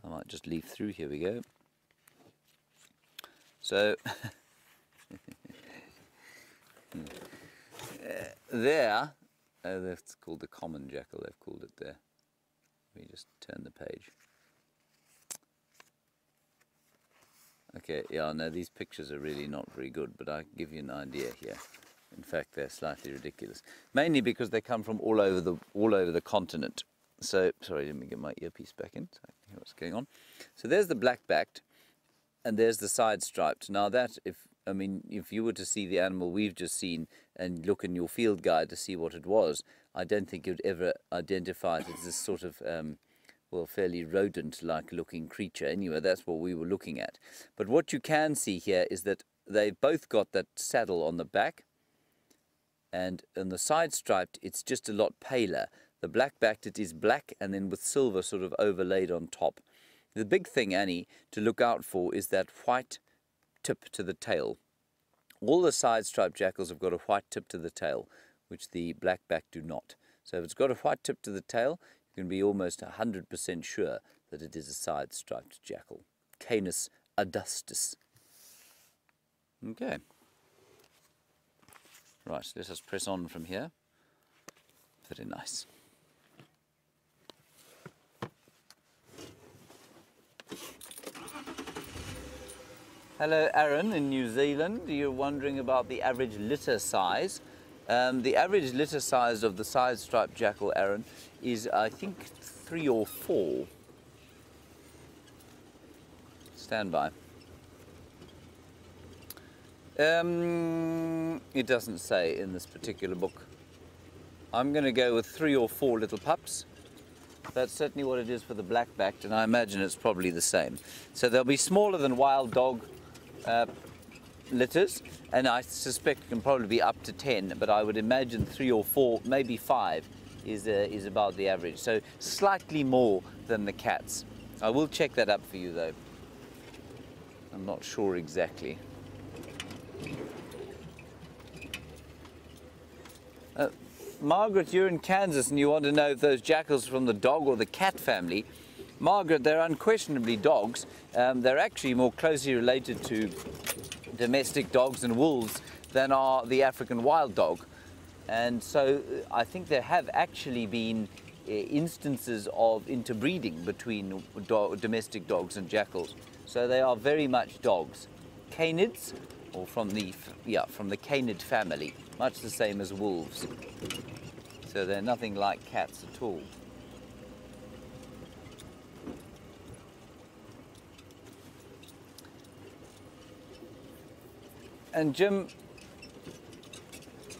I might just leaf through. Here we go. So, uh, there, uh, that's called the common jackal, they've called it there. Let me just turn the page. Okay, yeah, no, these pictures are really not very good, but I give you an idea here. In fact, they're slightly ridiculous, mainly because they come from all over the all over the continent. So, sorry, let me get my earpiece back in so I can hear what's going on. So there's the black-backed, and there's the side-striped. Now that, if I mean, if you were to see the animal we've just seen and look in your field guide to see what it was, I don't think you'd ever identify it as this sort of um, well, fairly rodent-like looking creature. Anyway, that's what we were looking at. But what you can see here is that they've both got that saddle on the back, and on the side striped, it's just a lot paler. The black backed, it is black and then with silver sort of overlaid on top. The big thing, Annie, to look out for is that white tip to the tail. All the side striped jackals have got a white tip to the tail, which the black back do not. So if it's got a white tip to the tail, you can be almost 100% sure that it is a side striped jackal. Canis adustus. Okay. Right, let us press on from here. Very nice. Hello, Aaron in New Zealand. You're wondering about the average litter size. Um, the average litter size of the side striped jackal, Aaron, is I think three or four. Stand by. Um, it doesn't say in this particular book. I'm going to go with three or four little pups. That's certainly what it is for the black-backed, and I imagine it's probably the same. So they'll be smaller than wild dog uh, litters, and I suspect it can probably be up to 10, but I would imagine three or four, maybe five, is, uh, is about the average. So slightly more than the cats. I will check that up for you, though. I'm not sure exactly. Uh, Margaret, you're in Kansas and you want to know if those jackals are from the dog or the cat family. Margaret, they're unquestionably dogs. Um, they're actually more closely related to domestic dogs and wolves than are the African wild dog. And so uh, I think there have actually been uh, instances of interbreeding between do domestic dogs and jackals. So they are very much dogs. Canids, or from the, yeah, from the canid family, much the same as wolves. So they're nothing like cats at all. And Jim,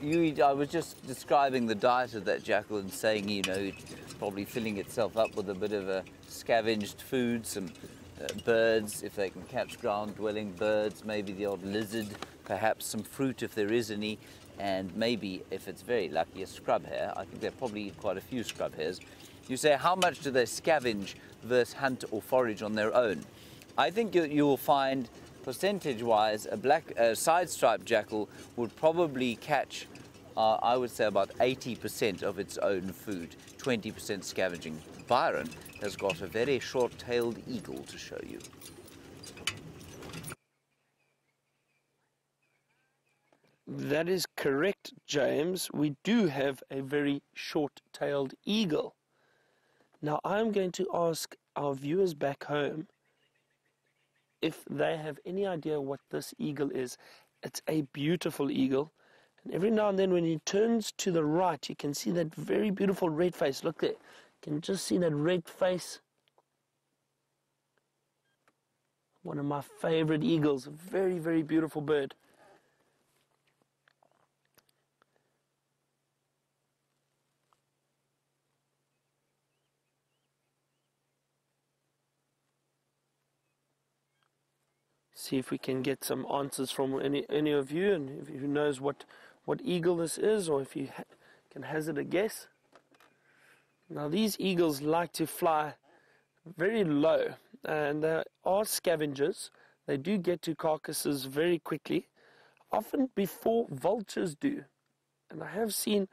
you, I was just describing the diet of that jackal and saying, you know, probably filling itself up with a bit of a scavenged food, some uh, birds, if they can catch ground-dwelling birds, maybe the odd lizard, perhaps some fruit if there is any, and maybe, if it's very lucky, a scrub hare. I think there are probably quite a few scrub hares. You say, how much do they scavenge versus hunt or forage on their own? I think you, you will find percentage-wise, a black uh, side-striped jackal would probably catch, uh, I would say, about 80% of its own food, 20% scavenging. Byron has got a very short-tailed eagle to show you. That is correct, James. We do have a very short-tailed eagle. Now I'm going to ask our viewers back home if they have any idea what this eagle is. It's a beautiful eagle. And every now and then when he turns to the right, you can see that very beautiful red face. Look there. You can just see that red face. One of my favorite eagles. Very, very beautiful bird. See if we can get some answers from any any of you and if who knows what what eagle this is or if you ha can hazard a guess. Now these eagles like to fly very low and they are scavengers. They do get to carcasses very quickly often before vultures do. And i have seen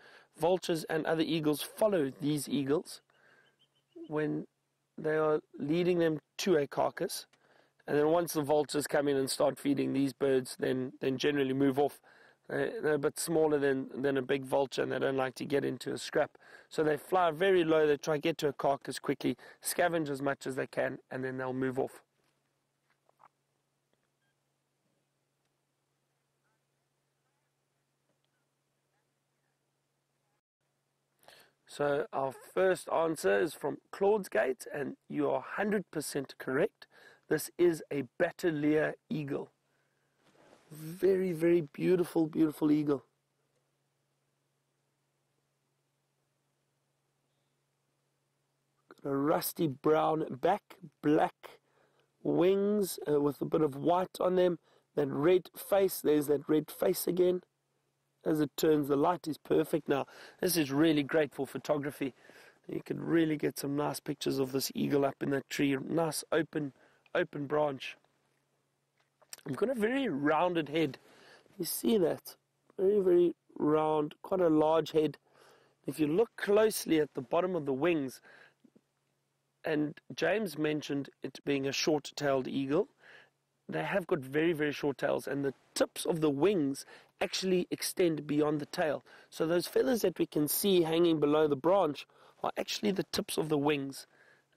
vultures and other eagles follow these eagles when they are leading them to a carcass and then once the vultures come in and start feeding these birds, then, then generally move off. They- They're a bit smaller than, than a big vulture and they don't like to get into a scrap. So they fly very low, they try to get to a carcass quickly, scavenge as much as they can, and then they'll move off. So our first answer is from Claude's Gate, and you are 100% correct. This is a Bateleur eagle. Very, very beautiful, beautiful eagle. Got a rusty brown back, black wings uh, with a bit of white on them. That red face, there's that red face again. As it turns, the light is perfect now. This is really great for photography. You can really get some nice pictures of this eagle up in that tree. Nice open, open branch. I've got a very rounded head. You see that? Very, very round, quite a large head. If you look closely at the bottom of the wings, and James mentioned it being a short tailed eagle, they have got very, very short tails, and the tips of the wings actually extend beyond the tail. So those feathers that we can see hanging below the branch are actually the tips of the wings.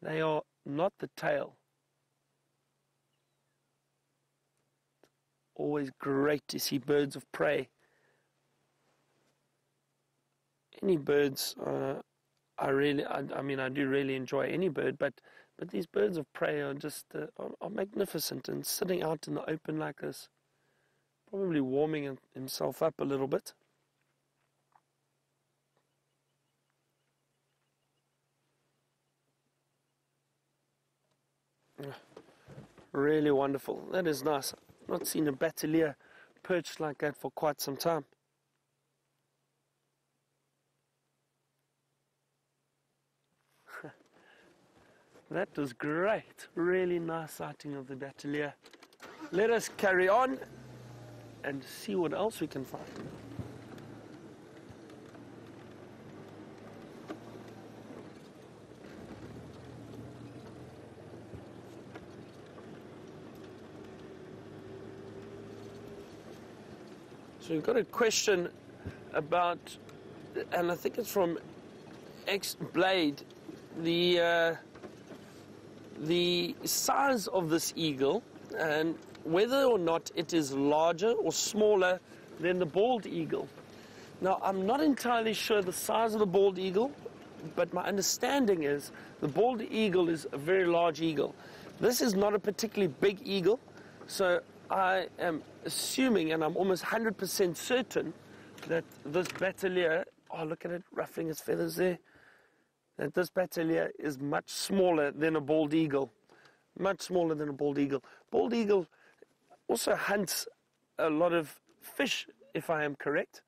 They are not the tail. Always great to see birds of prey. Any birds, uh, I really, I, I mean, I do really enjoy any bird, but but these birds of prey are just uh, are, are magnificent and sitting out in the open like this, probably warming himself up a little bit. Really wonderful. That is nice. Not seen a bateleur perched like that for quite some time. That was great. Really nice sighting of the bateleur. Let us carry on and see what else we can find. So we've got a question about, and I think it's from X Blade, the uh, the size of this eagle and whether or not it is larger or smaller than the bald eagle. Now, I'm not entirely sure the size of the bald eagle, but my understanding is the bald eagle is a very large eagle. This is not a particularly big eagle, so I am assuming, and I'm almost 100% certain, that this bateleur, oh, look at it ruffling its feathers there that this bateleur is much smaller than a bald eagle. Much smaller than a bald eagle. Bald eagle also hunts a lot of fish, if I am correct,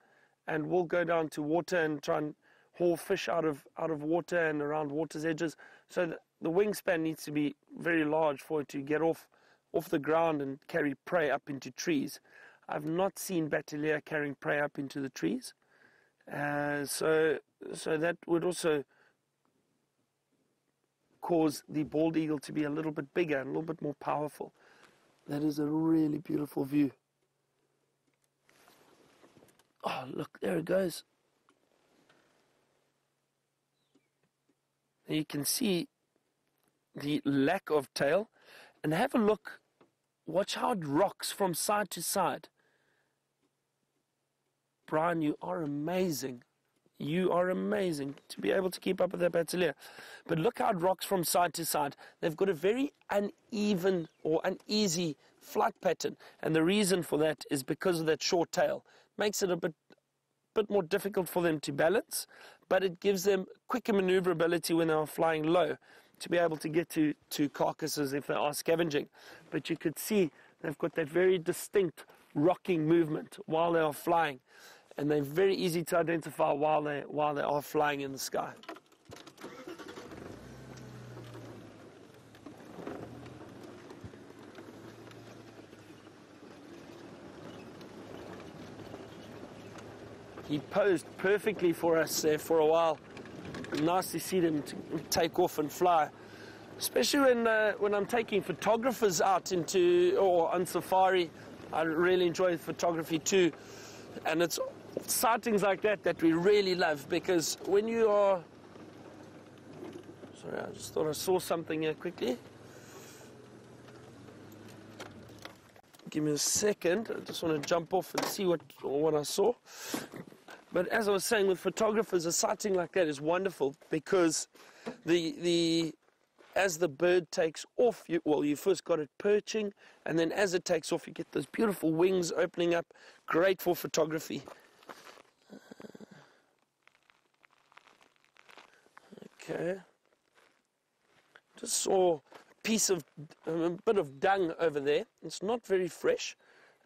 and will go down to water and try and haul fish out of out of water and around water's edges. So the, the wingspan needs to be very large for it to get off off the ground and carry prey up into trees. I've not seen bateleur carrying prey up into the trees. Uh, so so that would also cause the bald eagle to be a little bit bigger and a little bit more powerful. That is a really beautiful view. Oh, look, there it goes. You can see the lack of tail and have a look. Watch how it rocks from side to side. Brian, you are amazing. You are amazing to be able to keep up with that bateleur. But look how it rocks from side to side. They've got a very uneven or uneasy flight pattern. And the reason for that is because of that short tail. Makes it a bit bit more difficult for them to balance, but it gives them quicker maneuverability when they are flying low to be able to get to, to carcasses if they are scavenging. But you could see they've got that very distinct rocking movement while they are flying and they're very easy to identify while they while they are flying in the sky. He posed perfectly for us for a while. Nice to see them take off and fly, especially when uh, when I'm taking photographers out into or on safari. I really enjoy photography too And it's sightings like that that we really love because when you are. Sorry, I just thought I saw something here quickly. Give me a second. I just want to jump off and see what, what I saw. But as I was saying, with photographers, a sighting like that is wonderful because the the as the bird takes off, you, well, you first got it perching, and then as it takes off, you get those beautiful wings opening up. Great for photography. Okay. Just saw a piece of, um, a bit of dung over there. It's not very fresh,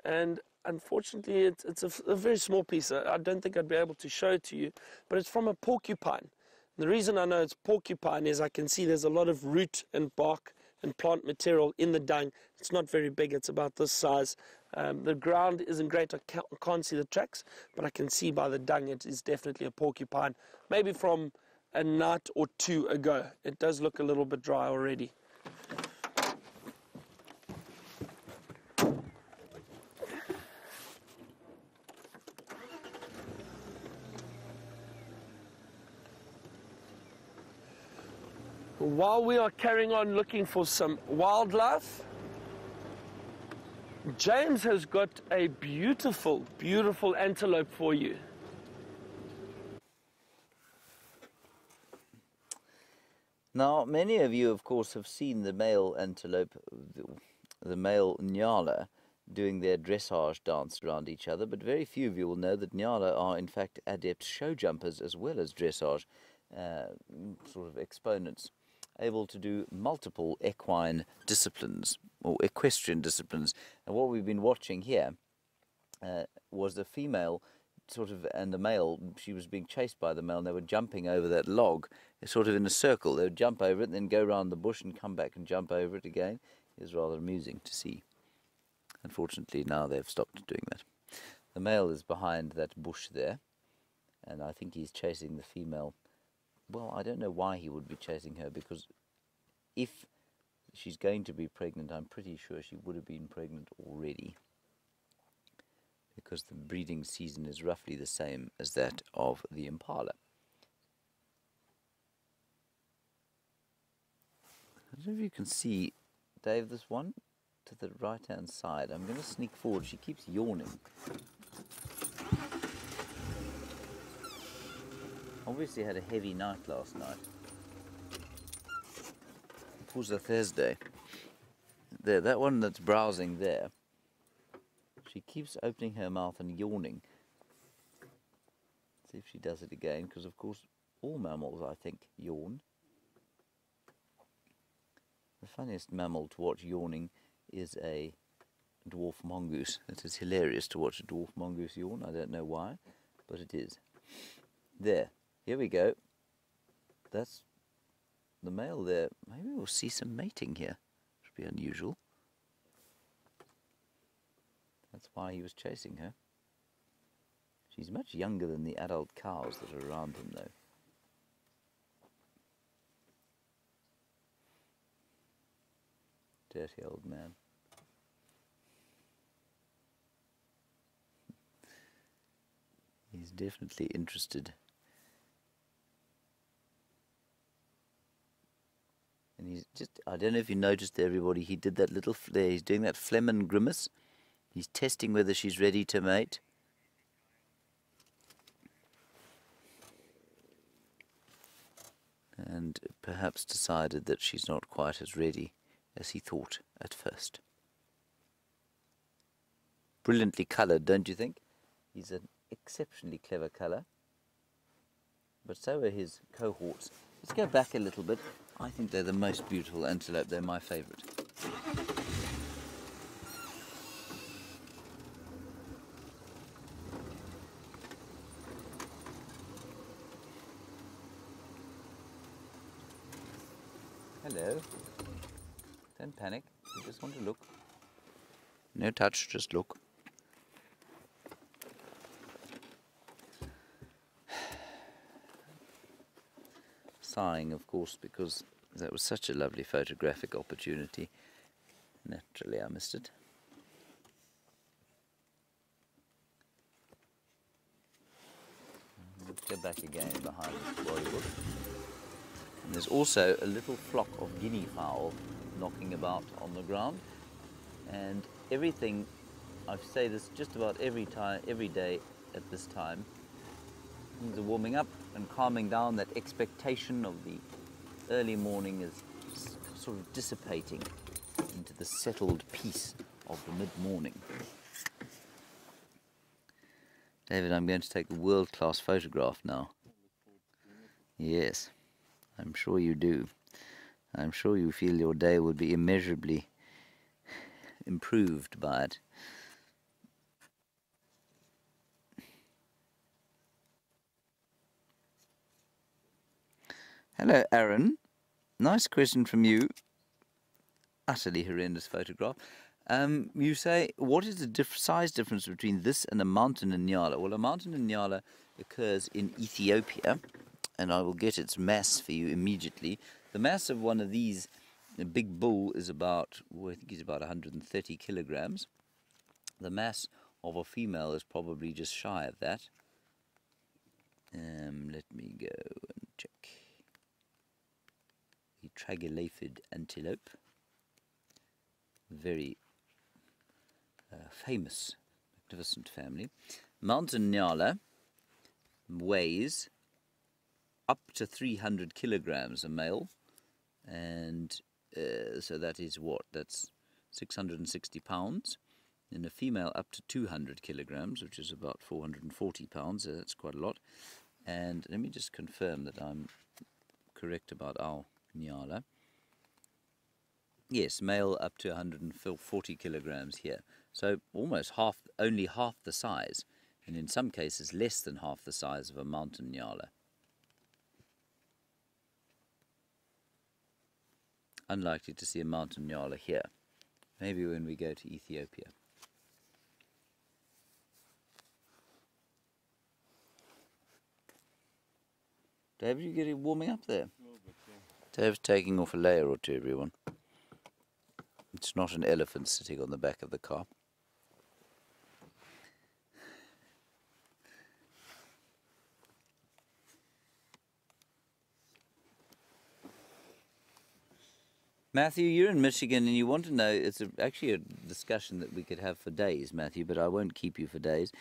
and unfortunately, it's, it's a, a very small piece. I, don't think I'd be able to show it to you, but it's from a porcupine. The reason I know it's porcupine is I can see there's a lot of root and bark and plant material in the dung. It's not very big, it's about this size. Um, the ground isn't great, I can't see the tracks, but I can see by the dung it is definitely a porcupine. Maybe from a night or two ago. It does look a little bit dry already. While we are carrying on looking for some wildlife, James has got a beautiful, beautiful antelope for you. Now, many of you, of course, have seen the male antelope, the, male nyala, doing their dressage dance around each other, but very few of you will know that nyala are, in fact, adept show jumpers as well as dressage uh, sort of exponents, able to do multiple equine disciplines or equestrian disciplines. And what we've been watching here uh, was the female sort of and the male she was being chased by the male and they were jumping over that log sort of in a circle. They would jump over it and then go around the bush and come back and jump over it again. It was rather amusing to see. Unfortunately now they've stopped doing that. The male is behind that bush there and i think he's chasing the female well i don't know why he would be chasing her because if she's going to be pregnant i'm pretty sure she would have been pregnant already because the breeding season is roughly the same as that of the impala. I don't know if you can see, Dave, this one to the right hand side. I'm going to sneak forward. She keeps yawning. Obviously had a heavy night last night. It was a Thursday. There, that one that's browsing there she keeps opening her mouth and yawning. See if she does it again, because of course all mammals, I think, yawn. The funniest mammal to watch yawning is a dwarf mongoose. It is hilarious to watch a dwarf mongoose yawn. I don't know why, but it is. There, here we go. That's the male there. Maybe we'll see some mating here. Should be unusual. That's why he was chasing her. She's much younger than the adult cows that are around him, though. Dirty old man. He's definitely interested. And he's just, I don't know if you noticed everybody, he did that little, there, he's doing that flehmen grimace. He's testing whether she's ready to mate. And perhaps decided that she's not quite as ready as he thought at first. Brilliantly coloured, don't you think? He's an exceptionally clever colour. But so are his cohorts. Let's go back a little bit. I think they're the most beautiful antelope. They're my favourite. Hello. Don't panic. You just want to look. No touch, just look. Sighing, of course, because that was such a lovely photographic opportunity. Naturally, I missed it. back again behind this quarry. And there's also a little flock of guinea fowl knocking about on the ground. And everything, I say this just about every time, every day at this time, things are warming up and calming down. That expectation of the early morning is sort of dissipating into the settled peace of the mid-morning. David, I'm going to take a world-class photograph now. Yes, I'm sure you do. I'm sure you feel your day would be immeasurably improved by it. Hello, Aaron. Nice question from you. Utterly horrendous photograph. Um, you say, what is the diff- size difference between this and a mountain in Nyala? Well, a mountain in Nyala occurs in Ethiopia, and I will get its mass for you immediately. The mass of one of these, big bull, is about, well, I think it's about 130 kilograms. The mass of a female is probably just shy of that. Um, let me go and check. The tragelaphid antelope. Very uh, famous, magnificent family. Mountain Nyala weighs up to 300 kilograms a male, and uh, so that is what? That's 660 pounds. In a female up to 200 kilograms, which is about 440 pounds. So that's quite a lot. And let me just confirm that I'm correct about our Nyala. Yes, male up to 140 kilograms here. So almost half, only half the size, and in some cases less than half the size of a mountain Nyala. Unlikely to see a mountain Nyala here. Maybe when we go to Ethiopia. David, you getting warming up there? Dave's taking off a layer or two, everyone. It's not an elephant sitting on the back of the car. Matthew, you're in Michigan and you want to know, it's a, actually a discussion that we could have for days, Matthew, but I won't keep you for days.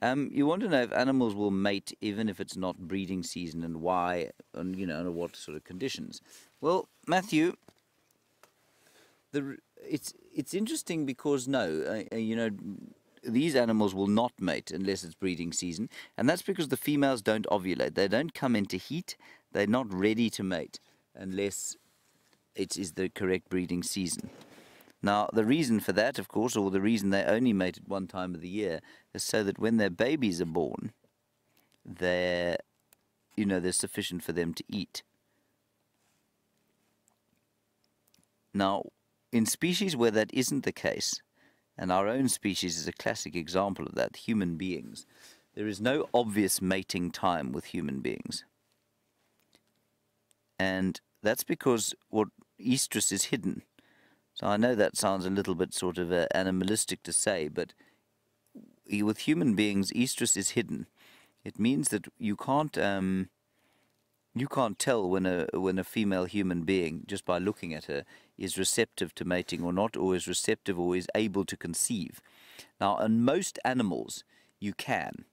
Um, you want to know if animals will mate even if it's not breeding season and why, and you know, under what sort of conditions. Well, Matthew, the it's it's interesting because no, uh, uh, you know, these animals will not mate unless it's breeding season, and that's because the females don't ovulate. They don't come into heat. They're not ready to mate unless it is the correct breeding season. Now, the reason for that, of course, or the reason they only mate at one time of the year, is so that when their babies are born, they're, you know, there's sufficient for them to eat. Now, in species where that isn't the case, and our own species is a classic example of that, human beings, there is no obvious mating time with human beings. And that's because what estrus is hidden. So I know that sounds a little bit sort of uh, animalistic to say, but with human beings, estrus is hidden. It means that you can't um, you can't tell when a when a female human being just by looking at her is receptive to mating or not, or is receptive or is able to conceive. Now, on most animals, you can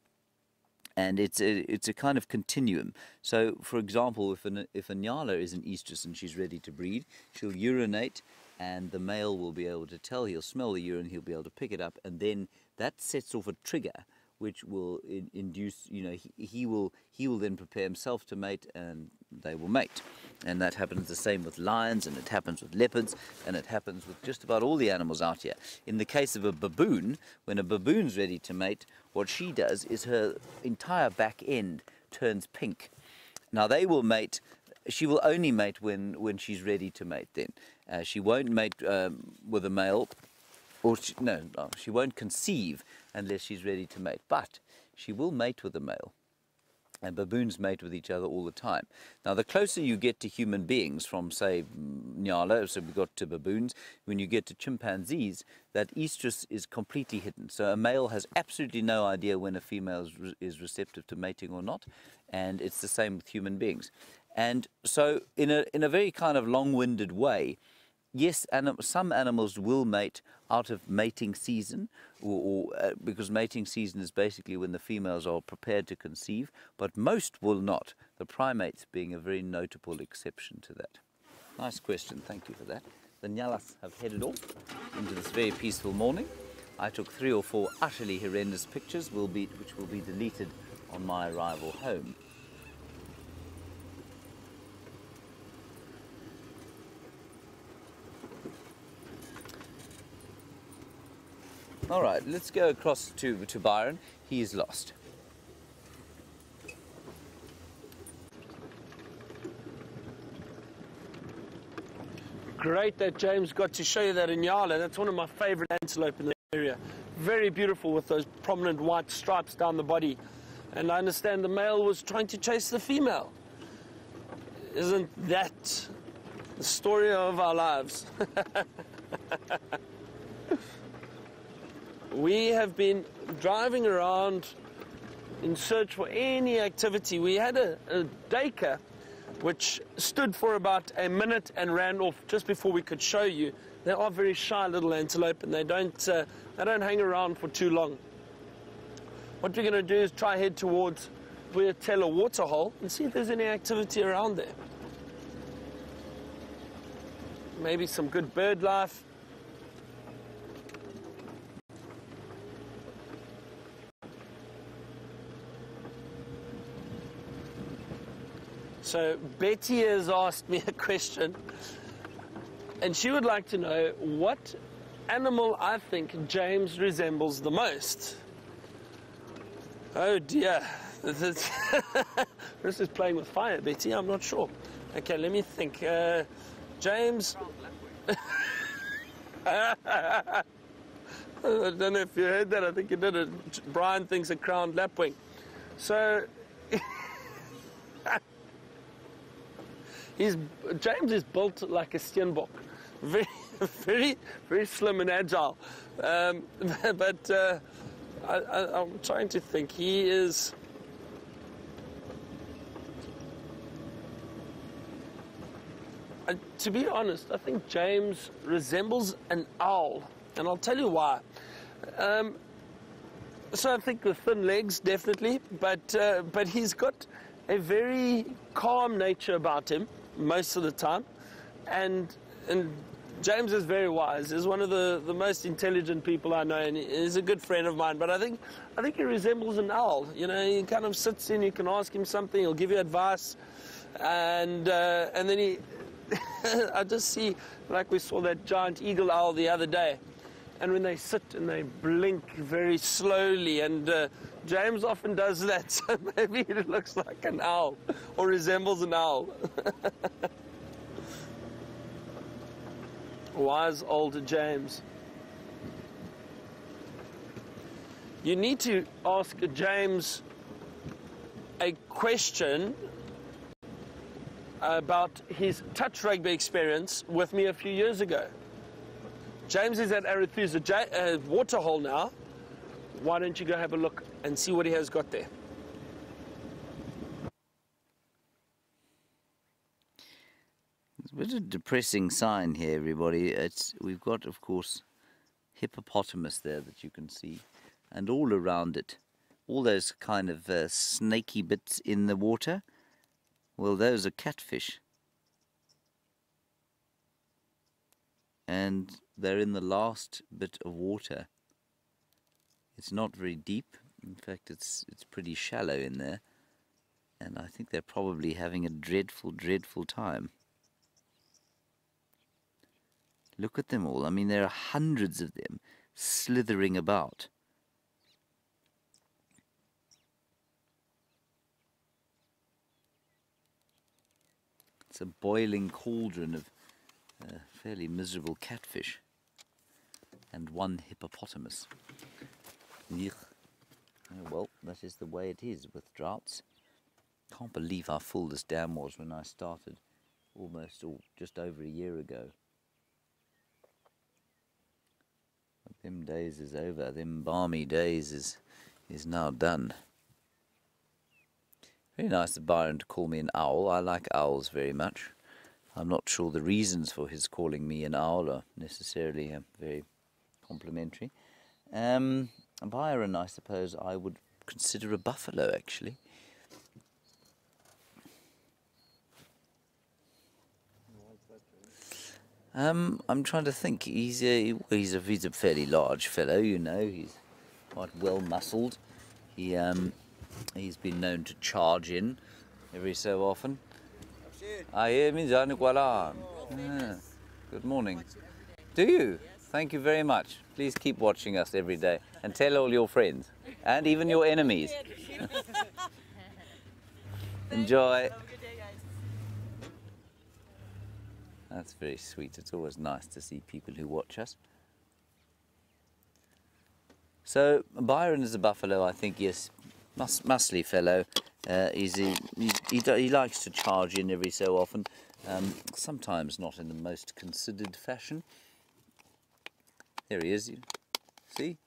and it's a it's a kind of continuum. So, for example, if an if a nyala is an estrus and she's ready to breed, she'll urinate, and the male will be able to tell. He'll smell the urine. He'll be able to pick it up, and then that sets off a trigger, which will in, induce. You know, he, he will he will then prepare himself to mate, and they will mate. And that happens the same with lions, and it happens with leopards, and it happens with just about all the animals out here. In the case of a baboon, when a baboon's ready to mate, what she does is her entire back end turns pink. Now they will mate. She will only mate when when she's ready to mate. Then uh, she won't mate um, with a male, or she, no, no, she won't conceive unless she's ready to mate. But she will mate with a male. And baboons mate with each other all the time. Now, the closer you get to human beings, from say Nyala, so we got to baboons, when you get to chimpanzees, that estrus is completely hidden. So a male has absolutely no idea when a female is, re- is receptive to mating or not, and it's the same with human beings. And so, in a in a very kind of long-winded way, yes, anim- some animals will mate out of mating season, or, or uh, because mating season is basically when the females are prepared to conceive, but most will not. The primates being a very notable exception to that. Nice question, thank you for that. The Nyalas have headed off into this very peaceful morning. I took three or four utterly horrendous pictures, will be, which will be deleted on my arrival home. All right, let's go across to, to Byron. He is lost. Great that James got to show you that Nyala. That's one of my favorite antelope in the area. Very beautiful with those prominent white stripes down the body. And I understand the male was trying to chase the female. Isn't that the story of our lives? we have been driving around in search for any activity. We had a, a which stood for about a minute and ran off just before we could show you. They are very shy little antelope and they don't, uh, they don't hang around for too long. What we're going to do is try head towards Vuyatela waterhole and see if there's any activity around there. Maybe some good bird life. So Betty has asked me a question, and she would like to know what animal I think James resembles the most. Oh dear, this is, this is playing with fire, Betty. I'm not sure. Okay, let me think. Uh, James. I don't know if you heard that. I think you did it. Brian thinks a crowned lapwing. So He's James is built like a steenbok, very, very, very slim and agile. Um, but uh, I, I'm trying to think. He is. Uh, to be honest, I think James resembles an owl, and I'll tell you why. Um, so I think the thin legs, definitely, but uh, but he's got a very calm nature about him most of the time, and and James is very wise. He's one of the, the most intelligent people I know, and he's a good friend of mine. But I think I think he resembles an owl. You know, he kind of sits in. You can ask him something. He'll give you advice, and uh, and then he. I just see like we saw that giant eagle owl the other day, and when they sit and they blink very slowly, and uh, James often does that, so maybe it looks like an owl or resembles an owl. Wise older James. You need to ask James a question about his touch rugby experience with me a few years ago. James is at Arathusa J- uh, Waterhole now. Why don't you go have a look and see what he has got there? It's a bit of a depressing sign here, everybody. It's we've got, of course, hippopotamus there that you can see, and all around it, all those kind of uh, snaky bits in the water. Well, those are catfish, and they're in the last bit of water. It's not very deep. In fact, it's it's pretty shallow in there, and I think they're probably having a dreadful, dreadful time. Look at them all. I mean, there are hundreds of them slithering about. It's a boiling cauldron of uh, fairly miserable catfish and one hippopotamus. Yuck. Oh, well, that is the way it is with droughts. Can't believe how full this dam was when I started, almost or just over a year ago. But them days is over. Them balmy days is is now done. Very nice of Byron to call me an owl. I like owls very much. I'm not sure the reasons for his calling me an owl are necessarily very complimentary. Um, Byron, I suppose I would consider a buffalo actually. Um, I'm trying to think. He's a he's a he's a fairly large fellow, you know. He's quite well muscled. He um he's been known to charge in every so often. I hear me Kwalan. Good morning. Do you? Thank you very much. Please keep watching us every day and tell all your friends and even your enemies. Enjoy. That's very sweet. It's always nice to see people who watch us. So Byron is a buffalo, I think. Yes, mus- muscly fellow. Uh, he's, he, he, he, likes to charge in every so often. Um, sometimes not in the most considered fashion. There he is. You see?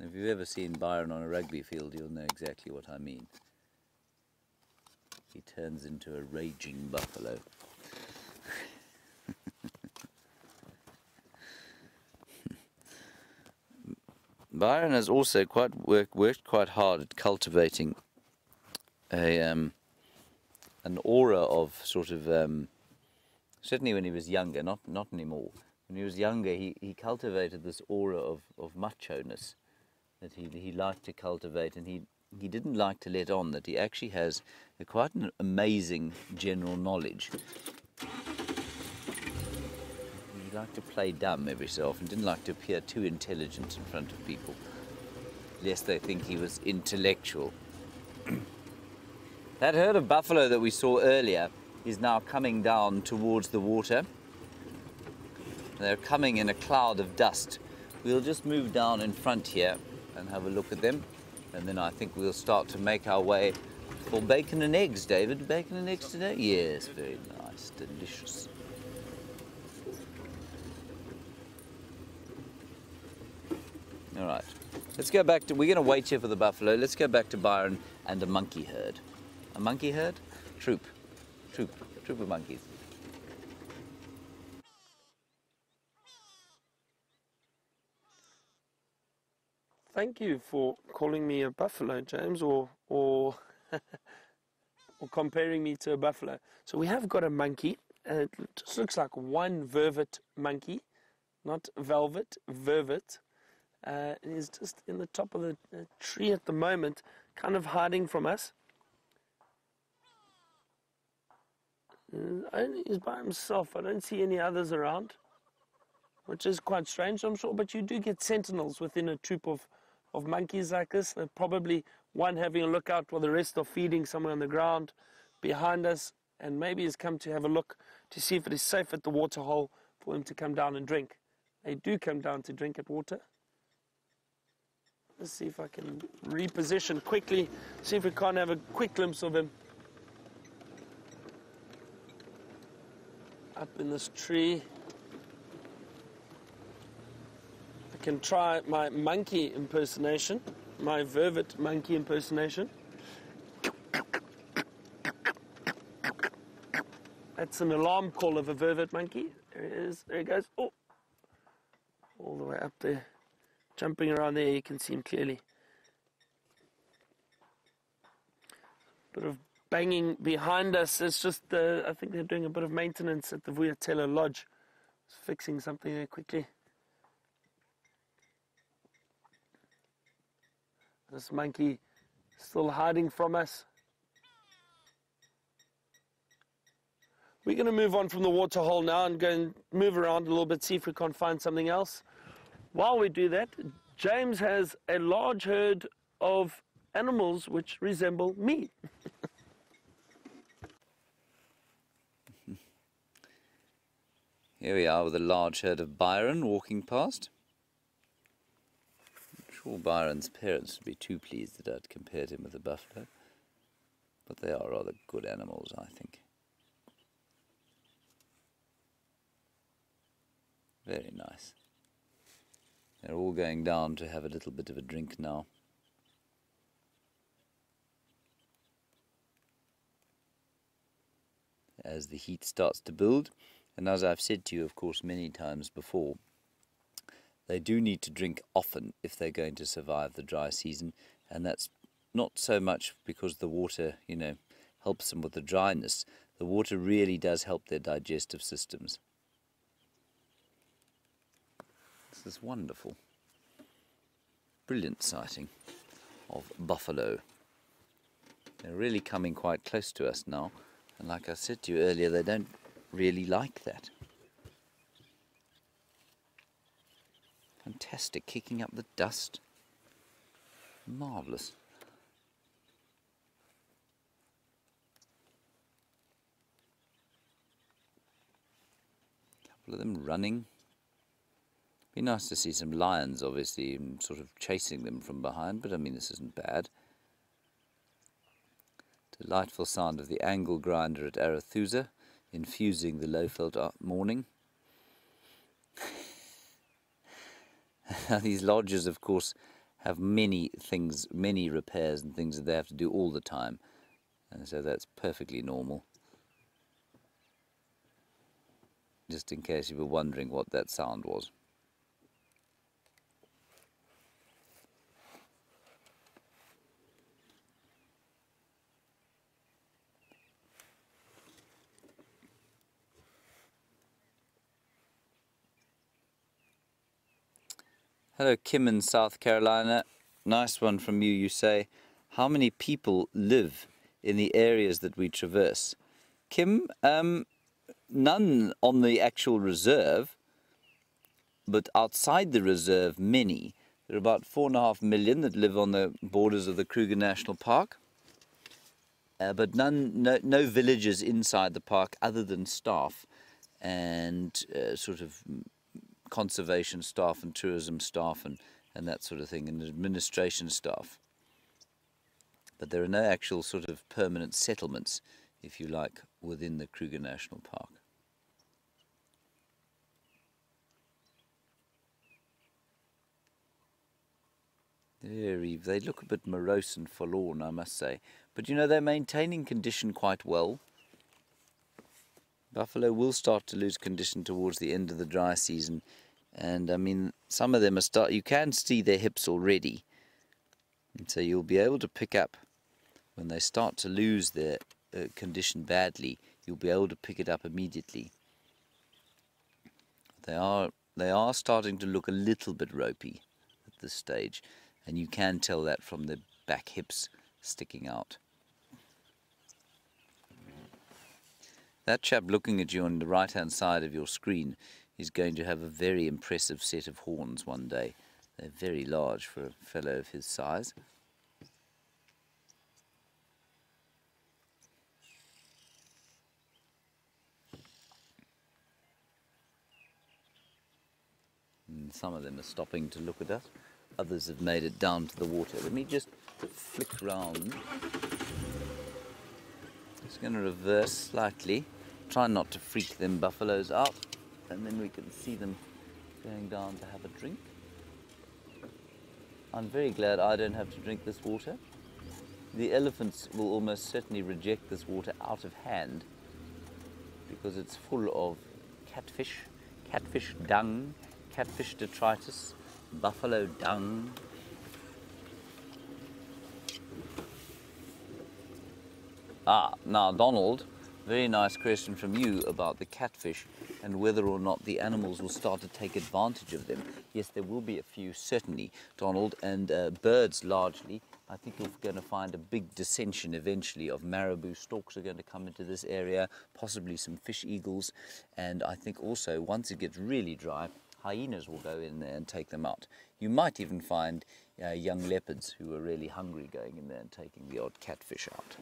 If you've ever seen Byron on a rugby field, you'll know exactly what I mean. He turns into a raging buffalo. Byron has also quite worked worked quite hard at cultivating a um, an aura of sort of um, certainly when he was younger, not not anymore. When he was younger, he, he cultivated this aura of, of macho-ness that he he liked to cultivate, and he he didn't like to let on that he actually has a, quite an amazing general knowledge. He liked to play dumb every so often, didn't like to appear too intelligent in front of people, lest they think he was intellectual. that herd of buffalo that we saw earlier is now coming down towards the water. They're coming in a cloud of dust. We'll just move down in front here and have a look at them, and then I think we'll start to make our way for bacon and eggs, David. Bacon and eggs today? Yes, very nice, delicious. All right. Let's go back to. We're going to wait here for the buffalo. Let's go back to Byron and a monkey herd. A monkey herd? Troop. Troop. Troop of monkeys. Thank you for calling me a buffalo, James, or or or comparing me to a buffalo. So we have got a monkey. Uh, it just looks like one vervet monkey, not velvet, vervet. Uh, and he's just in the top of the tree at the moment, kind of hiding from us. Uh, only he's by himself. I don't see any others around, which is quite strange, I'm sure. But you do get sentinels within a troop of, of monkeys like this. They're probably one having a look out while the rest are feeding somewhere on the ground behind us, and maybe he's come to have a look to see if it is safe at the water hole for him to come down and drink. They do come down to drink at water. Let's see if I can reposition quickly, see if we can't have a quick glimpse of him. Up in this tree. I can try my monkey impersonation, my vervet monkey impersonation. That's an alarm call of a vervet monkey. There it is. There he goes. Oh, all the way up there. Jumping around there, you can see him clearly. Bit of banging behind us. It's just, I think they're doing a bit of maintenance at the Vuyatela Lodge. Just fixing something there quickly. This monkey still hiding from us. We're going to move on from the water hole now and go and move around a little bit, see if we can't find something else. While we do that, James has a large herd of animals which resemble me. Here we are with a large herd of Byron walking past. I'm Byron's parents would be too pleased that I'd compared him with a buffalo. but they are rather good animals, I think. Very nice. They're all going down to have a little bit of a drink now. As the heat starts to build, and as I've said to you, of course, many times before, they do need to drink often if they're going to survive the dry season, and that's not so much because the water, you know, helps them with the dryness. The water really does help their digestive systems. This is wonderful. Brilliant sighting of buffalo. They're really coming quite close to us now, and like I said to you earlier, they don't really like that. Fantastic, kicking up the dust. Marvellous. Couple of them running. Be nice to see some lions, obviously, sort of chasing them from behind, but I mean, this isn't bad. Delightful sound of the angle grinder at Arathusa, infusing the Lowveld morning. these lodges, of course, have many things, many repairs and things that they have to do all the time. And so that's perfectly normal. Just in case you were wondering what that sound was. Hello, Kim in South Carolina. Nice one from you. You say, How many people live in the areas that we traverse? Kim, um, none on the actual reserve, but outside the reserve, many. There are about four and a half million that live on the borders of the Kruger National Park. Uh, but none, no, no villages inside the park other than staff and uh, sort of conservation staff and tourism staff and, and that sort of thing, and administration staff. But there are no actual sort of permanent settlements, if you like, within the Kruger National Park. Very, they look a bit morose and forlorn, I must say. But you know, they're maintaining condition quite well. Buffalo will start to lose condition towards the end of the dry season. And I mean, some of them are start, you can see their hips already. And so you'll be able to pick up when they start to lose their uh, condition badly, you'll be able to pick it up immediately. They are, they are starting to look a little bit ropey at this stage. And you can tell that from the back hips sticking out. That chap looking at you on the right hand side of your screen is going to have a very impressive set of horns one day. They're very large for a fellow of his size. And some of them are stopping to look at us. Others have made it down to the water. Let me just flick round. Just going to reverse slightly. Try not to freak them buffaloes out. And then we can see them going down to have a drink. I'm very glad I don't have to drink this water. The elephants will almost certainly reject this water out of hand because it's full of catfish, catfish dung, catfish detritus, buffalo dung. Ah, now Donald very nice question from you about the catfish and whether or not the animals will start to take advantage of them. Yes, there will be a few, certainly, Donald, and uh, birds largely. I think you're going to find a big dissension eventually of marabou storks are going to come into this area, possibly some fish eagles, and I think also once it gets really dry, hyenas will go in there and take them out. You might even find uh, young leopards who are really hungry going in there and taking the odd catfish out.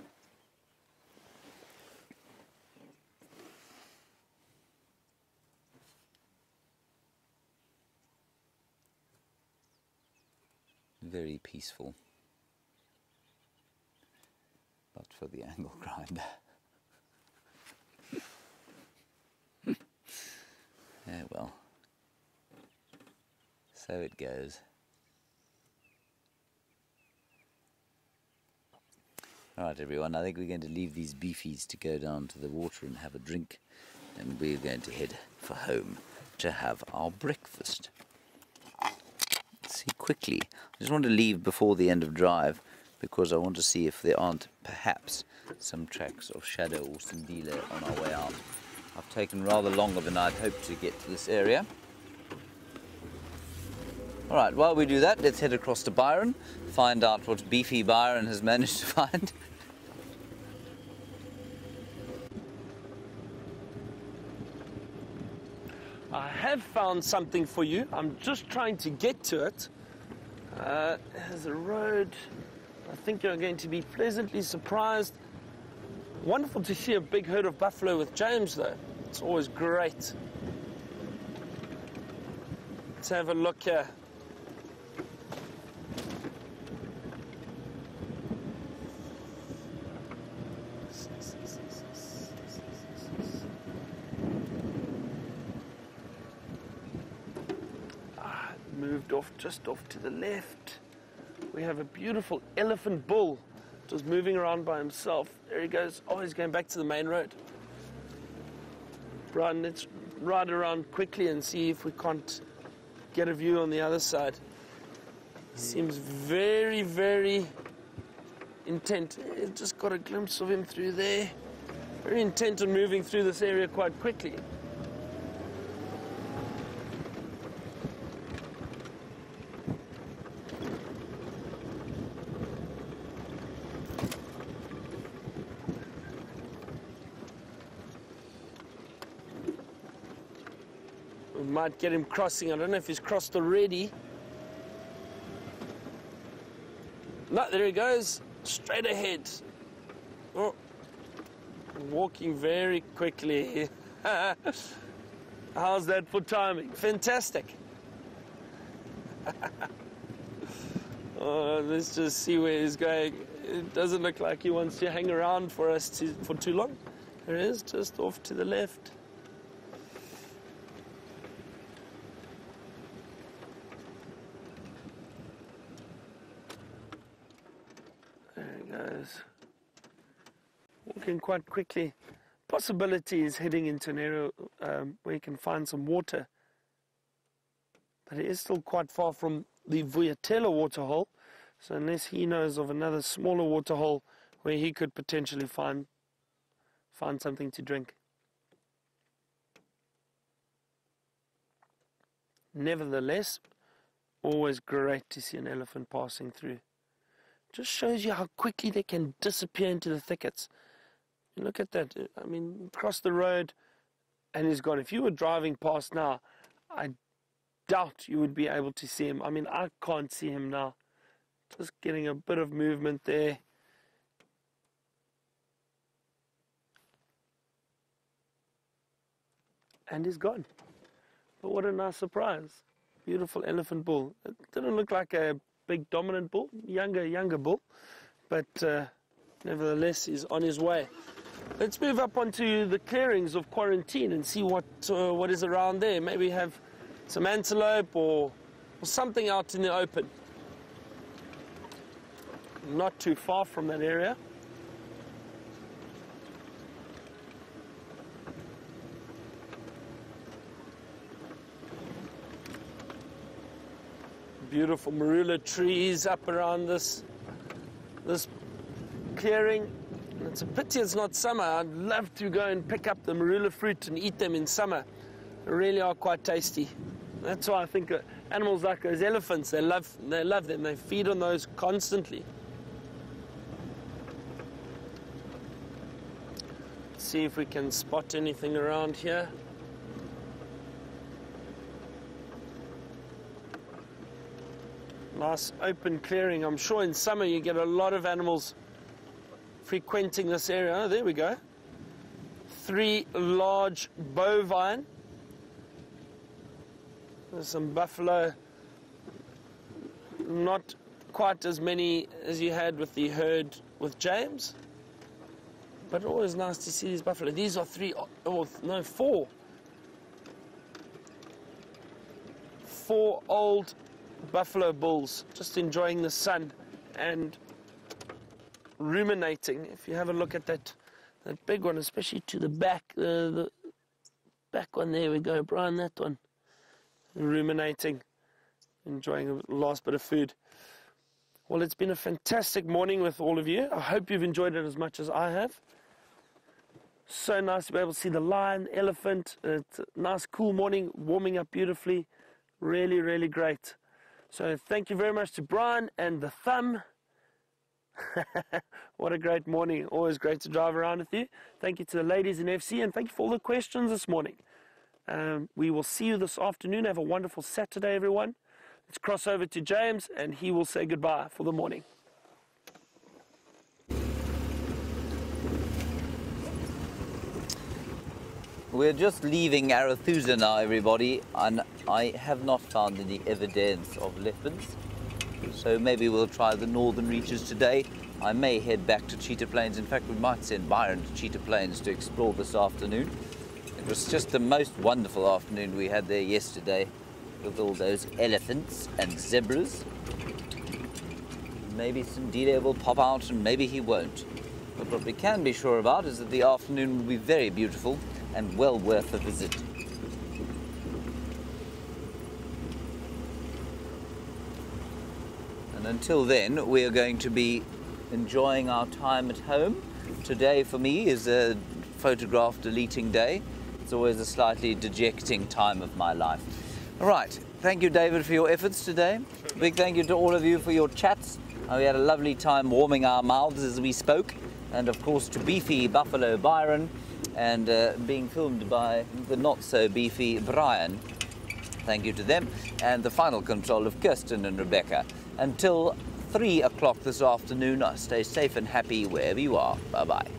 Very peaceful. But for the angle grinder. yeah, well. So it goes. All right, everyone, I think we're going to leave these beefies to go down to the water and have a drink. And we're going to head for home to have our breakfast. See quickly. I just want to leave before the end of drive because I want to see if there aren't perhaps some tracks of shadow or some delay on our way out. I've taken rather longer than I'd hoped to get to this area. All right, while we do that, let's head across to Byron, find out what beefy Byron has managed to find. I have found something for you. I'm just trying to get to it. Uh, there's a road. I think you're going to be pleasantly surprised. Wonderful to see a big herd of buffalo with James, though. It's always great. Let's have a look here. Ah, moved off just off to the left. We have a beautiful elephant bull just moving around by himself. There he goes. Oh, he's going back to the main road. Brian, let's ride around quickly and see if we can't get a view on the other side. Seems very, very intent. Just got a glimpse of him through there. Very intent on moving through this area quite quickly. Get him crossing. I don't know if he's crossed already. No, there he goes. Straight ahead. Oh. Walking very quickly. How's that for timing? Fantastic. oh, let's just see where he's going. It doesn't look like he wants to hang around for us to, for too long. There he is, just off to the left. There he goes. Walking quite quickly. Possibility is heading into an area um, where you can find some water. But it is still quite far from the Vuyatela waterhole. So unless he knows of another smaller waterhole where he could potentially find find something to drink. Nevertheless, always great to see an elephant passing through just shows you how quickly they can disappear into the thickets. Look at that. I mean, across the road, and he's gone. If you were driving past now, I doubt you would be able to see him. I mean, I can't see him now. Just getting a bit of movement there. And he's gone. But what a nice surprise. Beautiful elephant bull. It didn't look like a big dominant bull, younger, younger bull, but uh, nevertheless he's on his way. Let's move up onto the clearings of quarantine and see what uh, what is around there. Maybe have some antelope or, or something out in the open. Not too far from that area. beautiful marula trees up around this this clearing. It's a pity it's not summer. I'd love to go and pick up the marula fruit and eat them in summer. They really are quite tasty. That's why I think uh, animals like those elephants, they love they love them. They feed on those constantly. See if we can spot anything around here. Nice open clearing. I'm sure in summer you get a lot of animals frequenting this area. Oh, there we go. Three large bovine. There's some buffalo. Not quite as many as you had with the herd with James. but always nice to see these buffalo. These are three, or no, four. Four old buffalo bulls just enjoying the sun and ruminating. If you have a look at that, that big one, especially to the back, uh, the back one, there we go, Brian, that one. Ruminating, enjoying the last bit of food. Well, it's been a fantastic morning with all of you. I hope you've enjoyed it as much as I have. So nice to be able to see the lion, elephant. It's a nice, cool morning, warming up beautifully. Really, really great. So thank you very much to Brian and the thumb. what a great morning. Always great to drive around with you. Thank you to the ladies in FC and thank you for all the questions this morning. Um, we will see you this afternoon. Have a wonderful Saturday, everyone. Let's cross over to James and he will say goodbye for the morning. We're just leaving Arathusa now, everybody, and I have not found any evidence of leopards. So maybe we'll try the northern reaches today. I may head back to Cheetah Plains. In fact, we might send Byron to Cheetah Plains to explore this afternoon. It was just the most wonderful afternoon we had there yesterday with all those elephants and zebras. Maybe Sandile will pop out and maybe he won't. But what we can be sure about is that the afternoon will be very beautiful and well worth a visit. Until then, we are going to be enjoying our time at home. Today, for me, is a photograph deleting day. It's always a slightly dejecting time of my life. All right. Thank you, David, for your efforts today. Big thank you to all of you for your chats. Uh, we had a lovely time warming our mouths as we spoke. And of course, to beefy Buffalo Byron and uh, being filmed by the not so beefy Brian. Thank you to them. And the final control of Kirsten and Rebecca. Until three o'clock this afternoon, stay safe and happy wherever you are. Bye bye.